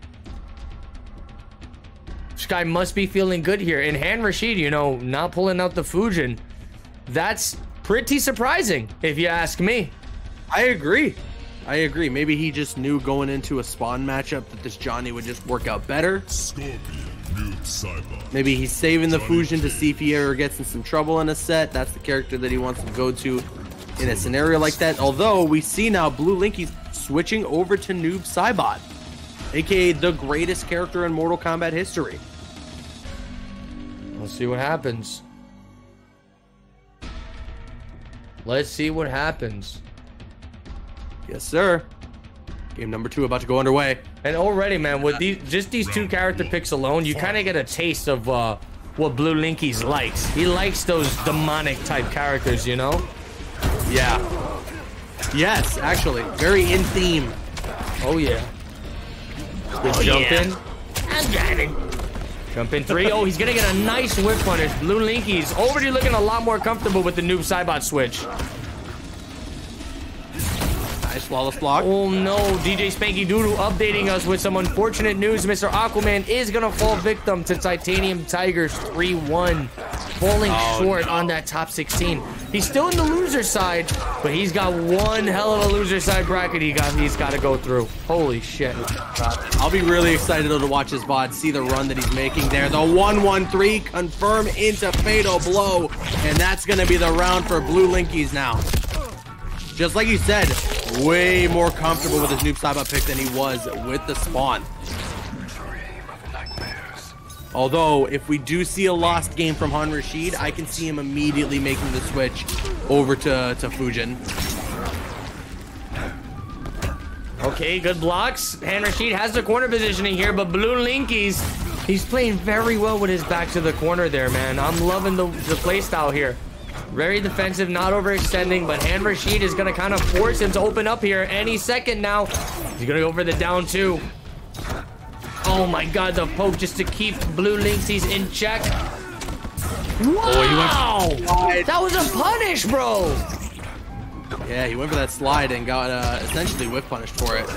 [SPEAKER 1] This guy must be feeling good here. And Han Rashid, you know, not pulling out the Fujin. That's pretty surprising, if you ask me.
[SPEAKER 2] I agree. I agree. Maybe he just knew going into a spawn matchup that this Johnny would just work out better.
[SPEAKER 3] Scorpion,
[SPEAKER 2] Maybe he's saving the Fujin to see if he ever gets in some trouble in a set. That's the character that he wants to go to in a scenario like that. Although we see now Blue Linky's switching over to Noob Saibot, aka the greatest character in Mortal Kombat history.
[SPEAKER 1] Let's see what happens. Let's see what happens.
[SPEAKER 2] Yes, sir. Game number two about to go underway.
[SPEAKER 1] And already, man, with these just these two character picks alone, you kind of get a taste of uh, what Blue Linkies likes. He likes those demonic type characters, you know.
[SPEAKER 2] Yeah. Yes, actually, very in theme.
[SPEAKER 1] Oh yeah. Good
[SPEAKER 2] Oh,
[SPEAKER 1] jump
[SPEAKER 2] yeah.
[SPEAKER 1] in. I'm driving. Jump in three. Oh, he's gonna get a nice whip punish. Blue Linkies already looking a lot more comfortable with the noob Saibot switch.
[SPEAKER 2] Nice flawless block.
[SPEAKER 1] Oh no, DJ Spanky Doodle updating us with some unfortunate news. Mr. Aquaman is gonna fall victim to Titanium Tigers 3-1. Falling
[SPEAKER 2] Oh,
[SPEAKER 1] short
[SPEAKER 2] no.
[SPEAKER 1] on that top 16. He's still in the loser side, but he's got one hell of a loser side bracket he got he's gotta go through. Holy shit.
[SPEAKER 2] I'll be really excited to watch his VOD, see the run that he's making there. The 1-1-3 confirm into fatal blow, and that's gonna be the round for Blue Linkies now. Just like you said, way more comfortable with his Noob Saibot pick than he was with the spawn. Although, if we do see a lost game from Han Rashid, I can see him immediately making the switch over to, to Fujin.
[SPEAKER 1] Okay, good blocks. Han Rashid has the corner positioning here, but Blue Linkies, he's playing very well with his back to the corner there, man. I'm loving the, the play style here. Very defensive, not overextending, but Han Rashid is going to kind of force him to open up here any second now. He's going to go for the down two. Oh my god, the poke just to keep Blue Linkies in check. Wow! that was a punish, bro!
[SPEAKER 2] Yeah, he went for that slide and got uh, essentially whip punished for it.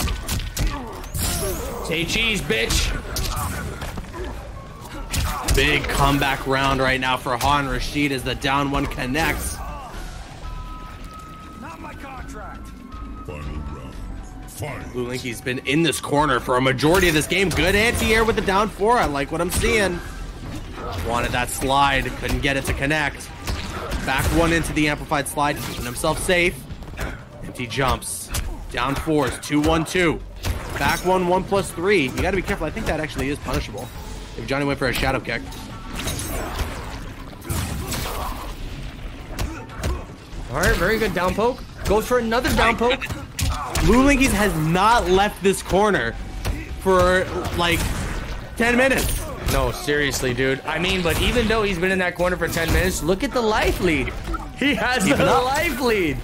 [SPEAKER 1] Say cheese, bitch.
[SPEAKER 2] Big comeback round right now for Han Rashid as the down one connects. Not my contract.
[SPEAKER 3] Final round. Fight.
[SPEAKER 2] Blue Linky's been in this corner for a majority of this game. Good anti-air with the down four. I like what I'm seeing. Wanted that slide, couldn't get it to connect. Back one into the amplified slide, keeping himself safe. Empty jumps. Down fours, two, one, two. Back one, one plus three. You gotta be careful. I think that actually is punishable. If Johnny went for a shadow kick.
[SPEAKER 1] All right, very good down poke. Goes for another down poke.
[SPEAKER 2] Blue has not left this corner for like 10 minutes.
[SPEAKER 1] No, seriously, dude. I mean, but even though he's been in that corner for 10 minutes, look at the life lead. He has the
[SPEAKER 2] up.
[SPEAKER 1] life lead.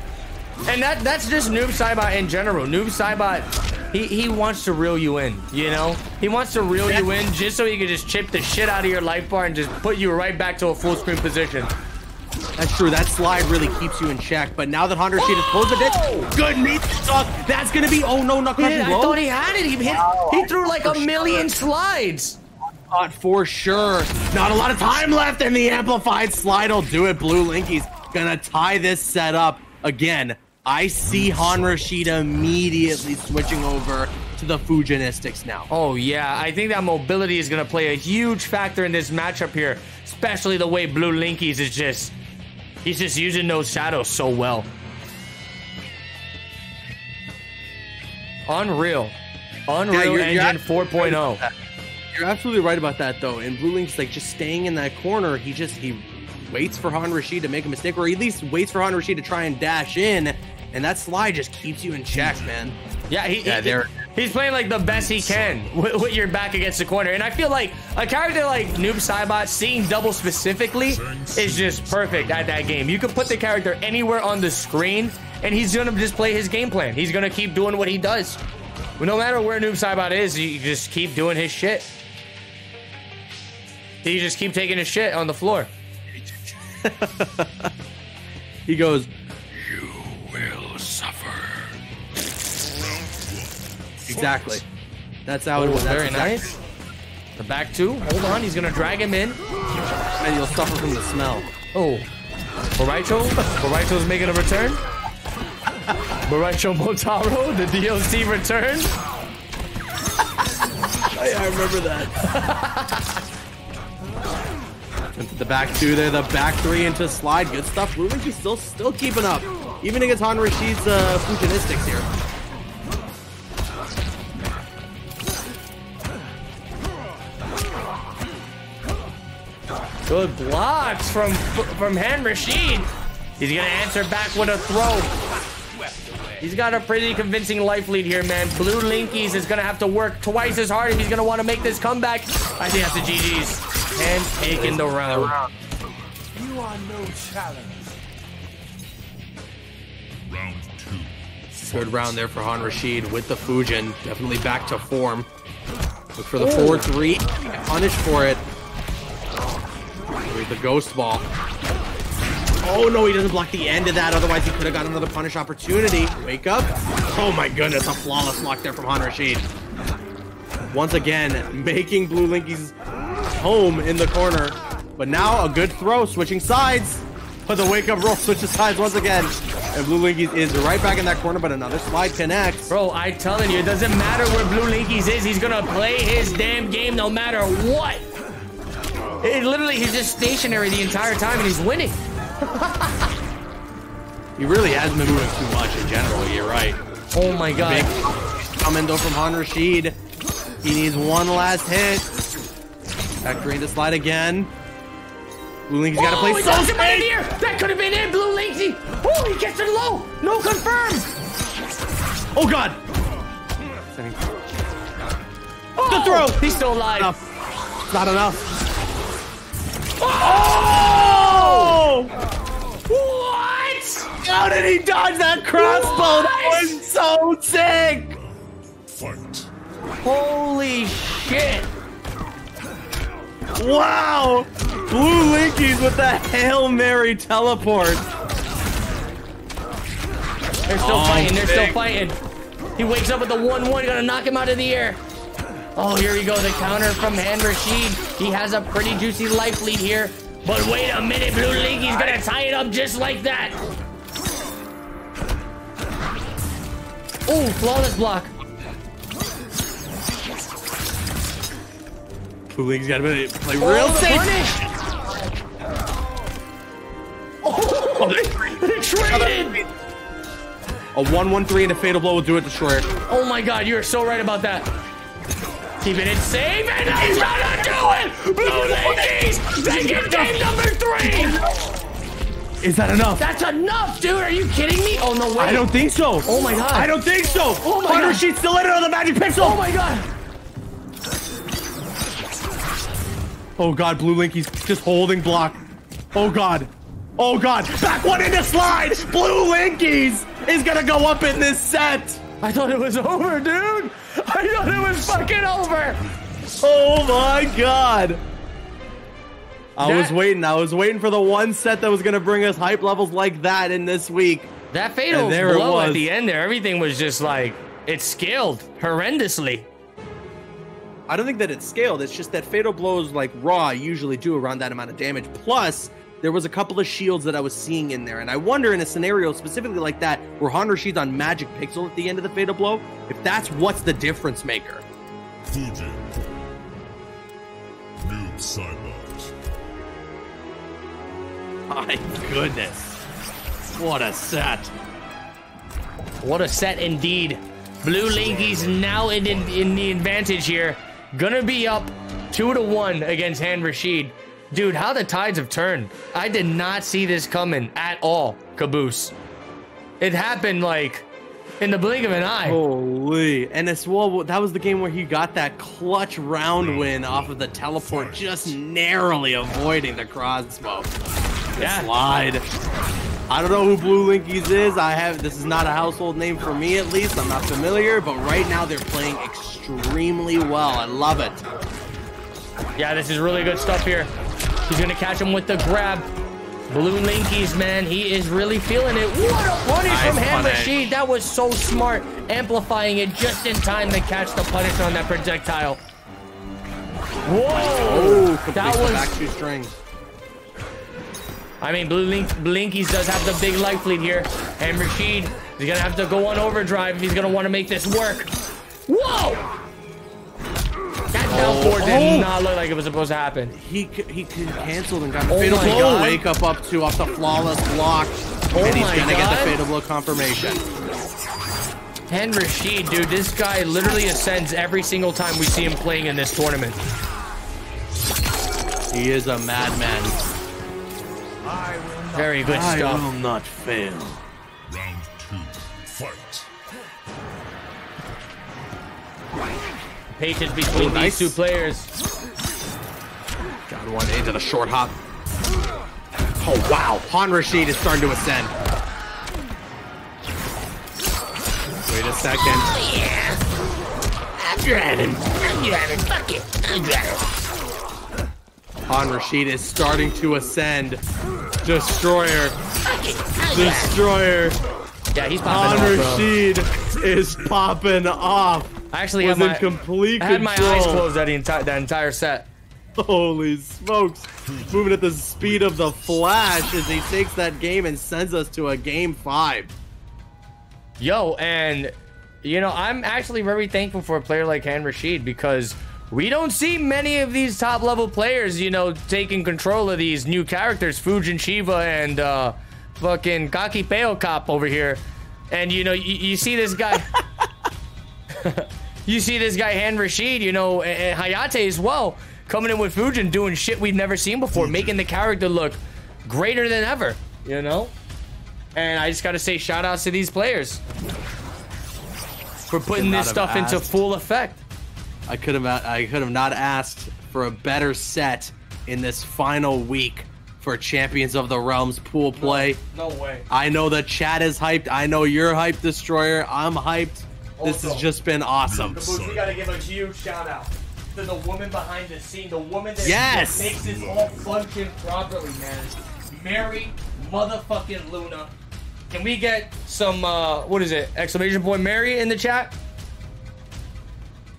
[SPEAKER 1] And that that's just Noob Saibot in general. Noob Saibot, he, he wants to reel you in, you know? He wants to reel you in just so he can just chip the shit out of your life bar and just put you right back to a full screen position.
[SPEAKER 2] That's true. That slide really keeps you in check. But now that Han Rashid has closed the ditch, good meat talk. That's gonna be. Oh no, not
[SPEAKER 1] did- I thought he had it. He hit, he threw like a million slides.
[SPEAKER 2] Thought for sure. Not a lot of time left, and the amplified slide will do it. Blue Linky's gonna tie this set up again. I see Han Rashid immediately switching over to the Fujinistics now.
[SPEAKER 1] Oh yeah, I think that mobility is gonna play a huge factor in this matchup here, especially the way Blue Linkies is just he's just using those shadows so well. Unreal. Unreal
[SPEAKER 2] you're- you're
[SPEAKER 1] Engine 4.0.
[SPEAKER 2] right. Oh. You're absolutely right about that, though. And Blue Link's like just staying in that corner. He just he waits for Han Rashid to make a mistake, or at least waits for Han Rashid to try and dash in, and that slide just keeps you in check, man.
[SPEAKER 1] Yeah, he,
[SPEAKER 2] Yeah,
[SPEAKER 1] he-
[SPEAKER 2] they're-
[SPEAKER 1] he's playing like the best he can with, with your back against the corner. And I feel like a character like Noob Saibot, seeing double specifically, is just perfect at that game. You can put the character anywhere on the screen, and he's gonna just play his game plan. He's gonna keep doing what he does. No matter where Noob Saibot is, you just keep doing his shit. He just keep taking his shit on the floor.
[SPEAKER 2] He goes, exactly. That's how it
[SPEAKER 1] Oh,
[SPEAKER 2] was. That's
[SPEAKER 1] very
[SPEAKER 2] exactly-
[SPEAKER 1] nice. The back two. Hold on. He's gonna drag him in.
[SPEAKER 2] And you'll suffer from the smell.
[SPEAKER 1] Oh, Bo' Rai Cho? Boraicho's making a return? Bo' Rai Cho Motaro, the DLC return?
[SPEAKER 2] I, I remember that. into the back two there, the back three into slide. Good stuff. Linky's still still keeping up. Even against Han Rashid's uh, Fujinistics here.
[SPEAKER 1] Good blocks from from Han Rashid. He's gonna answer back with a throw. He's got a pretty convincing life lead here, man. Blue Linkies is gonna have to work twice as hard if he's gonna want to make this comeback. I think that's the GG's. And taking the round.
[SPEAKER 3] you Round two.
[SPEAKER 2] Good round there for Han Rashid with the Fujin. Definitely back to form. Look for the 4-3. Punished for it. Here's the ghost ball. Oh no, he doesn't block the end of that. Otherwise, he could have got another punish opportunity. Wake up. Oh my goodness, a flawless block there from Han Rashid. Once again, making Blue Linky's home in the corner. But now a good throw, switching sides. But the wake up roll switches sides once again. And Blue Linkies is right back in that corner, but another slide connects.
[SPEAKER 1] Bro, I'm telling you, it doesn't matter where Blue Linkies is. He's gonna play his damn game no matter what. It, literally, he's just stationary the entire time, and he's winning.
[SPEAKER 2] He really has been moving too much in general, you're right.
[SPEAKER 1] Oh my god.
[SPEAKER 2] Coming though from Han Rashid. He needs one last hit. Factoring the slide again. Blue Linky's got to
[SPEAKER 1] oh,
[SPEAKER 2] play
[SPEAKER 1] he
[SPEAKER 2] so
[SPEAKER 1] tossed him out of
[SPEAKER 2] safe.
[SPEAKER 1] That could have been it, Blue Linksy. Oh, he gets it low. No confirm.
[SPEAKER 2] Oh god.
[SPEAKER 1] Oh,
[SPEAKER 2] The throw.
[SPEAKER 1] He's still alive.
[SPEAKER 2] Enough. Not enough.
[SPEAKER 1] Oh! What?
[SPEAKER 2] How did he dodge that crossbow? That
[SPEAKER 1] What?
[SPEAKER 2] was so sick.
[SPEAKER 3] Fight.
[SPEAKER 1] Holy shit.
[SPEAKER 2] Wow. Blue Linkies with the Hail Mary teleport.
[SPEAKER 1] They're still
[SPEAKER 2] Oh,
[SPEAKER 1] fighting. They're still fighting. He wakes up with the 1-1. Gonna knock him out of the air. Oh, here we go. The counter from Han Rashid. He has a pretty juicy life lead here. But wait a minute. Blue Linky's gonna tie it up just like that. Oh, flawless block.
[SPEAKER 2] Blue Linkies got to play oh, real
[SPEAKER 1] Oh, the
[SPEAKER 2] safe.
[SPEAKER 1] punish. Oh, they traded.
[SPEAKER 2] A 1-1-3 and a fatal blow will do it, Destroyer.
[SPEAKER 1] Oh my god, you are so right about that. Keeping it safe, and he's gonna do it! Blue Linkies! They get game number three!
[SPEAKER 2] Is that enough?
[SPEAKER 1] That's enough, dude! Are you kidding me? Oh, no way.
[SPEAKER 2] I don't think so.
[SPEAKER 1] Oh my god.
[SPEAKER 2] I don't think so.
[SPEAKER 1] Oh my
[SPEAKER 2] Han
[SPEAKER 1] God.
[SPEAKER 2] Still in it on the Magic Pixel.
[SPEAKER 1] Oh my god!
[SPEAKER 2] Oh god, Blue Linky's just holding block. Oh god. Oh god. Back one into slide. Blue Linkies is gonna go up in this set.
[SPEAKER 1] I thought it was over, dude! I thought it was fucking over!
[SPEAKER 2] Oh my god. I was waiting. I was waiting for the one set that was gonna bring us hype levels like that in this week.
[SPEAKER 1] That fatal
[SPEAKER 2] there
[SPEAKER 1] blow at the end there, everything was just like, it scaled horrendously.
[SPEAKER 2] I don't think that it's scaled. It's just that fatal blows like raw usually do around that amount of damage. Plus, there was a couple of shields that I was seeing in there, and I wonder in a scenario specifically like that where Han Rashid's on Magic Pixel at the end of the fatal blow, if that's what's the difference maker.
[SPEAKER 3] Fujin. Noob Saibot.
[SPEAKER 2] My goodness, what a set!
[SPEAKER 1] What a set indeed. Blue Linkies now in, in, in the advantage here. Gonna be up two to one against Han Rashid. Dude, how the tides have turned. I did not see this coming at all, Caboose. It happened like in the blink of an eye.
[SPEAKER 2] Holy! And as well, that was the game where he got that clutch round mm. win off of the teleport, just narrowly avoiding the crossbow. The
[SPEAKER 1] Yeah.
[SPEAKER 2] slide. I don't know who Blue Linkies is. I have this is not a household name for me at least. I'm not familiar, but right now they're playing extremely well. I love it.
[SPEAKER 1] Yeah, this is really good stuff here. He's gonna catch him with the grab. Blue Linkies, man, he is really feeling it. What a punish
[SPEAKER 2] Nice
[SPEAKER 1] from Han
[SPEAKER 2] punish.
[SPEAKER 1] Rashid. That was so smart. Amplifying it just in time to catch the punish on that projectile. Whoa!
[SPEAKER 2] Oh,
[SPEAKER 1] that was.
[SPEAKER 2] back two strings.
[SPEAKER 1] I mean, Blue Link, Blinkies does have the big life lead here. And Rashid is gonna have to go on overdrive if he's gonna want to make this work. Whoa! That downpour
[SPEAKER 2] Oh.
[SPEAKER 1] did oh. not look like it was supposed to happen.
[SPEAKER 2] He he canceled and got the
[SPEAKER 1] Oh
[SPEAKER 2] fatal blow.
[SPEAKER 1] God.
[SPEAKER 2] Wake up up to off the flawless block,
[SPEAKER 1] Oh
[SPEAKER 2] and he's gonna get the fatal blow confirmation.
[SPEAKER 1] And Rashid, dude, this guy literally ascends every single time we see him playing in this tournament.
[SPEAKER 2] He is a madman.
[SPEAKER 1] Very good
[SPEAKER 2] I
[SPEAKER 1] stuff.
[SPEAKER 2] will not fail.
[SPEAKER 1] Patience between
[SPEAKER 2] Oh, nice.
[SPEAKER 1] these two players.
[SPEAKER 2] Got one into the short hop. Oh wow, Han Rashid is starting to ascend. Wait a second.
[SPEAKER 4] Oh, yeah. I'm driving. I'm driving. Fuck it. I'm driving.
[SPEAKER 2] Han Rashid is starting to ascend. Destroyer. Destroyer.
[SPEAKER 1] Yeah, he's
[SPEAKER 2] Han
[SPEAKER 1] popping off, bro.
[SPEAKER 2] Rashid is popping off.
[SPEAKER 1] I actually
[SPEAKER 2] Was
[SPEAKER 1] had
[SPEAKER 2] in
[SPEAKER 1] my,
[SPEAKER 2] complete
[SPEAKER 1] I had my eyes closed that entire that entire set.
[SPEAKER 2] Holy smokes. Moving at the speed of the flash as he takes that game and sends us to a game five.
[SPEAKER 1] Yo, and you know, I'm actually very thankful for a player like Han Rashid because we don't see many of these top level players, you know, taking control of these new characters, Fujin Sheeva and uh fucking Kaki Peo Cop over here. And you know, you, you see this guy You see this guy Han Rashid, you know, and, Hayate as well, coming in with Fujin doing shit we've never seen before, making the character look greater than ever, you know? And I just gotta say shout outs to these players for putting this stuff into full effect.
[SPEAKER 2] I could have I could have not asked for a better set in this final week for Champions of the Realms pool play.
[SPEAKER 1] No way.
[SPEAKER 2] I know the chat is hyped. I know you're hyped, Destroyer. I'm hyped. This has just been awesome.
[SPEAKER 1] we gotta give a huge shout out to the woman behind the scene, the woman that
[SPEAKER 2] Yes!
[SPEAKER 1] makes this all function properly, man. Mary motherfucking Luna. Can we get some uh what is it? Exclamation point Mary in the chat?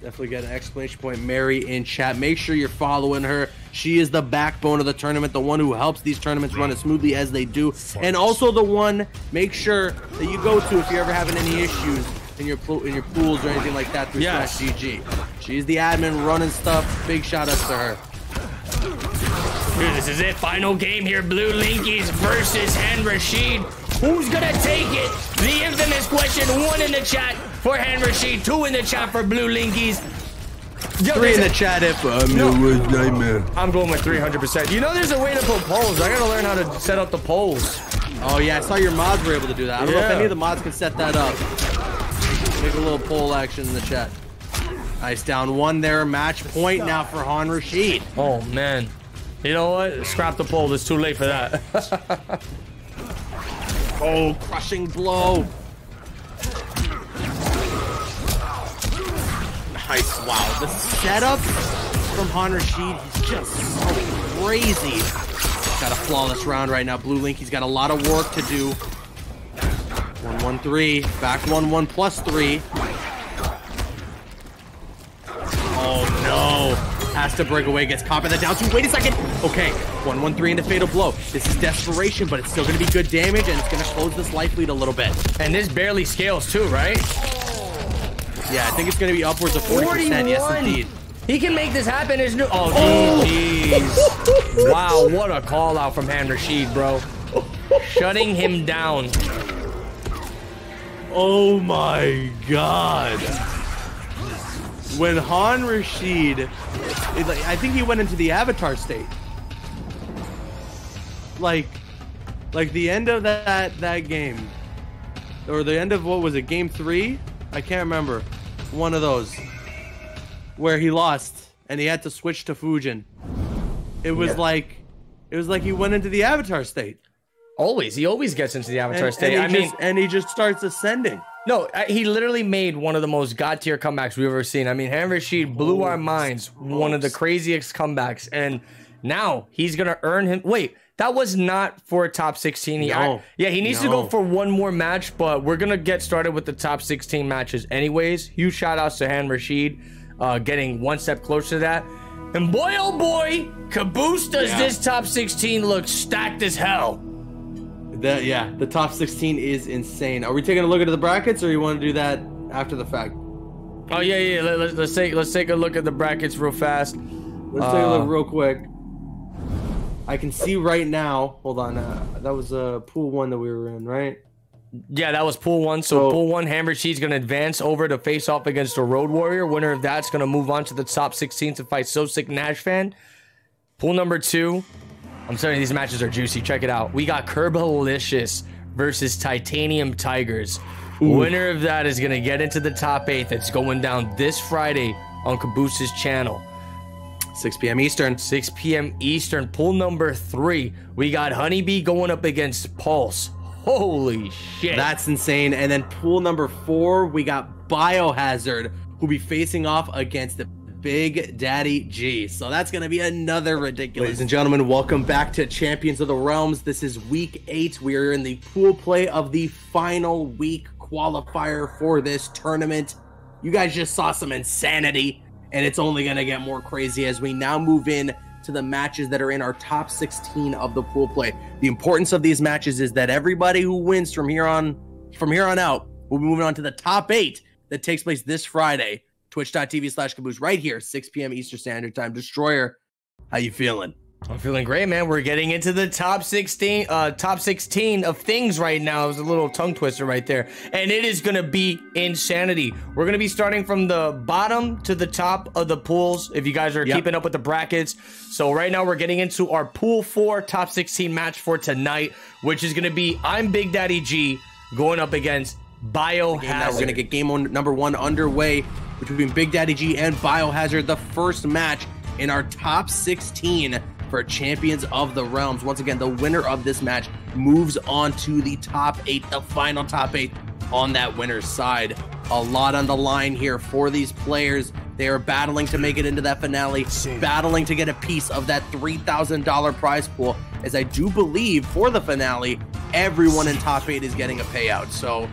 [SPEAKER 2] Definitely get an exclamation point Mary in chat. Make sure you're following her. She is the backbone of the tournament, the one who helps these tournaments run as smoothly as they do. And also the one make sure that you go to if you're ever having any issues in your pool, in your pools or anything like that through
[SPEAKER 1] Yes.
[SPEAKER 2] Smash GG. She's the admin running stuff. Big shout outs to her.
[SPEAKER 1] Dude, this is it. Final game here. Blue Linkies versus Han Rashid. Who's gonna take it? The infamous question. One in the chat for Han Rashid. Two in the chat for Blue Linkies. Yo,
[SPEAKER 2] Three in the chat if
[SPEAKER 8] I'm your worst nightmare.
[SPEAKER 1] I'm going with 300%. You know there's a way to put polls. I gotta learn how to set up the polls.
[SPEAKER 2] Oh yeah, I saw your mods were able to do that. I don't know if any of the mods can set that up. Make a little poll action in the chat. Nice down one there. Match point now for Han Rashid.
[SPEAKER 1] Oh, man. You know what? Scrap the poll. It's too late for that.
[SPEAKER 2] Oh, crushing blow. Nice. Wow. The setup from Han Rashid is just so crazy. Got a flawless round right now. Blue Link, he's got a lot of work to do. 1 1 3. Back 1 1 plus 3. Oh no. Has to break away, gets caught by the down two. Wait a second. Okay, 1 1 3 into Fatal Blow. This is desperation, but it's still going to be good damage, and it's going to close this life lead a little bit.
[SPEAKER 1] and this barely scales, too, right?
[SPEAKER 2] Yeah, I think it's going to be upwards of 40%. Yes, indeed.
[SPEAKER 1] He can make this happen. There's no. Oh, oh. jeez. wow, what a call out from Han Rashid, bro. Shutting him down.
[SPEAKER 2] Oh my god. When Han Rashid, like, I think he went into the Avatar state. Like, like the end of that that game, or the end of what was it, Game Three? I can't remember. One of those where he lost and he had to switch to Fujin. It was like, it was like he went into the Avatar state.
[SPEAKER 1] Always. He always gets into the Avatar
[SPEAKER 2] And,
[SPEAKER 1] state.
[SPEAKER 2] and
[SPEAKER 1] I
[SPEAKER 2] he
[SPEAKER 1] mean,
[SPEAKER 2] just, and he just starts ascending.
[SPEAKER 1] no, I- he literally made one of the most god tier comebacks we've ever seen. I mean, Han Rashid blew our minds. One of the craziest comebacks. And now he's going to earn him. Wait, that was not for a top 16. He,
[SPEAKER 2] No.
[SPEAKER 1] yeah, he needs to go for one more match, but we're going to get started with the top 16 matches anyways. Huge shout outs to Han Rashid uh, getting one step closer to that. And boy, oh boy, Caboose does
[SPEAKER 2] Yeah.
[SPEAKER 1] this top 16 look stacked as hell.
[SPEAKER 2] That yeah, the top 16 is insane. Are we taking a look at the brackets, or you want to do that after the fact?
[SPEAKER 1] Oh yeah, yeah. Let, us let's take let's take a look at the brackets real fast.
[SPEAKER 2] Let's take a
[SPEAKER 1] Uh,
[SPEAKER 2] look real quick. I can see right now. Hold on, uh, that was uh, pool one that we were in, right?
[SPEAKER 1] Yeah, that was pool one. So,
[SPEAKER 2] So-
[SPEAKER 1] pool one, Han Rashid's gonna advance over to face off against a Road Warrior. Winner of that's gonna move on to the top 16 to fight So Sick Nash fan. Pool number two. I'm sorry, these matches are juicy. Check it out. We got Kerbalicious versus Titanium Tigers. Winner of that is gonna get into the top eight. That's going down this Friday on Caboose's channel.
[SPEAKER 2] 6 p.m. Eastern.
[SPEAKER 1] 6 p.m. Eastern. Pool number three. We got Honeybee going up against Pulse. Holy shit.
[SPEAKER 2] That's insane. And then pool number four, we got Biohazard, who'll be facing off against the Big Daddy G. So that's going to be another ridiculous. Ladies and gentlemen, welcome back to Champions of the Realms. This is week eight. We are in the pool play of the final week qualifier for this tournament. You guys just saw some insanity, and it's only going to get more crazy as we now move in to the matches that are in our top 16 of the pool play. The importance of these matches is that everybody who wins from here on from here on out will be moving on to the top eight that takes place this Friday. Twitch.tv slash caboose right here, 6 p.m. Eastern Standard Time. Destroyer, how you feeling?
[SPEAKER 1] I'm feeling great, man. We're getting into the top 16, uh, top 16 of things right now. It was a little tongue twister right there. And it is going to be insanity. We're going to be starting from the bottom to the top of the pools, if you guys are
[SPEAKER 2] Yep.
[SPEAKER 1] keeping up with the brackets. So right now we're getting into our pool four top 16 match for tonight, which is going to be I'm Big Daddy G going up against Biohazard.
[SPEAKER 2] We're gonna get game on, number one underway between Big Daddy G and Biohazard, the first match in our top 16 for Champions of the Realms. Once again, the winner of this match moves on to the top eight, the final top eight on that winner's side. A lot on the line here for these players. They are battling to make it into that finale, battling to get a piece of that $3,000 prize pool. As I do believe for the finale, everyone in top eight is getting a payout. So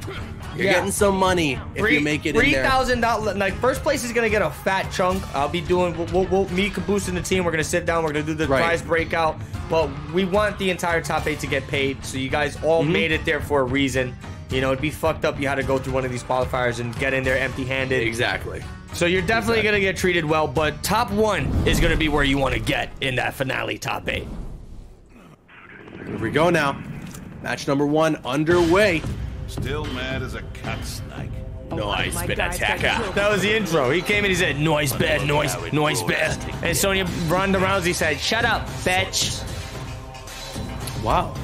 [SPEAKER 2] you're
[SPEAKER 1] Yeah.
[SPEAKER 2] getting some money if you make it in
[SPEAKER 1] Three thousand dollars. Like first place is gonna get a fat chunk. I'll be doing. We'll, we'll, we'll me, Caboose, and the team. We're gonna sit down. We're gonna do the
[SPEAKER 2] Right.
[SPEAKER 1] prize breakout. But we want the entire top eight to get paid. So you guys all
[SPEAKER 2] Mm-hmm.
[SPEAKER 1] made it there for a reason. You know, it'd be fucked up. You had to go through one of these qualifiers and get in there empty-handed.
[SPEAKER 2] Exactly.
[SPEAKER 1] So you're definitely gonna get treated well. But top one is gonna be where you want to get in that finale top eight.
[SPEAKER 2] Here we go now. Match number one underway.
[SPEAKER 3] Still mad as a cat snake.
[SPEAKER 1] Noise bit attacker. That was the intro. He came in, he said, noise bed, noise, noise bed. And Sonya Ronda Rousey said, shut up, bitch.
[SPEAKER 2] Wow.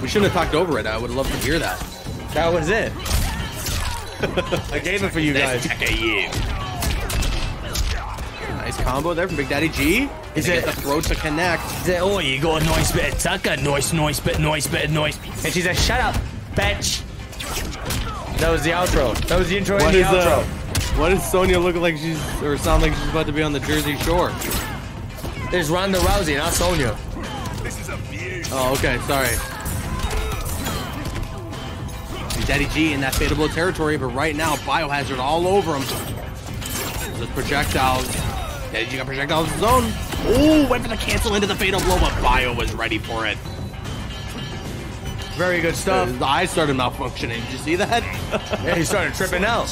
[SPEAKER 2] We shouldn't have talked over it. I would love to hear that.
[SPEAKER 1] That was it. I gave it for you guys.
[SPEAKER 2] Nice combo there from Big Daddy G.
[SPEAKER 1] Is
[SPEAKER 2] Gonna
[SPEAKER 1] it-
[SPEAKER 2] the throat to connect?
[SPEAKER 1] He said, oh, you go noise bed, tucker, noise, noise bed, noise bed, noise. And she said, shut up, bitch. That was the outro. That was the intro and
[SPEAKER 2] What
[SPEAKER 1] the
[SPEAKER 2] is
[SPEAKER 1] outro.
[SPEAKER 2] uh, What does Sonya look like she's or sound like she's about to be on the Jersey Shore?
[SPEAKER 1] There's Ronda Rousey, not Sonya.
[SPEAKER 2] Oh, okay, sorry. Big Daddy G in that fadeable territory, but right now Biohazard all over him. The projectiles. Daddy G got projectiles of his own. Oh, went for the cancel into the fatal blow, but Bio was ready for it.
[SPEAKER 1] Very good stuff.
[SPEAKER 2] His eyes started malfunctioning. Did you see that?
[SPEAKER 1] Yeah, he started tripping out.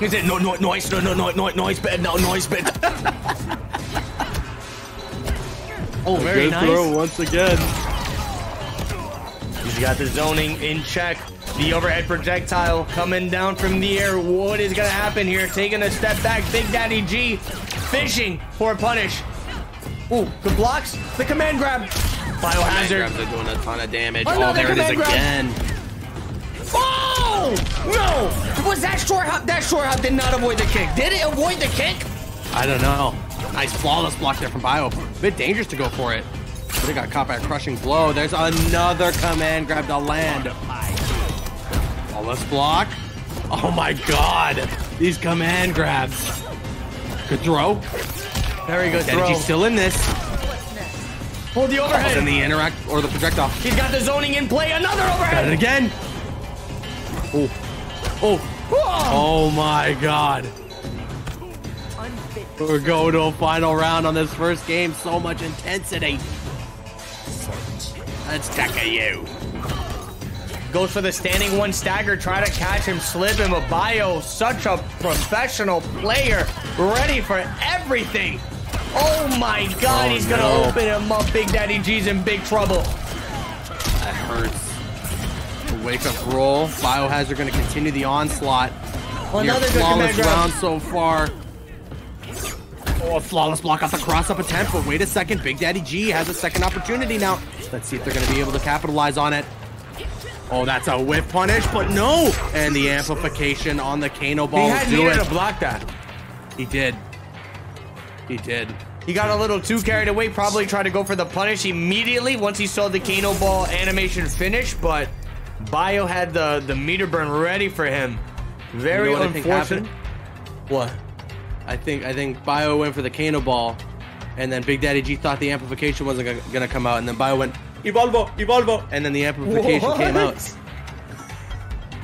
[SPEAKER 1] He said, no, no, noise, no, no, no, no, noise bed, no, noise bed. oh, very
[SPEAKER 2] Good
[SPEAKER 1] nice.
[SPEAKER 2] throw once again.
[SPEAKER 1] He's got the zoning in check. The overhead projectile coming down from the air. What is gonna happen here? Taking a step back. Big Daddy G fishing for a punish. Ooh, good blocks. The command grab. Biohazard.
[SPEAKER 2] are doing a ton of damage.
[SPEAKER 1] Another
[SPEAKER 2] oh, oh there it is
[SPEAKER 1] grab.
[SPEAKER 2] again.
[SPEAKER 1] Oh no! Was that short hop? That short hop did not avoid the kick. Did it avoid the kick?
[SPEAKER 2] I don't know. Nice flawless block there from Bio. A bit dangerous to go for it. But he got caught by a crushing blow. There's another command grab to land. Flawless block. Oh my god. These command grabs. Good throw.
[SPEAKER 1] Very good
[SPEAKER 2] Daddy
[SPEAKER 1] throw.
[SPEAKER 2] Still in this.
[SPEAKER 1] Hold the
[SPEAKER 2] And
[SPEAKER 1] overhead.
[SPEAKER 2] the interact or the projectile.
[SPEAKER 1] He's got the zoning in play. Another overhead.
[SPEAKER 2] Got it again. Oh. Oh. Oh my god. We're going to a final round on this first game. So much intensity. Let's Takayu.
[SPEAKER 1] Goes for the standing one stagger, try to catch him, slip him. A bio, such a professional player, ready for everything. Oh my god,
[SPEAKER 2] Oh,
[SPEAKER 1] he's gonna oh,
[SPEAKER 2] no.
[SPEAKER 1] open him up. Big Daddy G's in big trouble.
[SPEAKER 2] That hurts. The wake up roll. Biohazard going to continue the onslaught. Near
[SPEAKER 1] Another good
[SPEAKER 2] flawless
[SPEAKER 1] command grab.
[SPEAKER 2] round so far. Oh, a flawless block off the cross up attempt, but wait a second. Big Daddy G has a second opportunity now. Let's see if they're going to be able to capitalize on it. Oh, that's a whip punish, but no! And the amplification on the Kano ball.
[SPEAKER 1] He
[SPEAKER 2] ball
[SPEAKER 1] had
[SPEAKER 2] will do
[SPEAKER 1] needed
[SPEAKER 2] it.
[SPEAKER 1] to block that.
[SPEAKER 2] He did. He did.
[SPEAKER 1] He got a little too carried away, probably tried to go for the punish immediately once he saw the Kano ball animation finish, but Bio had the, the meter burn ready for him. Very
[SPEAKER 2] You know what I think
[SPEAKER 1] unfortunate.
[SPEAKER 2] happened?
[SPEAKER 1] What?
[SPEAKER 2] I think I think Bio went for the Kano ball, and then Big Daddy G thought the amplification wasn't gonna, gonna come out, and then Bio went Evolvo, Evolvo, and then the amplification came out.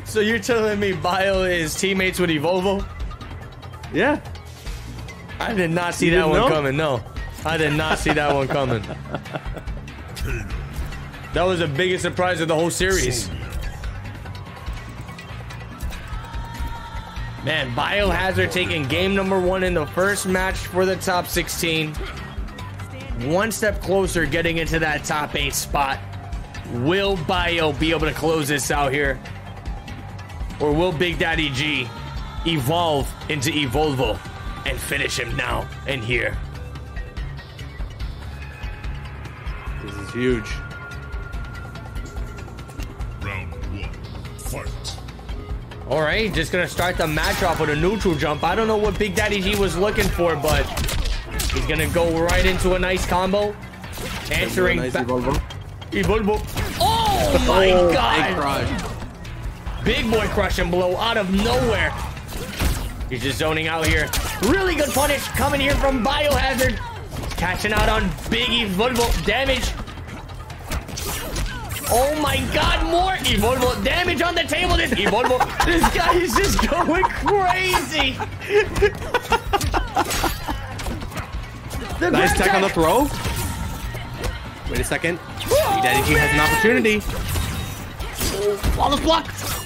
[SPEAKER 1] So you're telling me Bio is teammates with Evolvo?
[SPEAKER 2] Yeah.
[SPEAKER 1] I did not see that one
[SPEAKER 2] know?
[SPEAKER 1] coming. No, I did not see that one coming. That was the biggest surprise of the whole series. Man, Biohazard taking game number one in the first match for the top 16. One step closer getting into that top eight spot. Will Bio be able to close this out here? Or will Big Daddy G evolve into Evolvo and finish him now and here?
[SPEAKER 2] This is huge.
[SPEAKER 3] Round one. Fight.
[SPEAKER 1] All right, just gonna start the match off with a neutral jump. I don't know what Big Daddy G was looking for, but he's gonna go right into a nice combo. Answering
[SPEAKER 2] Nice
[SPEAKER 1] back.
[SPEAKER 2] Evolvo.
[SPEAKER 1] Evolvo. Oh my
[SPEAKER 2] Oh, big
[SPEAKER 1] god!
[SPEAKER 2] crush.
[SPEAKER 1] Big boy crushing blow out of nowhere. He's just zoning out here. Really good punish coming here from Biohazard. Catching out on Big Evolvo. Damage. Oh my god, more Evolvo. Damage on the table. This. This guy is just going crazy. The
[SPEAKER 2] Nice tech on the throw. Wait a second. Big Daddy G has an opportunity.
[SPEAKER 1] Oh, Flawless block.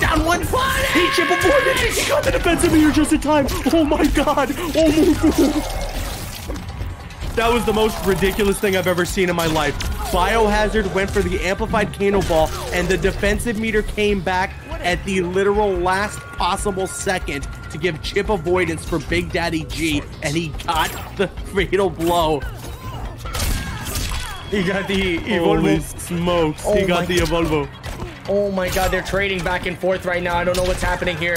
[SPEAKER 1] Down one spot.
[SPEAKER 2] He chip avoided. He got the defensive meter just in time. Oh my god. Oh my god. That was the most ridiculous thing I've ever seen in my life. Biohazard went for the amplified Kano ball, and the defensive meter came back at the literal last possible second to give chip avoidance for Big Daddy G, and he got the fatal blow.
[SPEAKER 1] He got the
[SPEAKER 2] Holy
[SPEAKER 1] Evolvo.
[SPEAKER 2] smokes.
[SPEAKER 1] Oh
[SPEAKER 2] he got the Evolvo.
[SPEAKER 1] Oh my god, they're trading back and forth right now. I don't know what's happening here.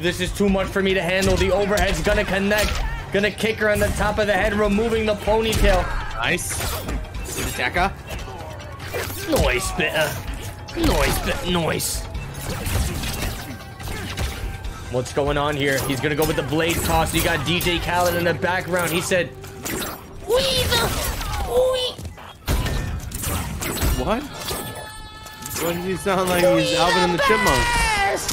[SPEAKER 1] This is too much for me to handle. The overhead's gonna connect. Gonna kick her on the top of the head, removing the ponytail.
[SPEAKER 2] Nice. Good attacker.
[SPEAKER 1] Noise, bitter. Noise, bit noise. What's going on here? He's gonna go with the blade toss. You got DJ Khaled in the background. He said,
[SPEAKER 2] What? Why does he sound like he's Alvin and the Chipmunks?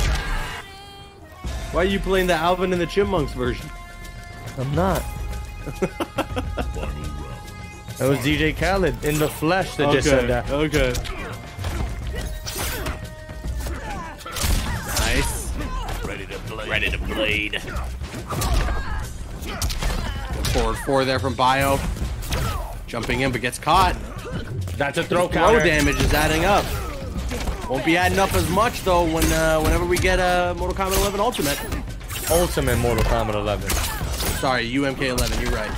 [SPEAKER 2] Why are you playing the Alvin and the Chipmunks version?
[SPEAKER 1] I'm not. That was DJ Khaled in the flesh that just said that.
[SPEAKER 2] Okay. Nice.
[SPEAKER 4] Ready to blade.
[SPEAKER 2] Forward four there from Bio. Jumping in, but gets caught.
[SPEAKER 1] That's a throw
[SPEAKER 2] Throw
[SPEAKER 1] counter.
[SPEAKER 2] damage is adding up. Won't be adding up as much though when uh, whenever we get a uh, Mortal Kombat 11 Ultimate.
[SPEAKER 1] Ultimate Mortal Kombat 11.
[SPEAKER 2] Sorry, UMK 11. You're right.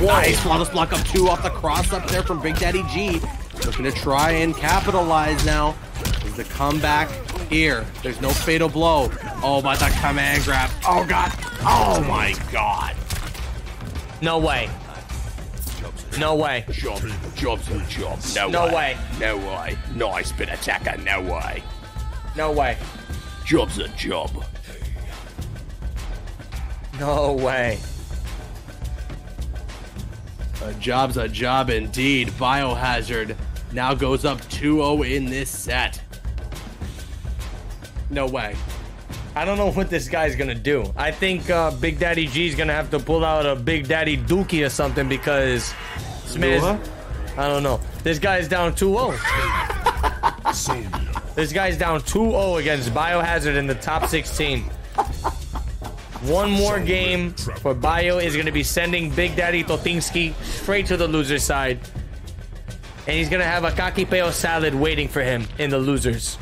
[SPEAKER 2] Nice, flawless block up two off the cross up there from Big Daddy G. Looking to try and capitalize now. Is the comeback here? There's no fatal blow. Oh, but the command grab. Oh god. Oh my god.
[SPEAKER 1] No way. No way.
[SPEAKER 4] Jobs, job's a job. No,
[SPEAKER 1] No
[SPEAKER 4] way.
[SPEAKER 1] way.
[SPEAKER 4] No way. Nice bit attacker. No way.
[SPEAKER 1] No way.
[SPEAKER 4] Job's a job.
[SPEAKER 1] No way.
[SPEAKER 2] A job's a job indeed. Biohazard now goes up 2-0 in this set. No way.
[SPEAKER 1] I don't know what this guy's gonna do. I think uh, Big Daddy G's gonna have to pull out a Big Daddy Dookie or something because I don't know. This guy's down 2-0. this guy's down 2-0 against Biohazard in the top 16. One more game for Bio is gonna be sending Big Daddy Totinsky straight to the loser side. And he's gonna have a kakipeo salad waiting for him in the losers.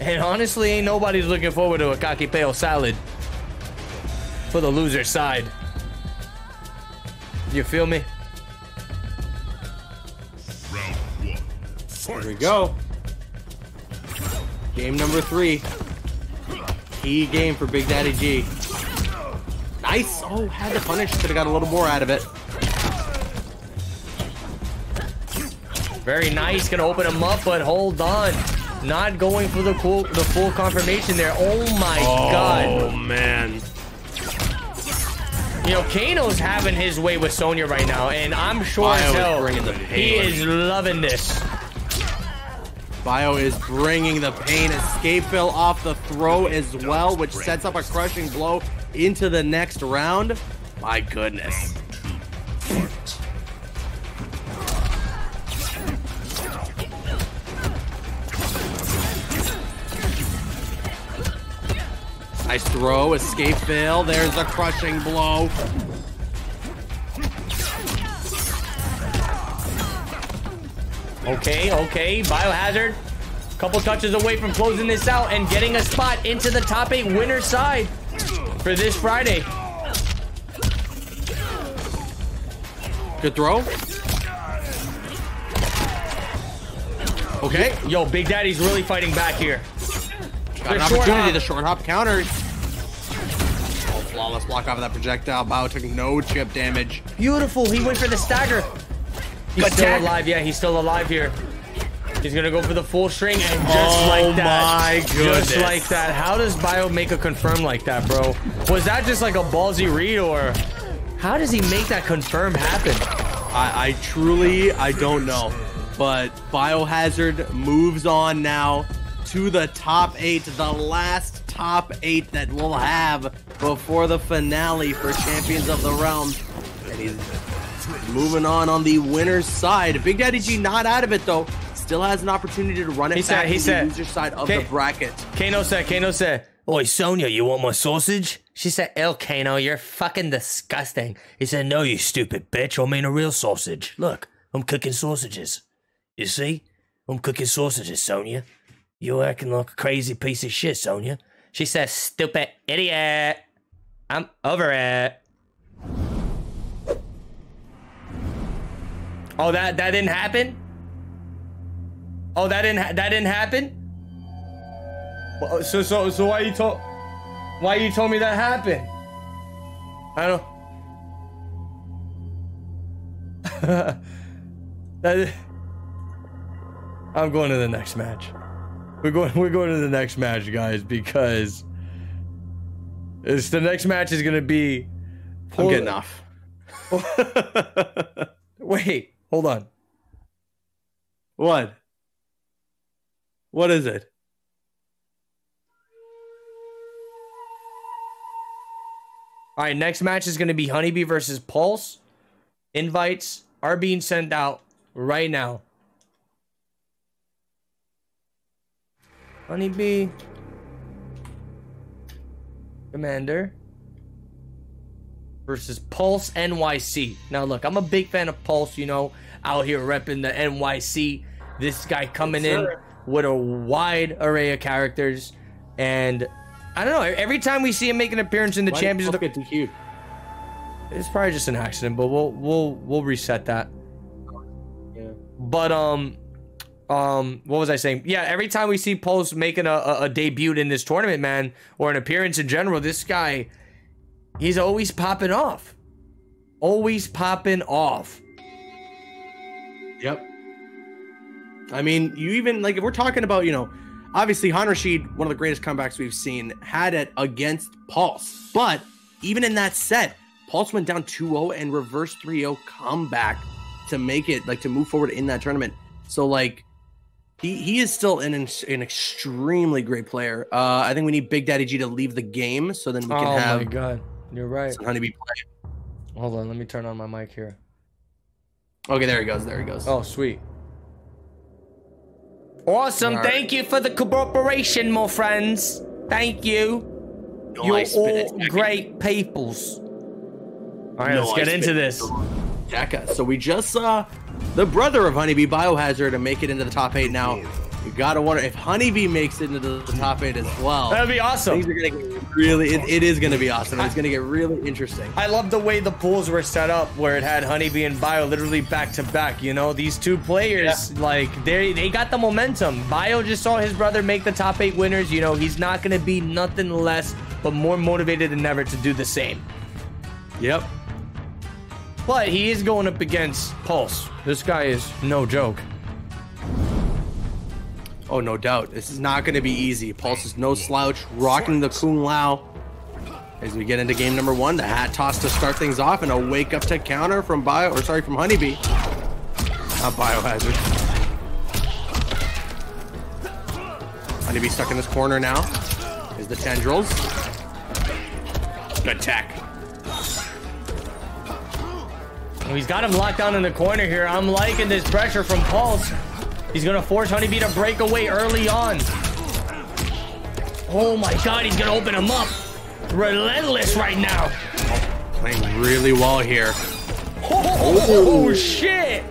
[SPEAKER 1] And honestly, ain't nobody's looking forward to a kakipeo salad for the loser side. You feel me?
[SPEAKER 2] Here we go. Game number three. Key game for Big Daddy G. Nice. Oh, had to punish. Could have got a little more out of it.
[SPEAKER 1] Very nice. Gonna open him up, but hold on. not going for the full the full confirmation there. Oh my oh, god.
[SPEAKER 2] Oh man.
[SPEAKER 1] You know, Kano's having his way with Sonya right now, and I'm sure as
[SPEAKER 2] Bio is
[SPEAKER 1] hell
[SPEAKER 2] the
[SPEAKER 1] he is loving this.
[SPEAKER 2] Bio is bringing the pain. Escape fill off the throw as well, which sets up a crushing blow into the next round. My goodness. Nice throw, escape fail. There's a crushing blow.
[SPEAKER 1] Okay, okay, Biohazard. Couple touches away from closing this out and getting a spot into the top eight winner side for this Friday.
[SPEAKER 2] Good throw. Okay,
[SPEAKER 1] Yo, Big Daddy's really fighting back here.
[SPEAKER 2] got an opportunity. The short hop counters. Flawless block off of that projectile. Bio took no chip damage.
[SPEAKER 1] Beautiful. He went for the stagger. He's
[SPEAKER 4] Good
[SPEAKER 1] still
[SPEAKER 4] tag.
[SPEAKER 1] alive. Yeah, he's still alive here. He's gonna go for the full string and just
[SPEAKER 2] Oh
[SPEAKER 1] like that.
[SPEAKER 2] my
[SPEAKER 1] Just like that. How does Bio make a confirm like that, bro? Was that just like a ballsy read or how does he make that confirm happen?
[SPEAKER 2] I, I truly, I don't know. But Biohazard moves on now to the top eight, the last top eight that we'll have before the finale for Champions of the Realm. And he's moving on on the winner's side. Big Daddy G not out of it though. Still has an opportunity to run it
[SPEAKER 1] He said-
[SPEAKER 2] back
[SPEAKER 1] he
[SPEAKER 2] to
[SPEAKER 1] said-
[SPEAKER 2] the loser side of
[SPEAKER 1] Okay.
[SPEAKER 2] the bracket.
[SPEAKER 1] Kano said, Kano said, Oi, Sonya, you want my sausage? She said, El Kano, you're fucking disgusting. He said, No, you stupid bitch. I mean a real sausage. Look, I'm cooking sausages. You see? I'm cooking sausages, Sonya. You're acting like a crazy piece of shit, Sonya. She said, Stupid idiot. I'm over it. Oh, that that didn't happen? Oh, that didn't ha- that didn't happen? Uh, so so so why you told why you told me that happened? I don't. that, I'm going to the next match. We're going we're going to the next match, guys, because it's the next match is gonna be.
[SPEAKER 2] I'm getting off.
[SPEAKER 1] Wait, hold on.
[SPEAKER 2] What? What is it?
[SPEAKER 1] All right, next match is going to be Honeybee versus Pulse. Invites are being sent out right now. Honeybee. Commander. Versus Pulse NYC. Now, look, I'm a big fan of Pulse, you know, out here repping the NYC. This guy coming in with a wide array of characters. And I don't know, every time we see him make an appearance in the
[SPEAKER 2] Why
[SPEAKER 1] Champions of
[SPEAKER 2] did
[SPEAKER 1] the
[SPEAKER 2] DQ'd?
[SPEAKER 1] it's probably just an accident, but we'll we'll we'll reset that.
[SPEAKER 2] Yeah.
[SPEAKER 1] But um, um, what was I saying? Yeah, every time we see Pulse making a, a, a debut in this tournament, man, or an appearance in general, this guy, he's always popping off, always popping off.
[SPEAKER 2] Yep. I mean, you even like if we're talking about, you know, obviously Han Rashid, one of the greatest comebacks we've seen, had it against Pulse. But even in that set, Pulse went down 2-0 and reverse 3-0 comeback to make it like to move forward in that tournament. So like he he is still an an extremely great player. Uh I think we need Big Daddy G to leave the game so then we can
[SPEAKER 1] oh
[SPEAKER 2] have
[SPEAKER 1] my god, you're right.
[SPEAKER 2] Honeybee play.
[SPEAKER 1] Hold on, let me turn on my mic here.
[SPEAKER 2] Okay, there he goes. There he goes.
[SPEAKER 1] Oh, sweet. Awesome.
[SPEAKER 2] All right.
[SPEAKER 1] Thank you for the cooperation, my friends. Thank you. You're
[SPEAKER 2] Nice bit of
[SPEAKER 1] all great peoples. All right, let's get into this.
[SPEAKER 2] Tekka. So we just saw the brother of Honeybee, Biohazard, to make it into the top eight. Now you gotta wonder if Honeybee makes it into the top eight as well.
[SPEAKER 1] That'd be awesome.
[SPEAKER 2] Things are gonna get really. It, it is gonna be awesome. It's gonna get really interesting.
[SPEAKER 1] I love the way the pools were set up, where it had Honeybee and Bio literally back to back. You know, these two players, like they they got the momentum. Bio just saw his brother make the top eight winners. You know, he's not gonna be nothing less but more motivated than ever to do the same.
[SPEAKER 2] Yep.
[SPEAKER 1] But he is going up against Pulse. This guy is no joke.
[SPEAKER 2] Oh, no doubt. This is not going to be easy. Pulse is no slouch, rocking the Kung Lao. As we get into game number one, the hat toss to start things off, and a wake up to counter from Bio, or sorry, from Honeybee. Not Biohazard. Honeybee stuck in this corner now. Is the tendrils. Good tech.
[SPEAKER 1] He's got him locked down in the corner here. I'm liking this pressure from Pulse. He's gonna force Honeybee to break away early on. Oh my god, he's gonna open him up. Relentless right now.
[SPEAKER 2] Playing really well here.
[SPEAKER 1] Oh, shit!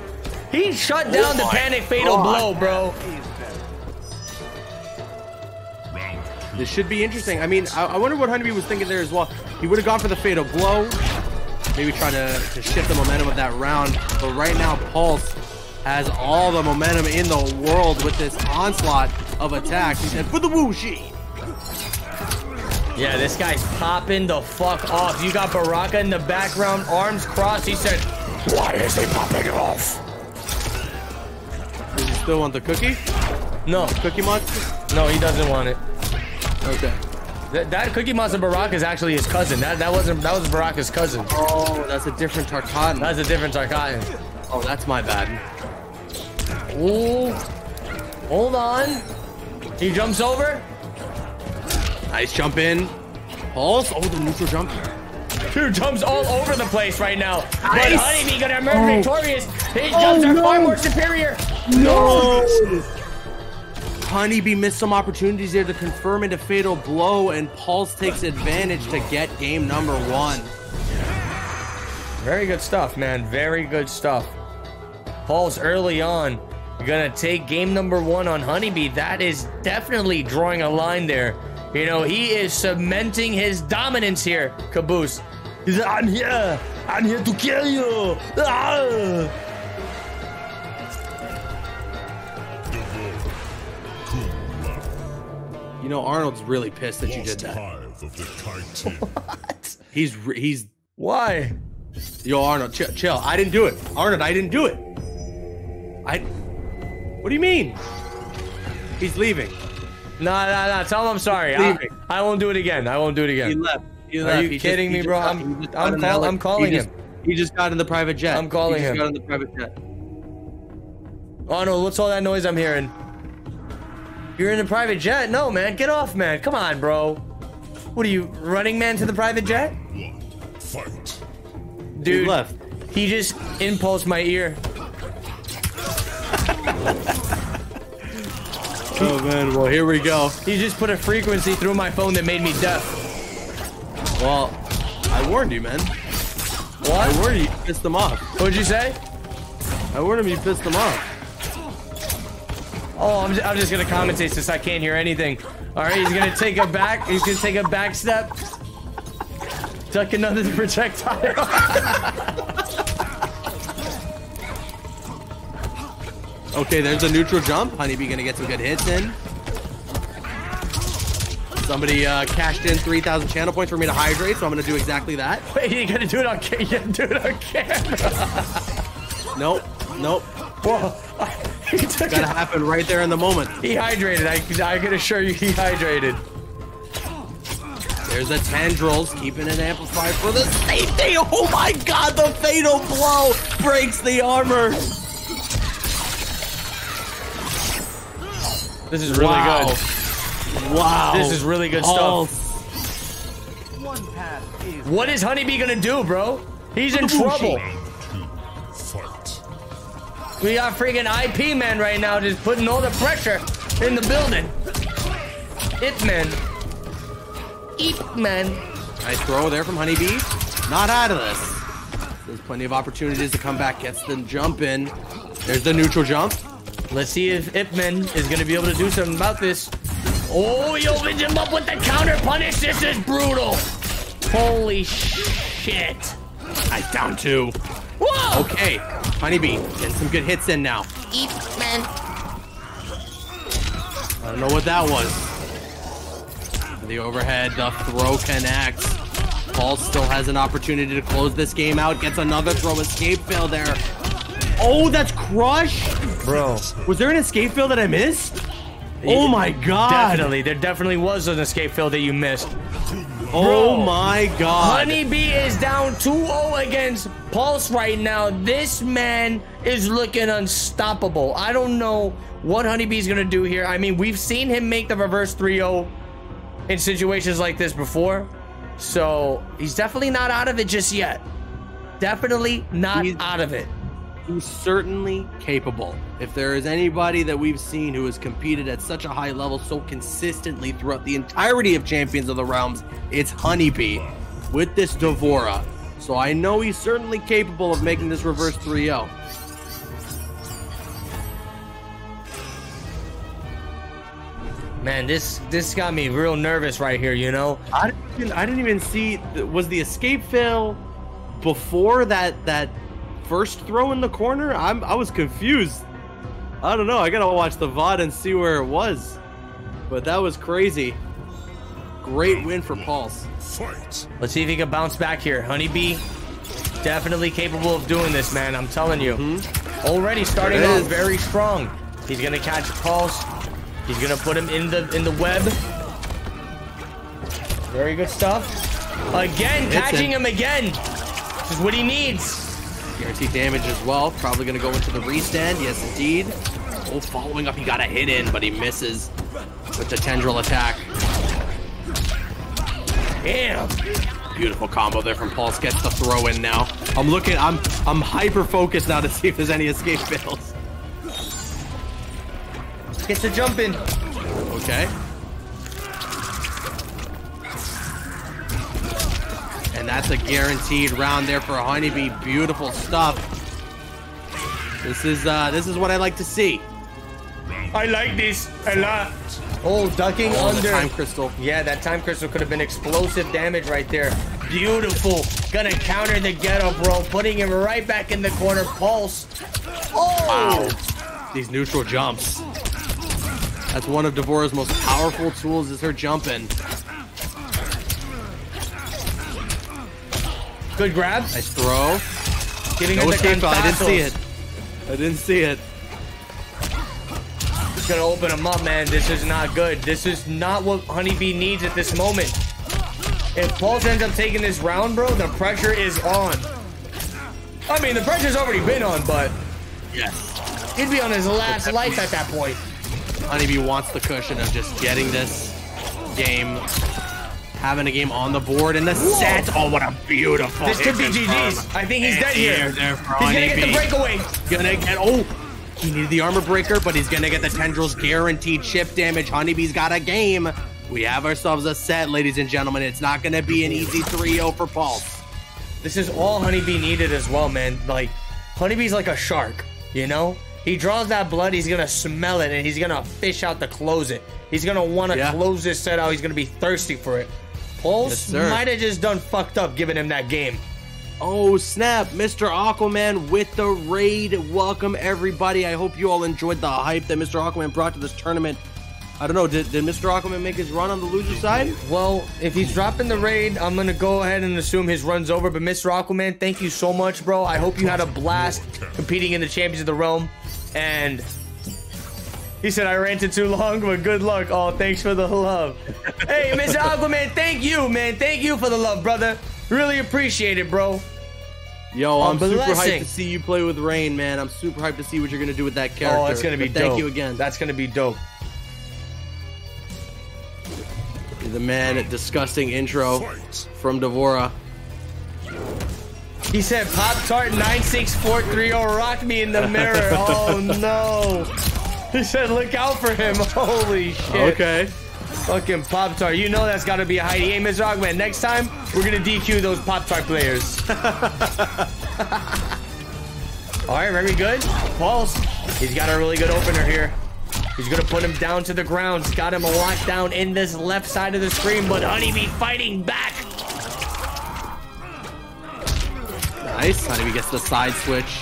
[SPEAKER 1] He shut down the
[SPEAKER 2] oh
[SPEAKER 1] panic fatal
[SPEAKER 2] God.
[SPEAKER 1] blow, bro.
[SPEAKER 2] This should be interesting. I mean, I, I wonder what Honeybee was thinking there as well. He would have gone for the fatal blow, maybe try to, to shift the momentum of that round. But right now, Pulse has all the momentum in the world with this onslaught of attacks. He said, for the Wuxi.
[SPEAKER 1] Yeah, this guy's popping the fuck off. You got Baraka in the background, arms crossed. He said,
[SPEAKER 4] Why is he popping off?
[SPEAKER 2] Does he still want the cookie?
[SPEAKER 1] no,
[SPEAKER 2] Cookie monster?
[SPEAKER 1] no, he doesn't want it.
[SPEAKER 2] Okay.
[SPEAKER 1] That, that Cookie Monster Baraka is actually his cousin. That that wasn't that was Baraka's cousin.
[SPEAKER 2] Oh, that's a different Tarkatan.
[SPEAKER 1] That's a different Tarkatan.
[SPEAKER 2] oh, that's my bad.
[SPEAKER 1] Ooh, hold on. He jumps over.
[SPEAKER 2] Nice jump in. Pulse. Oh, the neutral jump.
[SPEAKER 1] Dude jumps all over the place right now. But
[SPEAKER 2] Nice.
[SPEAKER 1] Honeybee gonna emerge oh. victorious. His jumps oh, are far more superior.
[SPEAKER 2] No! Honeybee missed some opportunities there to confirm into fatal blow, and Pulse takes advantage to get game number one.
[SPEAKER 1] Very good stuff, man. Very good stuff. Pulse early on. Gonna take game number one on Honeybee. That is definitely drawing a line there. You know, he is cementing his dominance here, Caboose.
[SPEAKER 8] He's like, I'm here. I'm here to kill you. Ah!
[SPEAKER 2] You know, Arnold's really pissed that you did that.
[SPEAKER 3] hive of the kite.
[SPEAKER 2] He's he's
[SPEAKER 1] Why?
[SPEAKER 2] yo Arnold, chill, chill. I didn't do it. Arnold, I didn't do it. I. What do you mean? He's leaving.
[SPEAKER 1] Nah, nah, nah. Tell him I'm sorry. I,
[SPEAKER 2] Leaving.
[SPEAKER 1] I won't do it again. I won't do it
[SPEAKER 2] He
[SPEAKER 1] again.
[SPEAKER 2] left. He
[SPEAKER 1] Are
[SPEAKER 2] left.
[SPEAKER 1] you
[SPEAKER 2] He
[SPEAKER 1] kidding
[SPEAKER 2] he
[SPEAKER 1] me, bro?
[SPEAKER 2] got-
[SPEAKER 1] I'm- I'm call- I'm calling
[SPEAKER 2] he just,
[SPEAKER 1] him.
[SPEAKER 2] He just got in the private jet.
[SPEAKER 1] I'm calling
[SPEAKER 2] he just
[SPEAKER 1] him.
[SPEAKER 2] Got in the private jet.
[SPEAKER 1] Oh no, what's all that noise I'm hearing? You're in a private jet? No, man. Get off, man. Come on, bro. What are you, running man to the private jet?
[SPEAKER 3] One. Fight.
[SPEAKER 1] Dude,
[SPEAKER 2] He left.
[SPEAKER 1] he just impulsed my ear.
[SPEAKER 2] Oh man. Well, here we go.
[SPEAKER 1] He just put a frequency through my phone that made me deaf.
[SPEAKER 2] Well, I warned you, man.
[SPEAKER 1] What?
[SPEAKER 2] I warned you. You pissed them off.
[SPEAKER 1] What'd you say?
[SPEAKER 2] I warned him. You pissed them off.
[SPEAKER 1] Oh, I'm just, I'm just gonna commentate since I can't hear anything. All right, he's gonna take a back. He's gonna take a back step. Duck another projectile.
[SPEAKER 2] Okay, there's a neutral jump. Honeybee gonna get some good hits in. Somebody uh, cashed in 3,000 channel points for me to hydrate, so I'm gonna do exactly that.
[SPEAKER 1] Wait, you gotta do it on camera. You gotta do it on camera.
[SPEAKER 2] Nope, nope.
[SPEAKER 1] Whoa. He took
[SPEAKER 2] Gotta happen right there in the moment.
[SPEAKER 1] He hydrated. I, I can assure you, he hydrated.
[SPEAKER 2] There's the tendrils, keeping it amplified for the safety. Oh my god, the fatal blow breaks the armor.
[SPEAKER 1] This is really
[SPEAKER 2] wow.
[SPEAKER 1] good.
[SPEAKER 2] Wow.
[SPEAKER 1] This is really good
[SPEAKER 2] Pulse.
[SPEAKER 1] stuff. What is Honeybee gonna do, bro? He's in trouble.
[SPEAKER 3] Round two. Fight.
[SPEAKER 1] We got freaking IP man right now just putting all the pressure in the building. Ip man. Ip man.
[SPEAKER 2] Nice throw there from Honeybee. Not out of this. There's plenty of opportunities to come back. Gets the jump in. There's the neutral jump.
[SPEAKER 1] Let's see if Ipman is gonna be able to do something about this. Oh, he opens him up with the counter punish. This is brutal. Holy shit.
[SPEAKER 2] Nice down two.
[SPEAKER 1] Whoa!
[SPEAKER 2] Okay, Honeybee getting some good hits in now.
[SPEAKER 6] Eatman.
[SPEAKER 2] I don't know what that was. The overhead, the throw connects. Pulse still has an opportunity to close this game out. Gets another throw escape fail there. Oh, that's Crush?
[SPEAKER 1] Bro.
[SPEAKER 2] Was there an escape fail that I missed? Oh my god.
[SPEAKER 1] Definitely, there definitely was an escape fail that you missed.
[SPEAKER 2] Oh my god.
[SPEAKER 1] Honeybee is down 2-0 against Pulse right now. This man is looking unstoppable. I don't know what Honeybee's gonna do here. I mean, we've seen him make the reverse 3-0 in situations like this before. So he's definitely not out of it just yet. Definitely not
[SPEAKER 2] He's-
[SPEAKER 1] out of it.
[SPEAKER 2] He's certainly capable. If there is anybody that we've seen who has competed at such a high level so consistently throughout the entirety of Champions of the Realms, it's Honeybee with this D'Vorah. So I know he's certainly capable of making this reverse oh. 3 0.
[SPEAKER 1] Man, this this got me real nervous right here, you know?
[SPEAKER 2] I didn't, I didn't even see. Was the escape fail before that that first throw in the corner? I'm I was confused. I don't know. I gotta watch the VOD and see where it was. But that was crazy. Great win for Pulse.
[SPEAKER 3] Fight.
[SPEAKER 1] Let's see if he can bounce back here. Honeybee, definitely capable of doing this, man. I'm telling you. Mm-hmm. Already starting
[SPEAKER 2] There
[SPEAKER 1] off very strong. He's gonna catch Pulse. He's gonna put him in the in the web. Very good stuff. Again,
[SPEAKER 2] Hits
[SPEAKER 1] catching
[SPEAKER 2] him.
[SPEAKER 1] him again. This is what he needs.
[SPEAKER 2] Guaranteed damage as well. Probably gonna go into the restand. Yes, indeed. Oh, following up, he got a hit in, but he misses with the tendril attack.
[SPEAKER 1] Damn.
[SPEAKER 2] Beautiful combo there from Pulse. Gets the throw in now. I'm looking. I'm I'm hyper focused now to see if there's any escape fails.
[SPEAKER 1] Gets the jump in.
[SPEAKER 2] Okay. And that's a guaranteed round there for honeybee. Beautiful stuff. This is uh this is what I like to see.
[SPEAKER 1] I like this a lot. Oh, ducking
[SPEAKER 2] Oh, the
[SPEAKER 1] under.
[SPEAKER 2] time crystal.
[SPEAKER 1] Yeah, that time crystal could have been explosive damage right there. Beautiful. Gonna counter the ghetto, bro. Putting him right back in the corner. Pulse. Oh!
[SPEAKER 2] Wow. These neutral jumps. That's one of D'Vorah's most powerful tools is her jumping.
[SPEAKER 1] Good grab.
[SPEAKER 2] Nice throw.
[SPEAKER 1] Getting
[SPEAKER 2] No escape I didn't see it. I didn't see it.
[SPEAKER 1] It's gonna open him up, man. This is not good. This is not what Honeybee needs at this moment. If Pulse ends up taking this round, bro, the pressure is on. I mean, the pressure's already been on, but
[SPEAKER 2] Yes.
[SPEAKER 1] he'd be on his last life at that point.
[SPEAKER 2] Honeybee wants the cushion of just getting this game, having a game on the board in the set. Oh, what a beautiful
[SPEAKER 1] This could be. GG's. I think he's dead here.
[SPEAKER 2] Here, there for
[SPEAKER 1] He's gonna get the breakaway.
[SPEAKER 2] Gonna get oh, he needed the armor breaker, but he's gonna get the tendrils guaranteed chip damage. Honeybee's got a game. We have ourselves a set, ladies and gentlemen. It's not gonna be an easy 3-0 for Pulse.
[SPEAKER 1] This is all Honeybee needed as well, man. Like, Honeybee's like a shark, you know? He draws that blood, he's gonna smell it, and he's gonna fish out to close it. He's gonna wanna
[SPEAKER 2] Yeah.
[SPEAKER 1] close this set out, he's gonna be thirsty for it. Pulse
[SPEAKER 2] Yes,
[SPEAKER 1] might have just done fucked up giving him that game.
[SPEAKER 2] Oh snap, Mr. Aquaman with the raid. Welcome everybody. I hope you all enjoyed the hype that Mr. Aquaman brought to this tournament. I don't know, did, did Mr. Aquaman make his run on the loser side?
[SPEAKER 1] Well, if he's dropping the raid, I'm gonna go ahead and assume his run's over. But Mr. Aquaman, thank you so much, bro. I hope you had a blast competing in the Champions of the Realm. And he said I ranted too long, but good luck. Oh, thanks for the love. hey, Mr. Aquaman, thank you, man. Thank you for the love, brother. Really appreciate it, bro.
[SPEAKER 2] Yo, I'm super hyped to see you play with Rain, man. I'm super hyped to see what you're gonna do with that oh, character.
[SPEAKER 1] Oh, it's gonna be
[SPEAKER 2] But Thank you again.
[SPEAKER 1] That's gonna be dope.
[SPEAKER 2] the man disgusting intro
[SPEAKER 3] Fight.
[SPEAKER 2] from D'Vorah.
[SPEAKER 1] He said Pop Tart 96430 rocked me in the mirror. Oh no. He said look out for him. Holy shit.
[SPEAKER 2] Okay.
[SPEAKER 1] Fucking Pop Tart. You know that's gotta be a Heidi. Hey, Ms. Rockman, next time we're gonna DQ those Pop Tart players. Alright, very good. Pulse. He's got a really good opener here. He's gonna put him down to the ground. He's got him locked down in this left side of the screen, but Honeybee fighting back.
[SPEAKER 2] Nice. Honeybee gets the side switch.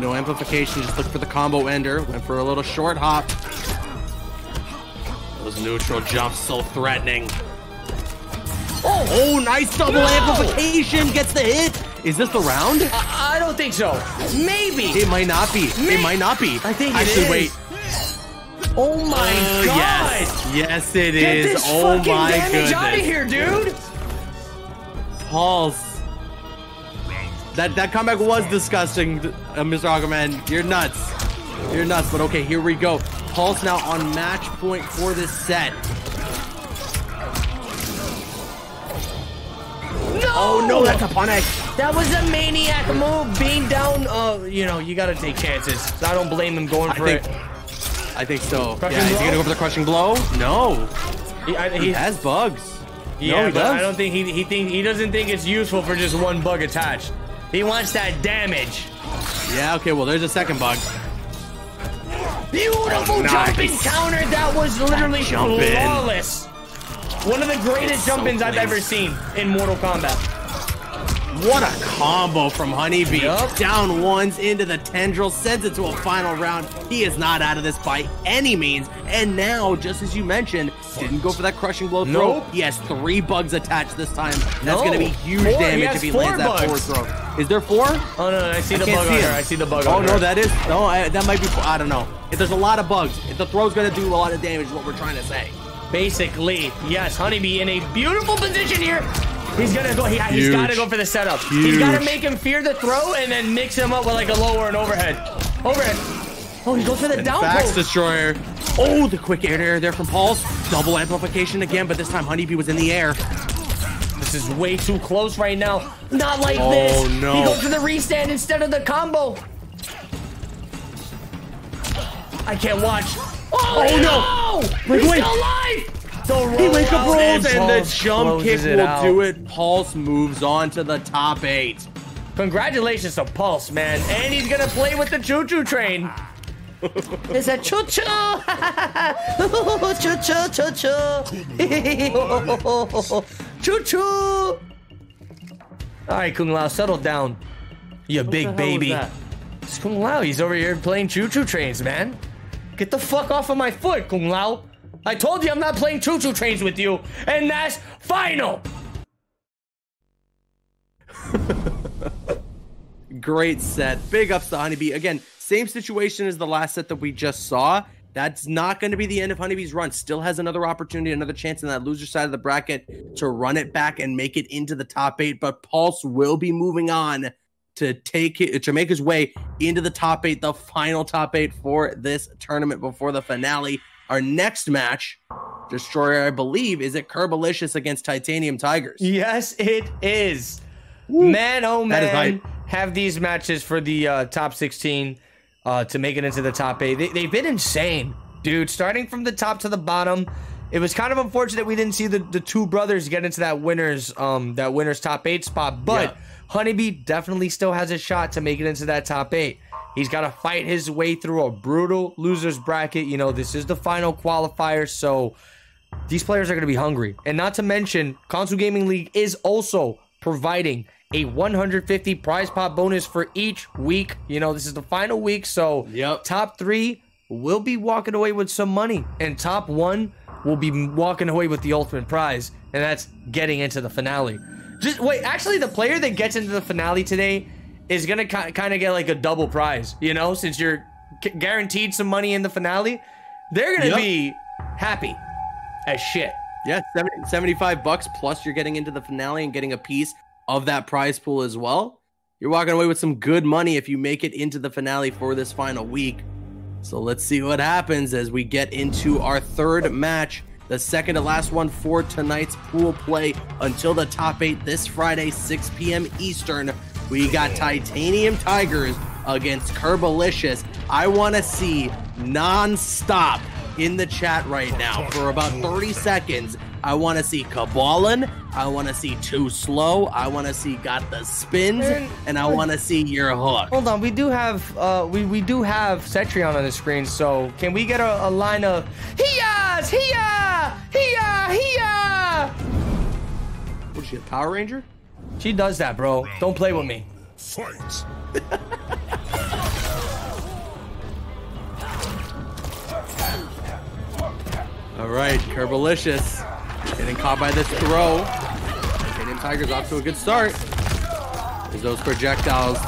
[SPEAKER 2] No amplification, just look for the combo ender. Went for a little short hop. Those neutral jumps so threatening. Oh, oh nice double
[SPEAKER 1] No!
[SPEAKER 2] amplification. Gets the hit. Is this the round?
[SPEAKER 1] I, I don't think so. Maybe.
[SPEAKER 2] It might not be. It might not be.
[SPEAKER 1] I think it
[SPEAKER 2] Actually,
[SPEAKER 1] is.
[SPEAKER 2] wait.
[SPEAKER 1] Oh my
[SPEAKER 2] Uh,
[SPEAKER 1] god!
[SPEAKER 2] yes, yes, it
[SPEAKER 1] Get
[SPEAKER 2] is. oh my
[SPEAKER 1] damage
[SPEAKER 2] goodness,
[SPEAKER 1] out of here, dude!
[SPEAKER 2] Pulse. That that comeback was disgusting, uh, Mr. Aquaman. You're nuts. You're nuts. But okay, here we go. Pulse now on match point for this set.
[SPEAKER 1] No!
[SPEAKER 2] Oh no, that's a punish.
[SPEAKER 1] That was a maniac move. Being down, uh, you know, you gotta take chances. So I don't blame him going
[SPEAKER 2] I
[SPEAKER 1] for
[SPEAKER 2] think,
[SPEAKER 1] it.
[SPEAKER 2] I think so.
[SPEAKER 1] Crushing
[SPEAKER 2] yeah, is he gonna go for the crushing blow? No,
[SPEAKER 1] He, I,
[SPEAKER 2] he
[SPEAKER 1] he-
[SPEAKER 2] has bugs.
[SPEAKER 1] yeah,
[SPEAKER 2] no, he
[SPEAKER 1] but
[SPEAKER 2] does.
[SPEAKER 1] I don't think he he think he doesn't think it's useful for just one bug attached. He wants that damage.
[SPEAKER 2] Yeah, okay. Well, there's a second bug.
[SPEAKER 1] Beautiful
[SPEAKER 2] Nice.
[SPEAKER 1] jumping counter. That was literally
[SPEAKER 2] in.
[SPEAKER 1] flawless. One of the greatest
[SPEAKER 2] So
[SPEAKER 1] jump ins I've ever seen in Mortal Kombat.
[SPEAKER 2] What a combo from Honeybee.
[SPEAKER 1] Yup.
[SPEAKER 2] Down ones into the tendril, sends it to a final round. He is not out of this by any means. And now, just as you mentioned, didn't go for that crushing blow throw.
[SPEAKER 1] Nope.
[SPEAKER 2] He has three bugs attached this time. That's
[SPEAKER 1] No.
[SPEAKER 2] going to be huge
[SPEAKER 1] Four.
[SPEAKER 2] Damage
[SPEAKER 1] has
[SPEAKER 2] if he lands that
[SPEAKER 1] bugs.
[SPEAKER 2] forward throw. Is there four?
[SPEAKER 1] Oh no, no I see
[SPEAKER 2] I
[SPEAKER 1] the bug
[SPEAKER 2] see
[SPEAKER 1] on her. I see the bug
[SPEAKER 2] Oh no,
[SPEAKER 1] her.
[SPEAKER 2] that is no. I, that might be. I don't know. If there's a lot of bugs, if the throw's gonna do a lot of damage, is what we're trying to say.
[SPEAKER 1] Basically, yes, Honeybee in a beautiful position here. He's gonna go. He, he's
[SPEAKER 2] Huge.
[SPEAKER 1] got to go for the setup. He's got to make him fear the throw and then mix him up with like a lower and overhead. Overhead. Oh, he goes for the down
[SPEAKER 2] Fax destroyer. Oh, the quick air to air there from Pulse. Double amplification again, but this time Honeybee was in the air.
[SPEAKER 1] This is way too close right now. Not like
[SPEAKER 2] Oh,
[SPEAKER 1] this.
[SPEAKER 2] Oh, no.
[SPEAKER 1] He goes for the restand instead of the combo. I can't watch. Oh, oh no!
[SPEAKER 2] Wait,
[SPEAKER 1] He's
[SPEAKER 2] wait.
[SPEAKER 1] still alive! The
[SPEAKER 2] He
[SPEAKER 1] roll
[SPEAKER 2] wake up
[SPEAKER 1] out
[SPEAKER 2] rolls and the jump kick will
[SPEAKER 1] out.
[SPEAKER 2] do it. Pulse moves on to the top eight.
[SPEAKER 1] Congratulations to Pulse, man. And he's gonna play with the choo-choo train. It's a choo-choo! choo-choo, choo-choo! choo-choo! Alright, Kung Lao, settle down. You big
[SPEAKER 2] hell was
[SPEAKER 1] baby. It's Kung Lao. He's over here playing choo-choo trains, man. Get the fuck off of my foot, Kung Lao. I told you I'm not playing choo-choo trains with you, and that's final.
[SPEAKER 2] Great set. Big ups to Honeybee. Again, same situation as the last set that we just saw. That's not going to be the end of Honeybee's run. Still has another opportunity, another chance in that loser side of the bracket to run it back and make it into the top eight. But Pulse will be moving on to take it to make his way into the top eight, the final top eight for this tournament before the finale. Our next match, Destroyer, I believe, is it Kerbalicious against Titanium Tigers.
[SPEAKER 1] Yes, it is. Man, oh man, have these matches for the uh, top 16 uh, to make it into the top eight. They, they've been insane, dude. Starting from the top to the bottom, it was kind of unfortunate we didn't see the, the two brothers get into that winners um that winners top eight spot. But
[SPEAKER 2] Yeah.
[SPEAKER 1] Honeybee definitely still has a shot to make it into that top eight. He's got to fight his way through a brutal losers bracket. You know, this is the final qualifier, so these players are going to be hungry. And not to mention, Console Gaming League is also providing a 150 prize pot bonus for each week. You know, this is the final week, so
[SPEAKER 2] Yep.
[SPEAKER 1] top three will be walking away with some money, and top one will be walking away with the ultimate prize, and that's getting into the finale. Just wait, actually, the player that gets into the finale today is gonna ki- kind of get like a double prize, you know, since you're gu- guaranteed some money in the finale. They're gonna
[SPEAKER 2] Yep.
[SPEAKER 1] be happy as shit.
[SPEAKER 2] Yeah, 70, 75 bucks plus you're getting into the finale and getting a piece of that prize pool as well. You're walking away with some good money if you make it into the finale for this final week. So let's see what happens as we get into our third match, the second to last one for tonight's pool play until the top eight this Friday, 6 p.m. Eastern. We got Titanium Tigers against Kerbalicious. I want to see non-stop in the chat right now for about 30 seconds. I want to see Kabbalin. I want to see Too Slow. I want to see Got the Spins. And I want to see Your Hook.
[SPEAKER 1] Hold on, we do have uh we, we do have Cetrion on the screen, so can we get a, a line of Hiya's Hiya Hiya Hiya
[SPEAKER 2] What is she, a Power Ranger?
[SPEAKER 1] She does that, bro. Don't play with me.
[SPEAKER 3] Fight.
[SPEAKER 2] All right, Kerbalicious getting caught by this throw. Titanium Tigers off to a good start. There's those projectiles,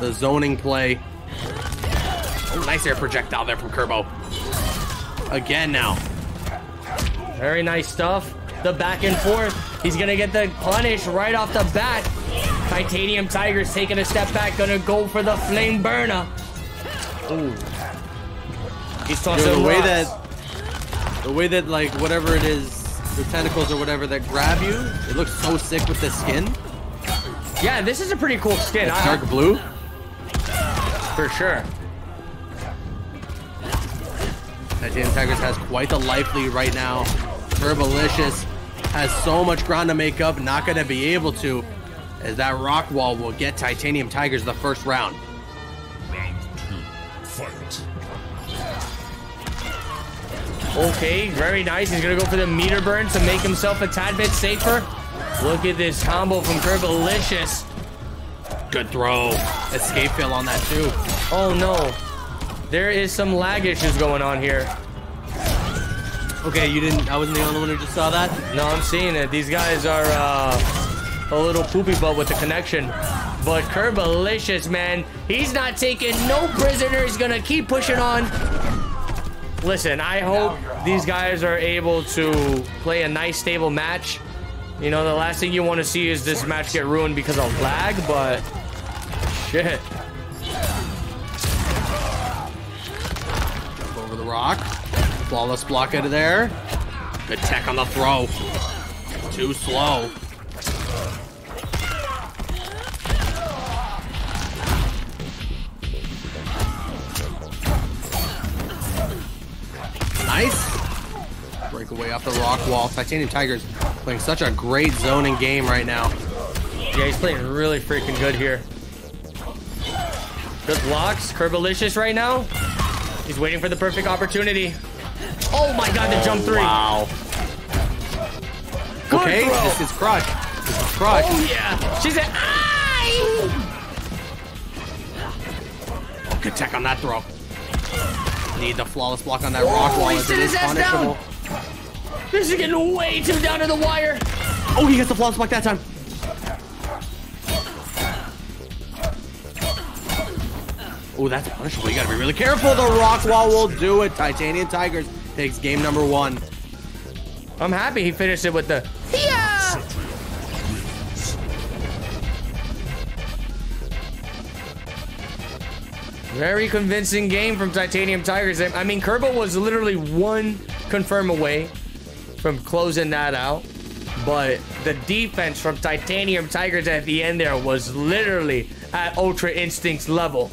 [SPEAKER 2] the zoning play. Oh, nice air projectile there from Kerbo. again now.
[SPEAKER 1] Very nice stuff. The back and forth. He's gonna get the punish right off the bat. Titanium Tiger's taking a step back, gonna go for the flame burner. Ooh. He's tossing
[SPEAKER 2] Dude, the way
[SPEAKER 1] rocks.
[SPEAKER 2] that, the way that like whatever it is, the tentacles or whatever that grab you, it looks so sick with the skin.
[SPEAKER 1] Yeah, this is a pretty cool skin.
[SPEAKER 2] It's dark blue.
[SPEAKER 1] for sure.
[SPEAKER 2] Titanium Tigers has quite the life lead right now. Kerbalicious has so much ground to make up, not going to be able to, as that rock wall will get Titanium Tigers the first round.
[SPEAKER 3] Round two. Fight.
[SPEAKER 1] Okay, very nice. He's gonna go for the meter burn to make himself a tad bit safer. Look at this combo from Kerbalicious.
[SPEAKER 2] Good throw. Escape fail on that too.
[SPEAKER 1] Oh no. There is some lag issues going on here.
[SPEAKER 2] Okay, you didn't. I wasn't the only one who just saw that.
[SPEAKER 1] No, I'm seeing it. These guys are uh, a little poopy butt with the connection. But Kerbalicious, man, he's not taking no prisoners. He's gonna keep pushing on. Listen, I hope these guys are able to play a nice, stable match. You know, the last thing you want to see is this match get ruined because of lag, but shit.
[SPEAKER 2] Jump over the rock. Flawless block out of there. Good tech on the throw. Too slow. Nice. Breakaway off the rock wall. Titanium Tigers playing such a great zoning game right now.
[SPEAKER 1] Yeah, he's playing really freaking good here. Good blocks. Kerbalicious right now. He's waiting for the perfect opportunity. Oh my god, the jump three.
[SPEAKER 2] Wow.
[SPEAKER 1] Good
[SPEAKER 2] okay,
[SPEAKER 1] throw.
[SPEAKER 2] this is crush. This is crush.
[SPEAKER 1] Oh yeah. She's at I.
[SPEAKER 2] Good tech on that throw. Need the flawless block on that oh, rock wall
[SPEAKER 1] he
[SPEAKER 2] as
[SPEAKER 1] his ass down.
[SPEAKER 2] punishable.
[SPEAKER 1] This is getting way too down to the wire.
[SPEAKER 2] Oh, he gets the flawless block that time. Oh, that's punishable. You gotta be really careful. The rock wall will do it. Titanium Tigers takes game number one.
[SPEAKER 1] I'm happy he finished it with the yeah. Very convincing game from Titanium Tigers. I mean, Kerbo was literally one confirm away from closing that out. But the defense from Titanium Tigers at the end there was literally at Ultra Instinct's level.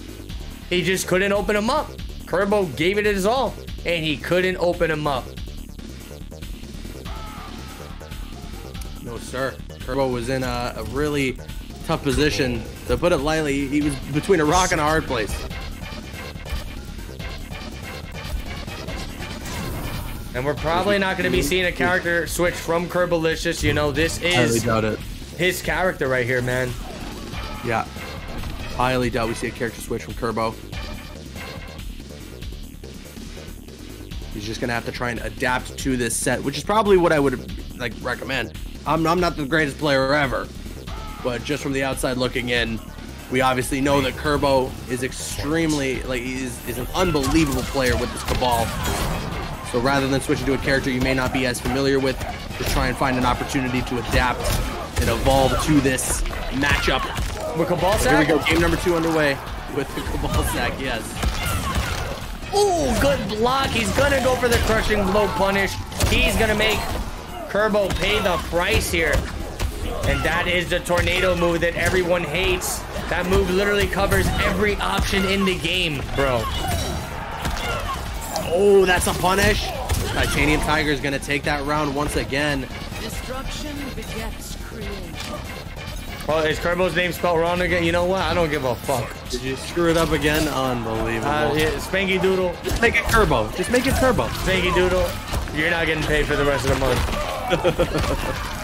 [SPEAKER 1] He just couldn't open him up. Kerbo gave it his all, and he couldn't open him up.
[SPEAKER 2] No, sir. Turbo was in a, a really tough position. To put it lightly, he was between a rock and a hard place.
[SPEAKER 1] And we're probably not going to be seeing a character switch from Kerbalicious. You know, this is
[SPEAKER 2] doubt it.
[SPEAKER 1] his character right here, man.
[SPEAKER 2] Yeah. Highly doubt we see a character switch from Kerbo. He's just gonna have to try and adapt to this set, which is probably what I would like recommend. I'm, I'm not the greatest player ever, but just from the outside looking in, we obviously know that Kerbo is extremely like is is an unbelievable player with this Kabal. So rather than switching to a character you may not be as familiar with, just try and find an opportunity to adapt and evolve to this matchup.
[SPEAKER 1] With Kabal Sack?
[SPEAKER 2] Here we go, game number two underway with the Kabal Sack, yes.
[SPEAKER 1] Ooh, good block. He's going to go for the crushing blow punish. He's going to make Kerbo pay the price here. And that is the tornado move that everyone hates. That move literally covers every option in the game, bro.
[SPEAKER 2] Oh, that's a punish. Titanium Tiger is going to take that round once again.
[SPEAKER 7] Destruction begets creation.
[SPEAKER 1] Oh, is Kerbo's name spelled wrong again? You know what? I don't give a fuck.
[SPEAKER 2] Did you screw it up again? Unbelievable.
[SPEAKER 1] Uh, yeah, Spanky Doodle,
[SPEAKER 2] Just make it Turbo. Just make it Turbo.
[SPEAKER 1] Spanky Doodle, you're not getting paid for the rest of the month.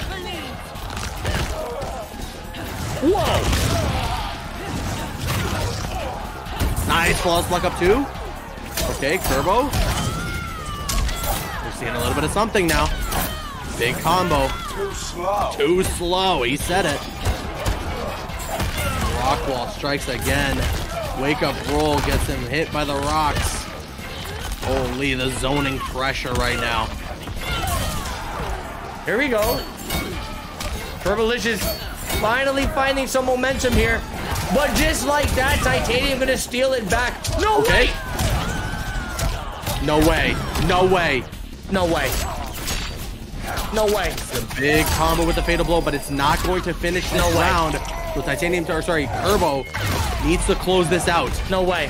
[SPEAKER 1] Whoa!
[SPEAKER 2] Nice flawless block up two. Okay, Turbo. We're seeing a little bit of something now. Big combo. Too slow. Too slow. He said it. Rockwall strikes again. Wake up roll gets him hit by the rocks. Holy, the zoning pressure right now.
[SPEAKER 1] Here we go. Kerbalicious finally finding some momentum here. But just like that, Titanium gonna steal it back. No
[SPEAKER 2] Okay.
[SPEAKER 1] way!
[SPEAKER 2] No way. No way.
[SPEAKER 1] No way. No way.
[SPEAKER 2] The big combo with the fatal blow, but it's not going to finish this
[SPEAKER 1] No
[SPEAKER 2] round. So Titanium, or sorry, Turbo needs to close this out.
[SPEAKER 1] No way.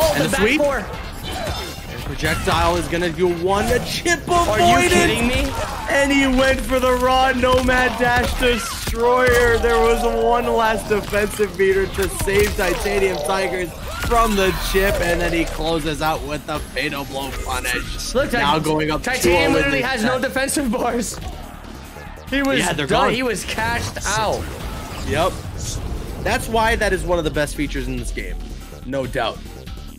[SPEAKER 1] Oh,
[SPEAKER 2] And
[SPEAKER 1] the
[SPEAKER 2] the
[SPEAKER 1] back
[SPEAKER 2] sweep?
[SPEAKER 1] four.
[SPEAKER 2] And Projectile is gonna do one chip avoided.
[SPEAKER 1] Are you kidding me?
[SPEAKER 2] And he went for the raw Nomad Dash Destroyer. There was one last defensive meter to save Titanium Tigers from the chip, and then he closes out with the fatal blow punish.
[SPEAKER 1] Look,
[SPEAKER 2] now
[SPEAKER 1] Tit-
[SPEAKER 2] going up.
[SPEAKER 1] Titanium
[SPEAKER 2] 2-0
[SPEAKER 1] literally has no defensive bars. He was
[SPEAKER 2] Yeah,
[SPEAKER 1] done.
[SPEAKER 2] gone.
[SPEAKER 1] He was cashed out.
[SPEAKER 2] Yep. That's why that is one of the best features in this game. No doubt.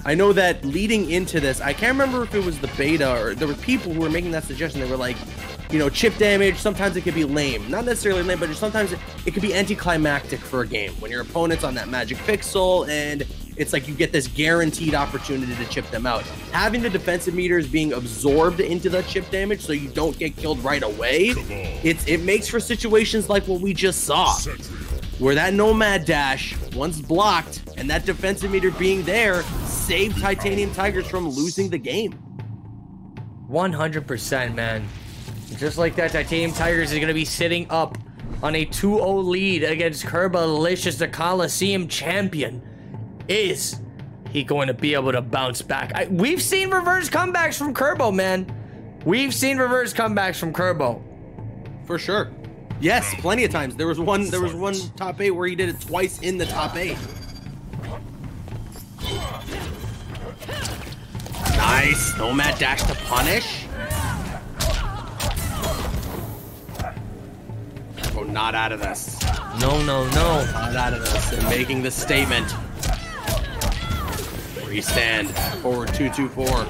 [SPEAKER 2] I know that leading into this, I can't remember if it was the beta or there were people who were making that suggestion. They were like, you know, chip damage, sometimes it could be lame. Not necessarily lame, but sometimes it, it could be anticlimactic for a game when your opponent's on that magic pixel and it's like you get this guaranteed opportunity to chip them out. Having the defensive meters being absorbed into the chip damage so you don't get killed right away, it's it makes for situations like what we just saw where that nomad dash once blocked and that defensive meter being there saved titanium tigers from losing the game
[SPEAKER 1] 100%, man. Just like that, Titanium Tigers is going to be sitting up on a 2-0 lead against Kerbalicious, the Coliseum champion. Is he going to be able to bounce back? I, we've seen reverse comebacks from Kerbo, man. We've seen reverse comebacks from Kerbo.
[SPEAKER 2] for sure yes plenty of times there was one there was one top eight where he did it twice in the top eight nice nomad dash to punish oh not out of this
[SPEAKER 1] No, no, no.
[SPEAKER 2] not out of this They're making the statement restand forward 224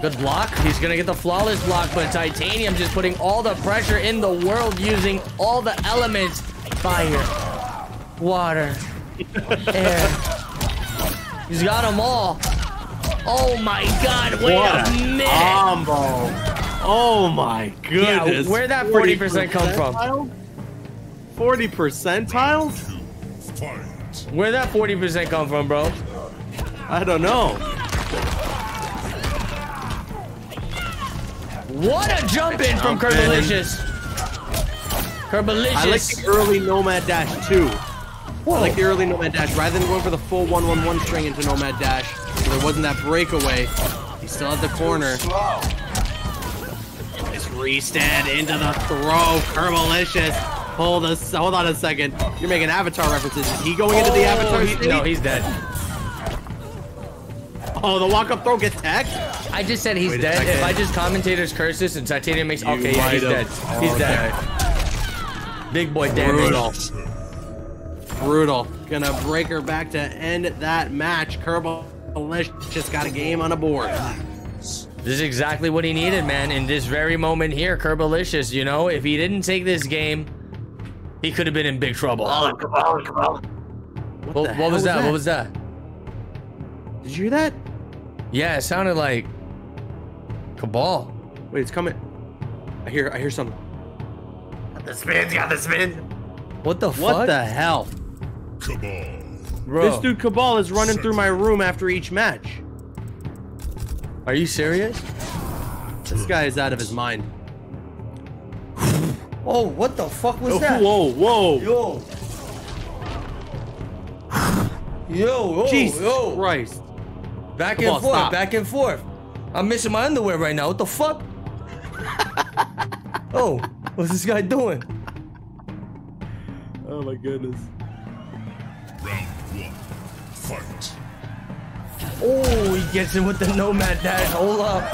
[SPEAKER 1] Good block. He's going to get the flawless block, but Titanium just putting all the pressure in the world using all the elements. Fire, water, air. He's got them all. Oh my god, wait
[SPEAKER 2] What
[SPEAKER 1] a minute.
[SPEAKER 2] combo. Oh my
[SPEAKER 1] Yeah,
[SPEAKER 2] goodness.
[SPEAKER 1] where'd that 40% come from?
[SPEAKER 2] percentile? 40 percentiles?
[SPEAKER 1] Where'd that 40% come from, bro?
[SPEAKER 2] I don't know.
[SPEAKER 1] What a jump in from
[SPEAKER 2] in.
[SPEAKER 1] Kerbalicious.
[SPEAKER 2] I like the early Nomad Dash too. I like the early Nomad Dash. Rather than going for the full 1-1-1 string into Nomad Dash, so there wasn't that breakaway. He's still at the corner. Nice restand into the throw. Kerbalicious. Hold a, hold on a second. You're making Avatar references. Is he going into the
[SPEAKER 1] Oh,
[SPEAKER 2] Avatar
[SPEAKER 1] he- no, he's dead.
[SPEAKER 2] Oh, the walk-up throw gets tagged?
[SPEAKER 1] I just said he's
[SPEAKER 2] Wait
[SPEAKER 1] dead. If I just commentators curse this and Titanium makes okay, yeah,
[SPEAKER 2] might
[SPEAKER 1] he's dead.
[SPEAKER 2] have.
[SPEAKER 1] He's
[SPEAKER 2] Okay.
[SPEAKER 1] dead. Big boy damage.
[SPEAKER 2] Brutal. Brutal. Gonna break her back to end that match. Kerbal just got a game on a board.
[SPEAKER 1] This is exactly what he needed, man. In this very moment here, Kerbalicious, you know, if he didn't take this game, he could have been in big trouble.
[SPEAKER 2] What,
[SPEAKER 1] What,
[SPEAKER 2] the
[SPEAKER 1] what
[SPEAKER 2] hell
[SPEAKER 1] was that? What was that?
[SPEAKER 2] Did you hear that?
[SPEAKER 1] Yeah, it sounded like Kabal.
[SPEAKER 2] Wait, it's coming. I hear. I hear something.
[SPEAKER 4] Got The spins, got the spin.
[SPEAKER 1] What the
[SPEAKER 2] What
[SPEAKER 1] fuck?
[SPEAKER 2] the hell?
[SPEAKER 3] Kabal.
[SPEAKER 1] Bro,
[SPEAKER 2] This dude Kabal is running through my room after each match.
[SPEAKER 1] are you serious?
[SPEAKER 2] This guy is out of his mind.
[SPEAKER 1] Oh, what the fuck was
[SPEAKER 2] Oh,
[SPEAKER 1] that?
[SPEAKER 2] whoa, whoa.
[SPEAKER 1] Yo. Yo, yo,
[SPEAKER 2] Jesus
[SPEAKER 1] yo.
[SPEAKER 2] Christ.
[SPEAKER 1] Back
[SPEAKER 2] Come
[SPEAKER 1] and
[SPEAKER 2] on,
[SPEAKER 1] forth,
[SPEAKER 2] stop.
[SPEAKER 1] back and forth. I'm missing my underwear right now. What the fuck? oh, what's this guy doing?
[SPEAKER 2] Oh my goodness.
[SPEAKER 3] Round one. Fight.
[SPEAKER 1] Oh, he gets him with the nomad dash. Hold up.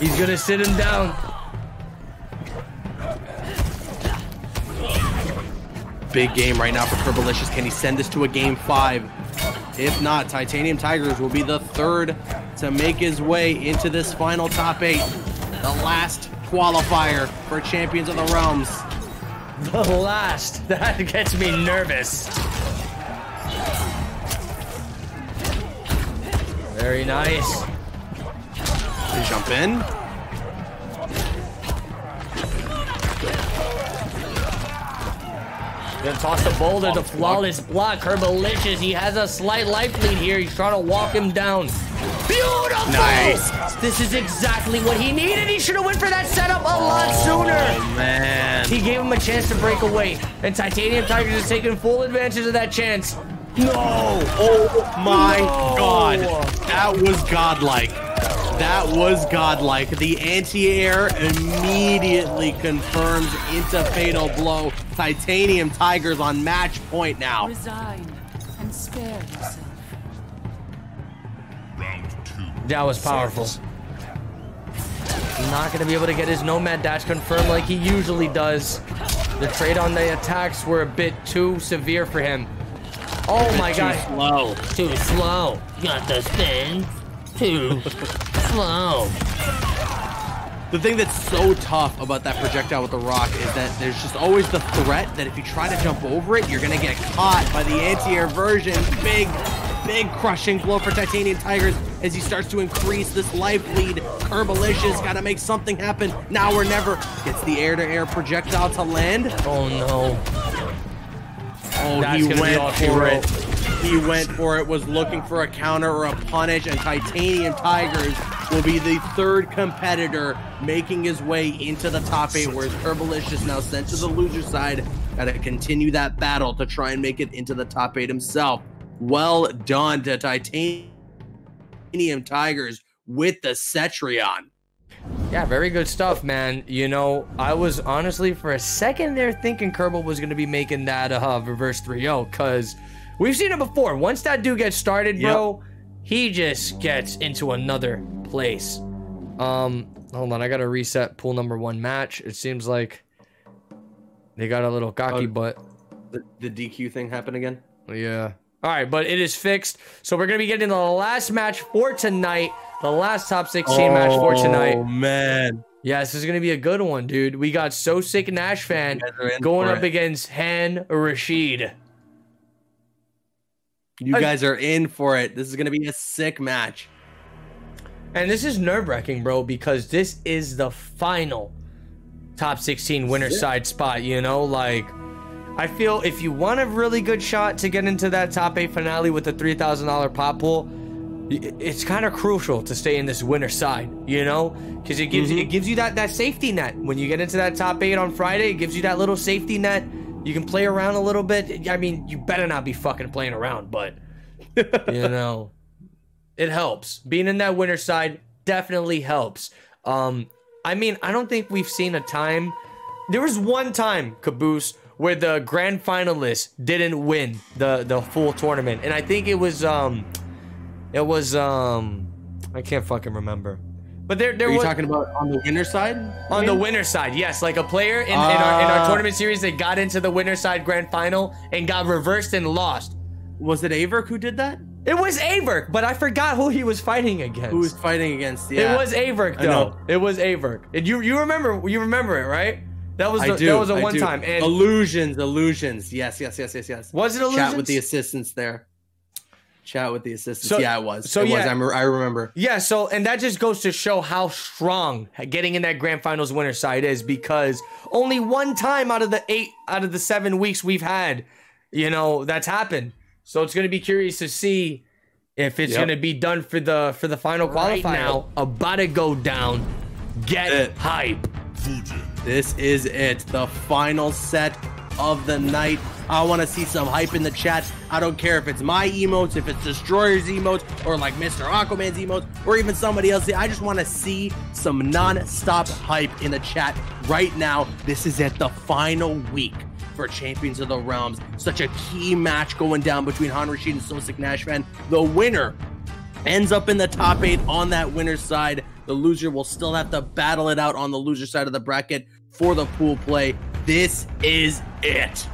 [SPEAKER 1] He's gonna sit him down.
[SPEAKER 2] Big game right now for Kerbalicious. Can he send this to a game five? If not, Titanium Tigers will be the third to make his way into this final top eight. The last qualifier for Champions of the Realms.
[SPEAKER 1] The last. That gets me nervous. Very nice.
[SPEAKER 2] They jump in.
[SPEAKER 1] Gonna toss the boulder, the flawless block. Kerbalicious, he has a slight life lead here. He's trying to walk him down. Beautiful!
[SPEAKER 2] Nice.
[SPEAKER 1] This is exactly what he needed. He should have went for that setup a lot oh, sooner.
[SPEAKER 2] Oh, man.
[SPEAKER 1] He gave him a chance to break away, and Titanium Tigers is taking full advantage of that chance. No!
[SPEAKER 2] Oh my
[SPEAKER 1] No.
[SPEAKER 2] god. That was godlike. That was godlike. The anti-air immediately confirms into fatal blow. Titanium Tigers on match point now.
[SPEAKER 7] Resign and spare yourself.
[SPEAKER 3] Round two.
[SPEAKER 1] That was powerful. Not gonna be able to get his Nomad Dash confirmed like he usually does. The trade on the attacks were a bit too severe for him. Oh my god.
[SPEAKER 2] Too slow.
[SPEAKER 1] Too slow. Got the spin. Too slow.
[SPEAKER 2] The thing that's so tough about that projectile with the rock is that there's just always the threat that if you try to jump over it, you're gonna get caught by the anti-air version. Big, big crushing blow for Titanium Tigers as he starts to increase this life lead. Kerbalicious gotta make something happen now or never. Gets the air-to-air projectile to land.
[SPEAKER 1] Oh no.
[SPEAKER 2] Oh,
[SPEAKER 1] That's
[SPEAKER 2] he went
[SPEAKER 1] all
[SPEAKER 2] for
[SPEAKER 1] hero.
[SPEAKER 2] it. He went for it, was looking for a counter or a punish, and Titanium Tigers will be the third competitor making his way into the top eight, whereas Kerbalicious now sent to the loser side. Gotta continue that battle to try and make it into the top eight himself. Well done to Titanium Tigers with the Cetrion.
[SPEAKER 1] Yeah, very good stuff, man. You know, I was honestly for a second there thinking Kerbal was going to be making that uh, reverse 3-0 because we've seen it before. Once that dude gets started, bro, he just gets into another place. Um, hold on, I got to reset pool number one match. It seems like they got a little cocky
[SPEAKER 2] Oh.
[SPEAKER 1] butt.
[SPEAKER 2] The, the DQ thing happened again?
[SPEAKER 1] Yeah. All right, but it is fixed. So we're going to be getting the last match for tonight. The last top 16 match for tonight.
[SPEAKER 5] Oh man.
[SPEAKER 1] Yeah, this is gonna be a good one, dude. We got So Sick Nash fan
[SPEAKER 2] guys are in
[SPEAKER 1] going up
[SPEAKER 2] it.
[SPEAKER 1] against Han Rashid.
[SPEAKER 2] You guys are in for it. This is gonna be a sick match.
[SPEAKER 1] And this is nerve wracking, bro, because this is the final top 16 winner side spot, you know? Like, I feel if you want a really good shot to get into that top eight finale with a $3,000 pop pool, it's kind of crucial to stay in this winner side, you know? Because it gives mm-hmm. it gives you that, that safety net. When you get into that top eight on Friday, it gives you that little safety net. You can play around a little bit. I mean, you better not be fucking playing around, but, you know it helps. Being in that winner side definitely helps. Um, I mean, I don't think we've seen a time. There was one time, Caboose, where the grand finalists didn't win the the full tournament, and I think it was um, it was um, I can't fucking remember. But there, there
[SPEAKER 2] Are you
[SPEAKER 1] was
[SPEAKER 2] talking about on the winner side?
[SPEAKER 1] on the
[SPEAKER 2] Win?
[SPEAKER 1] winner side, yes, like a player in, in our in our
[SPEAKER 2] Ah.
[SPEAKER 1] tournament series that got into the winner side grand final and got reversed and lost.
[SPEAKER 2] Was it Averk who did that?
[SPEAKER 1] It was Averk, but I forgot who he was fighting against.
[SPEAKER 2] Who was fighting against? Yeah.
[SPEAKER 1] It was Averk though. It was Averk. And you you remember you remember it, right? That was the,
[SPEAKER 2] do.
[SPEAKER 1] that was a
[SPEAKER 2] I
[SPEAKER 1] one
[SPEAKER 2] do.
[SPEAKER 1] time. And
[SPEAKER 2] illusions, illusions. Yes, yes, yes, yes, yes.
[SPEAKER 1] Was it illusions?
[SPEAKER 2] Chat with the assistants there. Chat with the assistants.
[SPEAKER 1] So-
[SPEAKER 2] yeah, it was.
[SPEAKER 1] so
[SPEAKER 2] it was.
[SPEAKER 1] yeah.
[SPEAKER 2] I, rem- I remember.
[SPEAKER 1] yeah, so and that just goes to show how strong getting in that grand finals winner side is because only one time out of the eight out of the seven weeks we've had, you know, that's happened. So it's gonna be curious to see if it's
[SPEAKER 2] Yep.
[SPEAKER 1] gonna be done for the for the final
[SPEAKER 2] Right
[SPEAKER 1] qualifier.
[SPEAKER 2] now.
[SPEAKER 1] about to go down. Get
[SPEAKER 2] It.
[SPEAKER 1] hype.
[SPEAKER 2] This is it. The final set of the night. I want to see some hype in the chat. I don't care if it's my emotes, if it's Destroyer's emotes, or like Mr. Aquaman's emotes, or even somebody else. I just want to see some non-stop hype in the chat right now. This is it. The final week for Champions of the Realms. Such a key match going down between Han Rashid and Sosik Nashvan. The winner ends up in the top eight on that winner's side. The loser will still have to battle it out on the loser side of the bracket for the pool play. This is it.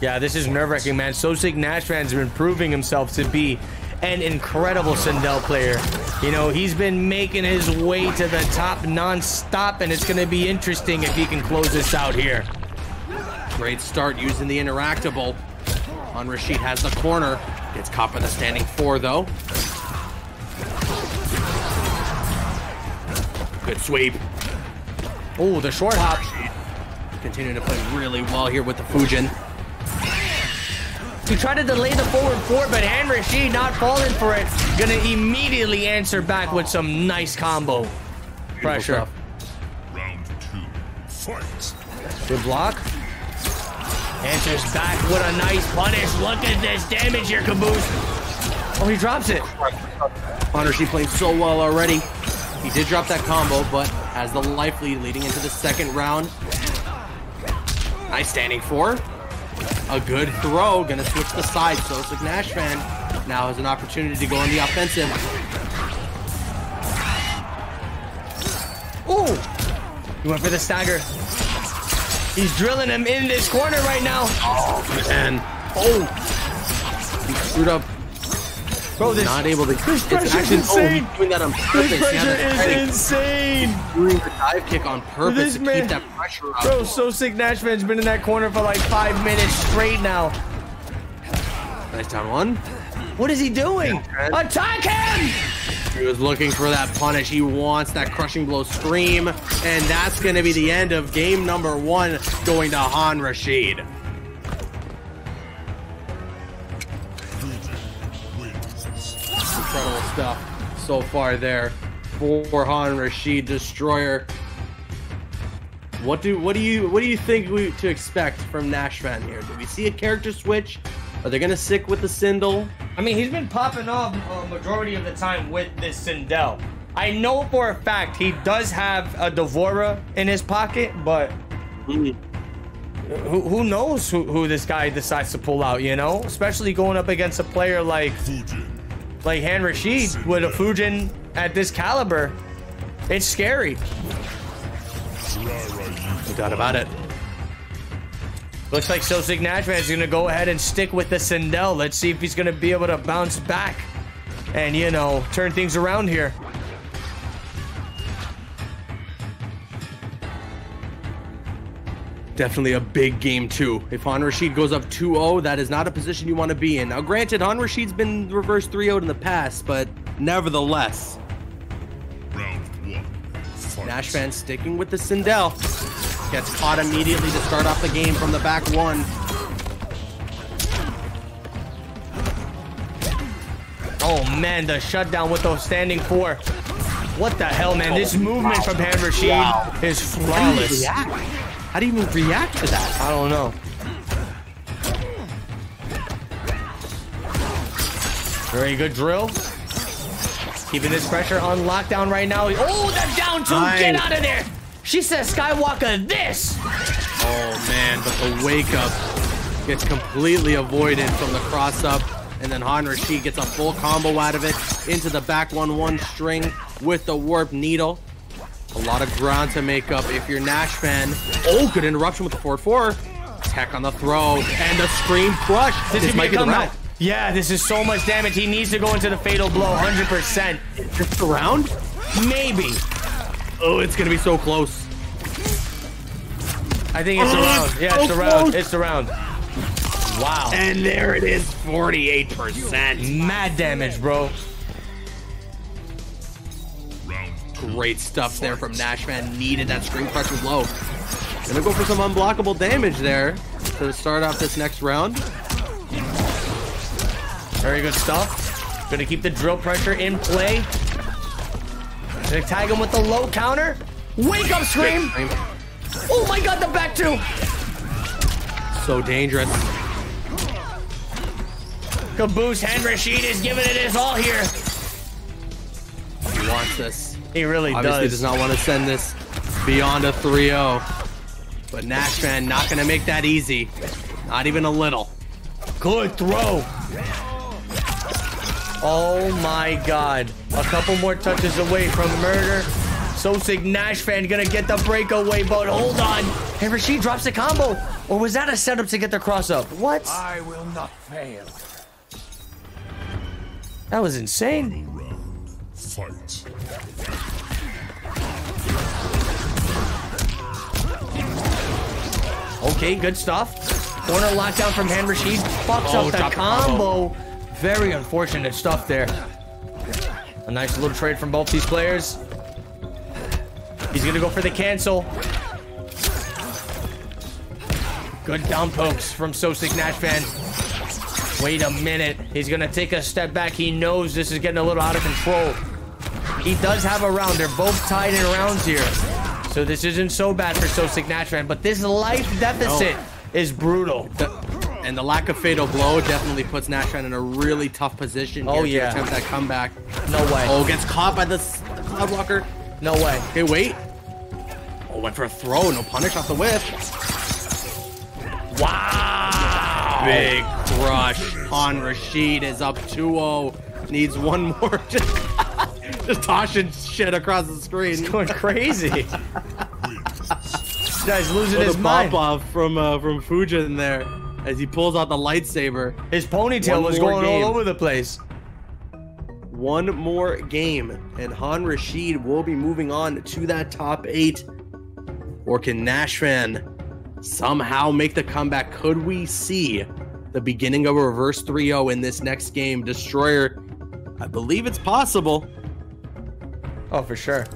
[SPEAKER 1] Yeah, this is nerve wracking, man. So Sosik Nashvan's been proving himself to be an incredible Sindel player. You know, he's been making his way to the top non-stop, and it's going to be interesting if he can close this out here.
[SPEAKER 2] Great start using the interactable. Han Rashid has the corner. Gets caught by the standing four, though. Good sweep.
[SPEAKER 1] Oh, the short hop.
[SPEAKER 2] Continuing to play really well here with the Fujin.
[SPEAKER 1] He tried to delay the forward four, but Han Rashid not falling for it. Gonna immediately answer back with some nice combo. Pressure.
[SPEAKER 2] stuff.
[SPEAKER 3] Round two. Fight.
[SPEAKER 1] Good block. Answers back with a nice punish. Look at this damage here, Caboose. Oh, he drops it.
[SPEAKER 2] Hunter, she played so well already. He did drop that combo, but has the life lead leading into the second round. Nice standing four. A good throw. Gonna switch the side. So it's like Nash fan now has an opportunity to go on the offensive.
[SPEAKER 1] Ooh. He went for the stagger. He's drilling him in this corner right now.
[SPEAKER 2] Oh, and oh, he screwed up.
[SPEAKER 1] Bro, this,
[SPEAKER 2] Not able to.
[SPEAKER 1] this pressure's
[SPEAKER 2] actually- oh,
[SPEAKER 1] insane.
[SPEAKER 2] doing that on purpose.
[SPEAKER 1] this pressure is insane.
[SPEAKER 2] doing the dive kick on purpose
[SPEAKER 1] This
[SPEAKER 2] to
[SPEAKER 1] man-
[SPEAKER 2] keep that pressure up.
[SPEAKER 1] Bro, so sick Nash fan's been in that corner for like five minutes straight now.
[SPEAKER 2] Nice down one.
[SPEAKER 1] What is he doing? Attack him!
[SPEAKER 2] He was looking for that punish. He wants that crushing blow scream. And that's going to be the end of game number one going to Han Rashid. Incredible stuff so far there for Han Rashid Destroyer. What do what do you what do you think we to expect from Nash fan here? Do we see a character switch? Are they gonna stick with the Sindel?
[SPEAKER 1] I mean, he's been popping off a majority of the time with this Sindel. I know for a fact he does have a D'Vorah in his pocket, but who, who knows who, who this guy decides to pull out, you know? Especially going up against a player like
[SPEAKER 3] Fujin.
[SPEAKER 1] Like Han Rashid with a Fujin at this caliber. It's scary.
[SPEAKER 2] No doubt about it.
[SPEAKER 1] Looks like Sosik Nashman is going to go ahead and stick with the Sindel. Let's see if he's going to be able to bounce back and, you know, turn things around here.
[SPEAKER 2] Definitely a big game too. If Han Rashid goes up 2-0, that is not a position you want to be in. Now, granted, Han Rashid's been reverse 3-0 in the past, but nevertheless,
[SPEAKER 3] Round one. Fight.
[SPEAKER 2] Nash fan sticking with the Sindel. Gets caught immediately to start off the game from the back one.
[SPEAKER 1] Oh, man, the shutdown with those standing four. What the hell, man? This movement from Han Rashid is flawless.
[SPEAKER 2] How do you even react to that?
[SPEAKER 1] I don't know. Very good drill. Keeping this pressure on lockdown right now. Oh, the down two. Get out of there. She says Skywalker this.
[SPEAKER 2] Oh man, but the wake up gets completely avoided from the cross up. And then Han Rashid gets a full combo out of it into the back 1 1 string with the warp needle. A lot of ground to make up if you're Nash fan. Oh, good interruption with the 4 4. Tech on the throw and the scream crush.
[SPEAKER 1] This,
[SPEAKER 2] This might be the round.
[SPEAKER 1] Yeah, this is so much damage. He needs to go into the fatal blow 100%.
[SPEAKER 2] Just the round?
[SPEAKER 1] Maybe.
[SPEAKER 2] Oh, it's gonna be so close.
[SPEAKER 1] I think it's
[SPEAKER 2] Oh,
[SPEAKER 1] round. Yeah, it's
[SPEAKER 2] so
[SPEAKER 1] the round.
[SPEAKER 2] close.
[SPEAKER 1] It's around. Wow.
[SPEAKER 2] And there it is, 48%.
[SPEAKER 1] Mad damage, bro.
[SPEAKER 2] Great stuff there from Nashman. Needed that screen pressure low. Gonna go for some unblockable damage there to start off this next round.
[SPEAKER 1] Very good stuff. Gonna keep the drill pressure in play. Gonna tag him with the low counter. Wake up scream. Oh my god, the back two.
[SPEAKER 2] So dangerous.
[SPEAKER 1] Caboose Han Rashid is giving it his all here.
[SPEAKER 2] He wants this.
[SPEAKER 1] He really
[SPEAKER 2] Obviously
[SPEAKER 1] does.
[SPEAKER 2] does not want to send this beyond a 3-0. But Nashman not gonna make that easy. Not even a little.
[SPEAKER 1] Good throw. Oh my god. A couple more touches away from murder. Sosig Nash fan gonna get the breakaway, but hold on. And Rashid drops the combo. Or was that a setup to get the cross up? What?
[SPEAKER 4] I will not fail.
[SPEAKER 1] That was insane.
[SPEAKER 3] Round. Fight.
[SPEAKER 1] Okay, good stuff. Corner lockdown from Han Rashid. Fucks
[SPEAKER 2] Oh,
[SPEAKER 1] up the combo.
[SPEAKER 2] combo.
[SPEAKER 1] Very unfortunate stuff there. A nice little trade from both these players. He's gonna go for the cancel. Good down pokes from Sosik Nashvan. Wait a minute. He's gonna take a step back. He knows this is getting a little out of control. He does have a round. They're both tied in rounds here. So this isn't so bad for Sosik Nashvan, but this life deficit is brutal.
[SPEAKER 2] And the lack of fatal blow definitely puts Nashvan in a really tough position
[SPEAKER 1] Oh,
[SPEAKER 2] to
[SPEAKER 1] yeah.
[SPEAKER 2] attempt that comeback.
[SPEAKER 1] No way.
[SPEAKER 2] Oh, gets caught by the, the Cloud Walker.
[SPEAKER 1] No way.
[SPEAKER 2] Okay, wait. Oh, went for a throw. No punish off the whip.
[SPEAKER 1] Wow.
[SPEAKER 2] Big crush. Han Rashid is up 2-0. Needs one more. Just, tossing shit across the screen.
[SPEAKER 1] He's going crazy. this guy's losing
[SPEAKER 2] Oh,
[SPEAKER 1] his mind.
[SPEAKER 2] pop off from uh, from Fujin there as he pulls out the lightsaber.
[SPEAKER 1] His ponytail
[SPEAKER 2] One
[SPEAKER 1] was going
[SPEAKER 2] game.
[SPEAKER 1] all over the place.
[SPEAKER 2] One more game, and Han Rashid will be moving on to that top eight. Or can Nashran somehow make the comeback? Could we see the beginning of a reverse 3 0 in this next game? Destroyer, I believe it's possible.
[SPEAKER 1] Oh, for sure.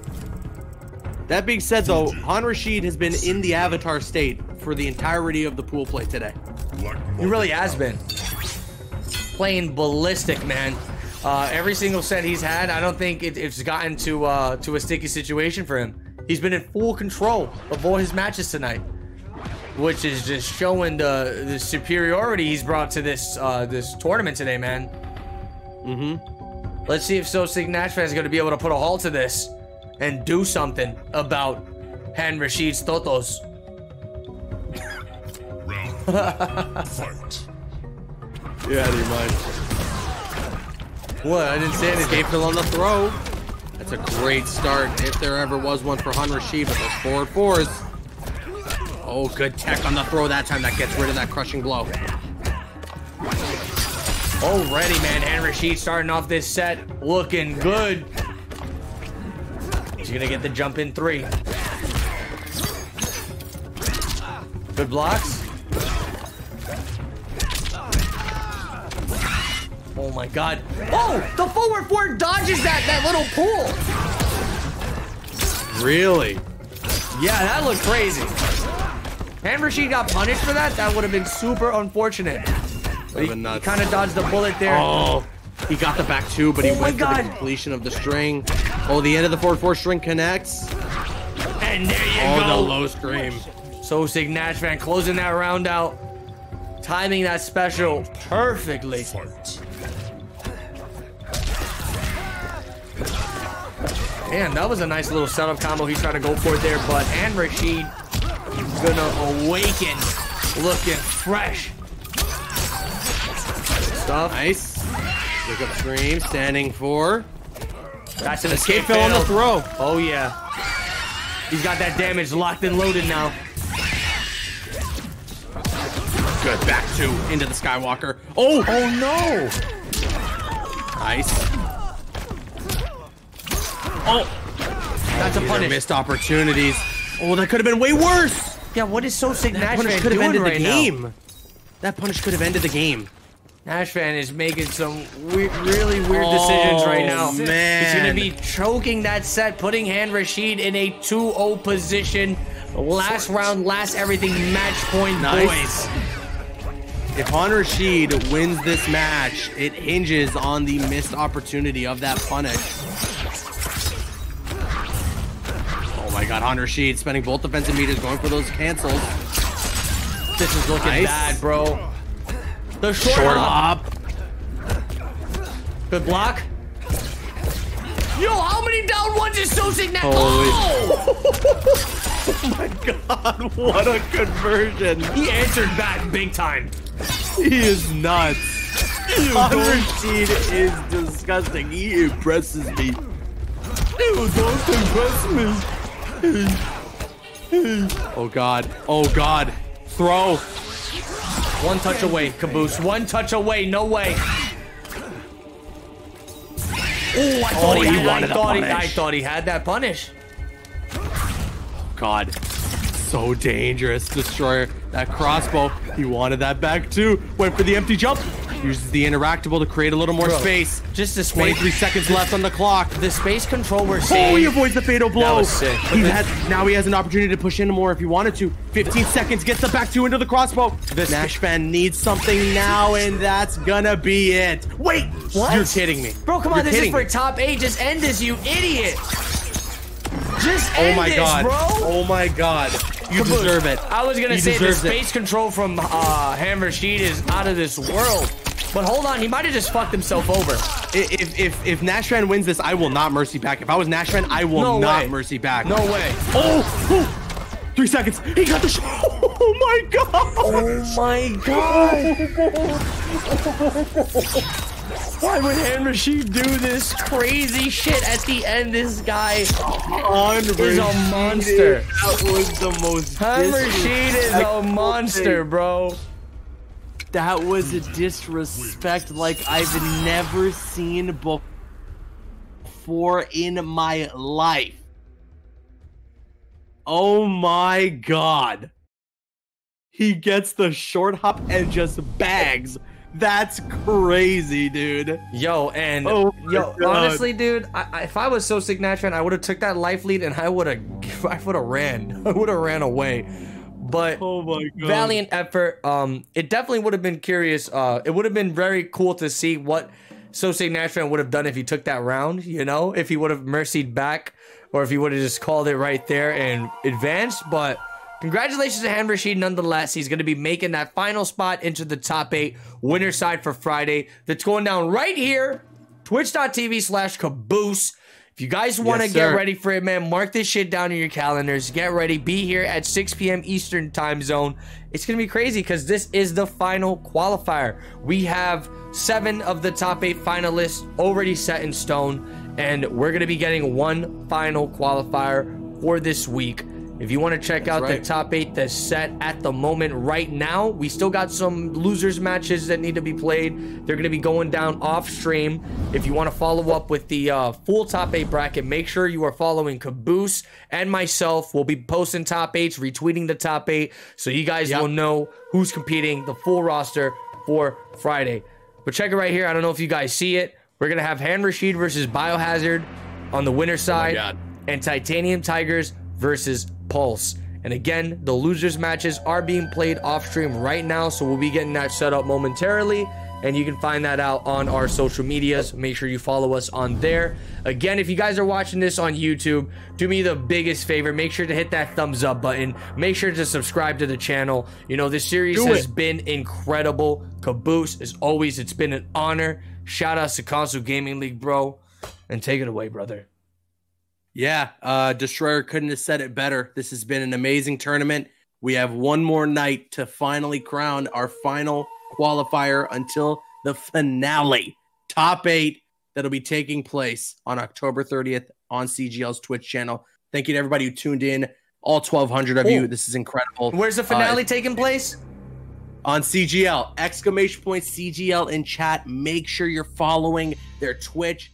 [SPEAKER 2] That being said, though, Han Rashid has been in the Avatar state for the entirety of the pool play today.
[SPEAKER 1] He really has been. Playing ballistic, man. Uh, every single set he's had, I don't think it, it's gotten to uh, to a sticky situation for him. He's been in full control of all his matches tonight, which is just showing the the superiority he's brought to this uh, this tournament today, man.
[SPEAKER 2] Mm-hmm.
[SPEAKER 1] Let's see if Sosik Nashvan is going to be able to put a halt to this and do something about Han Rashid's Totos.
[SPEAKER 3] round. Fight.
[SPEAKER 2] Yeah, do you mind?
[SPEAKER 1] What? I didn't say anything.
[SPEAKER 2] Escape fill on the throw. That's a great start if there ever was one for Han Rashid, but those forward fours. Oh, good tech on the throw that time. That gets rid of that crushing blow.
[SPEAKER 1] Already, man, Han Rashid starting off this set looking good. He's gonna get the jump in three. Good blocks. Oh my god. Oh, the forward four dodges that, that little pull.
[SPEAKER 2] Really?
[SPEAKER 1] Yeah, that looked crazy. Han Rashid got punished for that. That would have been super unfortunate. But he,
[SPEAKER 2] been
[SPEAKER 1] kind of dodged the bullet there.
[SPEAKER 2] Oh, he got the back two, but he
[SPEAKER 1] Oh
[SPEAKER 2] went for
[SPEAKER 1] God.
[SPEAKER 2] the completion of the string. Oh, the end of the forward four string connects.
[SPEAKER 1] And there you
[SPEAKER 2] Oh,
[SPEAKER 1] go.
[SPEAKER 2] the low scream.
[SPEAKER 1] So Sig Nashvan closing that round out. Timing that special perfectly.
[SPEAKER 3] Fight.
[SPEAKER 1] Damn, that was a nice little setup combo he tried to go for there, but and Rashid gonna awaken looking fresh. Stuff.
[SPEAKER 2] Nice. Look up scream, standing for.
[SPEAKER 1] That's an
[SPEAKER 2] Escape
[SPEAKER 1] escape
[SPEAKER 2] fill on the throw.
[SPEAKER 1] Oh yeah. He's got that damage locked and loaded now.
[SPEAKER 2] Good back two into the Skywalker. Oh,
[SPEAKER 1] Oh no!
[SPEAKER 2] nice. Oh,
[SPEAKER 1] That's a
[SPEAKER 2] these
[SPEAKER 1] punish.
[SPEAKER 2] missed opportunities. Oh, that could have been way worse.
[SPEAKER 1] Yeah, what is so sick
[SPEAKER 2] That punish could have ended
[SPEAKER 1] right
[SPEAKER 2] the
[SPEAKER 1] now?
[SPEAKER 2] game. That punish could have ended the game.
[SPEAKER 1] Nashvan is making some we- really weird decisions right oh, now.
[SPEAKER 2] Oh, man.
[SPEAKER 1] He's going to be choking that set, putting Han Rashid in a 2-0 position. Last round, last everything, match point,
[SPEAKER 2] Nice.
[SPEAKER 1] boys.
[SPEAKER 2] If Han Rashid wins this match, it hinges on the missed opportunity of that punish. Oh my god, Han Rashid spending both defensive meters going for those cancels.
[SPEAKER 1] This is looking
[SPEAKER 2] Nice.
[SPEAKER 1] bad, bro. The short,
[SPEAKER 2] Short
[SPEAKER 1] hop.
[SPEAKER 2] up.
[SPEAKER 1] Good block. Yo, how many down ones is Sosik now?
[SPEAKER 2] Holy-
[SPEAKER 1] oh! oh!
[SPEAKER 2] My god, what a conversion.
[SPEAKER 1] He answered back big time.
[SPEAKER 2] He is nuts. Han Rashid is disgusting. He impresses me.
[SPEAKER 1] You don't impress me.
[SPEAKER 2] Oh god. Oh god. Throw.
[SPEAKER 1] One touch away, Caboose. One touch away. No way. Oh, I thought
[SPEAKER 2] Oh,
[SPEAKER 1] he, had, I thought he, I thought he had that punish.
[SPEAKER 2] Oh, God. So dangerous, Destroyer. That crossbow, he wanted that back too. Went for the empty jump. Uses the interactable to create a little more
[SPEAKER 1] Bro,
[SPEAKER 2] space.
[SPEAKER 1] Just the
[SPEAKER 2] 23 seconds left on the clock.
[SPEAKER 1] the space control we're
[SPEAKER 2] Oh, he avoids the fatal blow.
[SPEAKER 1] was sick.
[SPEAKER 2] He has now he has an opportunity to push in more if he wanted to. 15 seconds, gets the back two into the crossbow.
[SPEAKER 1] This-
[SPEAKER 2] Nash fan needs something now, and that's gonna be it. Wait,
[SPEAKER 1] What?
[SPEAKER 2] You're kidding me,
[SPEAKER 1] Bro, come on,
[SPEAKER 2] You're
[SPEAKER 1] this is for
[SPEAKER 2] me.
[SPEAKER 1] top eight. Just end this, you idiot. Just
[SPEAKER 2] oh
[SPEAKER 1] end Oh
[SPEAKER 2] my
[SPEAKER 1] this,
[SPEAKER 2] god.
[SPEAKER 1] bro.
[SPEAKER 2] Oh my god. You deserve it.
[SPEAKER 1] I was gonna say the
[SPEAKER 2] deserves it.
[SPEAKER 1] space control from uh, Han Rashid is out of this world. But hold on, he might have just fucked himself over.
[SPEAKER 2] If if if Nash fan wins this, I will not mercy back. If I was Nash fan, I will
[SPEAKER 1] No
[SPEAKER 2] not
[SPEAKER 1] way.
[SPEAKER 2] mercy back.
[SPEAKER 1] No way.
[SPEAKER 2] Oh, oh, three seconds. He got the shot. Oh my god.
[SPEAKER 1] Oh my god. Why would Sheet do this crazy shit at the end? This guy is a monster.
[SPEAKER 2] That was the most.
[SPEAKER 1] Sheet is a monster,
[SPEAKER 2] thing.
[SPEAKER 1] bro.
[SPEAKER 2] That was a disrespect like I've never seen before in my life. Oh my god. He gets the short hop and just bags. That's crazy, dude.
[SPEAKER 1] Yo, and
[SPEAKER 2] Oh
[SPEAKER 1] yo,
[SPEAKER 2] God.
[SPEAKER 1] honestly, dude, I, I, if I was so sick Natran, I would have took that life lead and I would have, I would have ran. I would have ran away. But
[SPEAKER 2] Oh my god.
[SPEAKER 1] valiant effort. Um, it definitely would have been curious. Uh, it would have been very cool to see what Sosei Natran would have done if he took that round. You know, if he would have mercied back, or if he would have just called it right there and advanced. But congratulations to Han Rashid nonetheless. He's going to be making that final spot into the top eight winner side for Friday. That's going down right here. Twitch.tv slash caboose. If you guys want to
[SPEAKER 2] Yes,
[SPEAKER 1] get ready for it, man, mark this shit down in your calendars. Get ready. Be here at 6 p.m. Eastern time zone. It's going to be crazy because this is the final qualifier. We have seven of the top eight finalists already set in stone, and we're going to be getting one final qualifier for this week. If you want to check out the top eight that's set at the moment right now, we still got some losers matches that need to be played. They're going to be going down off stream. If you want to follow up with the uh, full top eight bracket, make sure you are following Caboose and myself. We'll be posting top eights, retweeting the top eight, so you guys
[SPEAKER 2] Yep.
[SPEAKER 1] will know who's competing, the full roster for Friday. But check it right here. I don't know if you guys see it. We're going to have Han Rashid versus Biohazard on the winner side
[SPEAKER 2] God.
[SPEAKER 1] and Titanium Tigers versus Pulse. And again, the losers matches are being played off stream right now, so we'll be getting that set up momentarily. And you can find that out on our social medias. Make sure you follow us on there. Again, if you guys are watching this on YouTube, do me the biggest favor. Make sure to hit that thumbs up button. Make sure to subscribe to the channel. You know, this series
[SPEAKER 2] Do
[SPEAKER 1] has
[SPEAKER 2] it.
[SPEAKER 1] been incredible. Caboose, as always, it's been an honor. Shout out to Console Gaming League, bro. And take it away, brother.
[SPEAKER 2] Yeah, uh, Destroyer couldn't have said it better. This has been an amazing tournament. We have one more night to finally crown our final qualifier until the finale. Top eight that'll be taking place on October 30th on CGL's Twitch channel. Thank you to everybody who tuned in, all 1,200 of
[SPEAKER 1] Oh.
[SPEAKER 2] you. This is incredible.
[SPEAKER 1] Where's the
[SPEAKER 2] Uh,
[SPEAKER 1] finale taking place?
[SPEAKER 2] on CGL. Exclamation point CGL in chat. Make sure you're following their Twitch,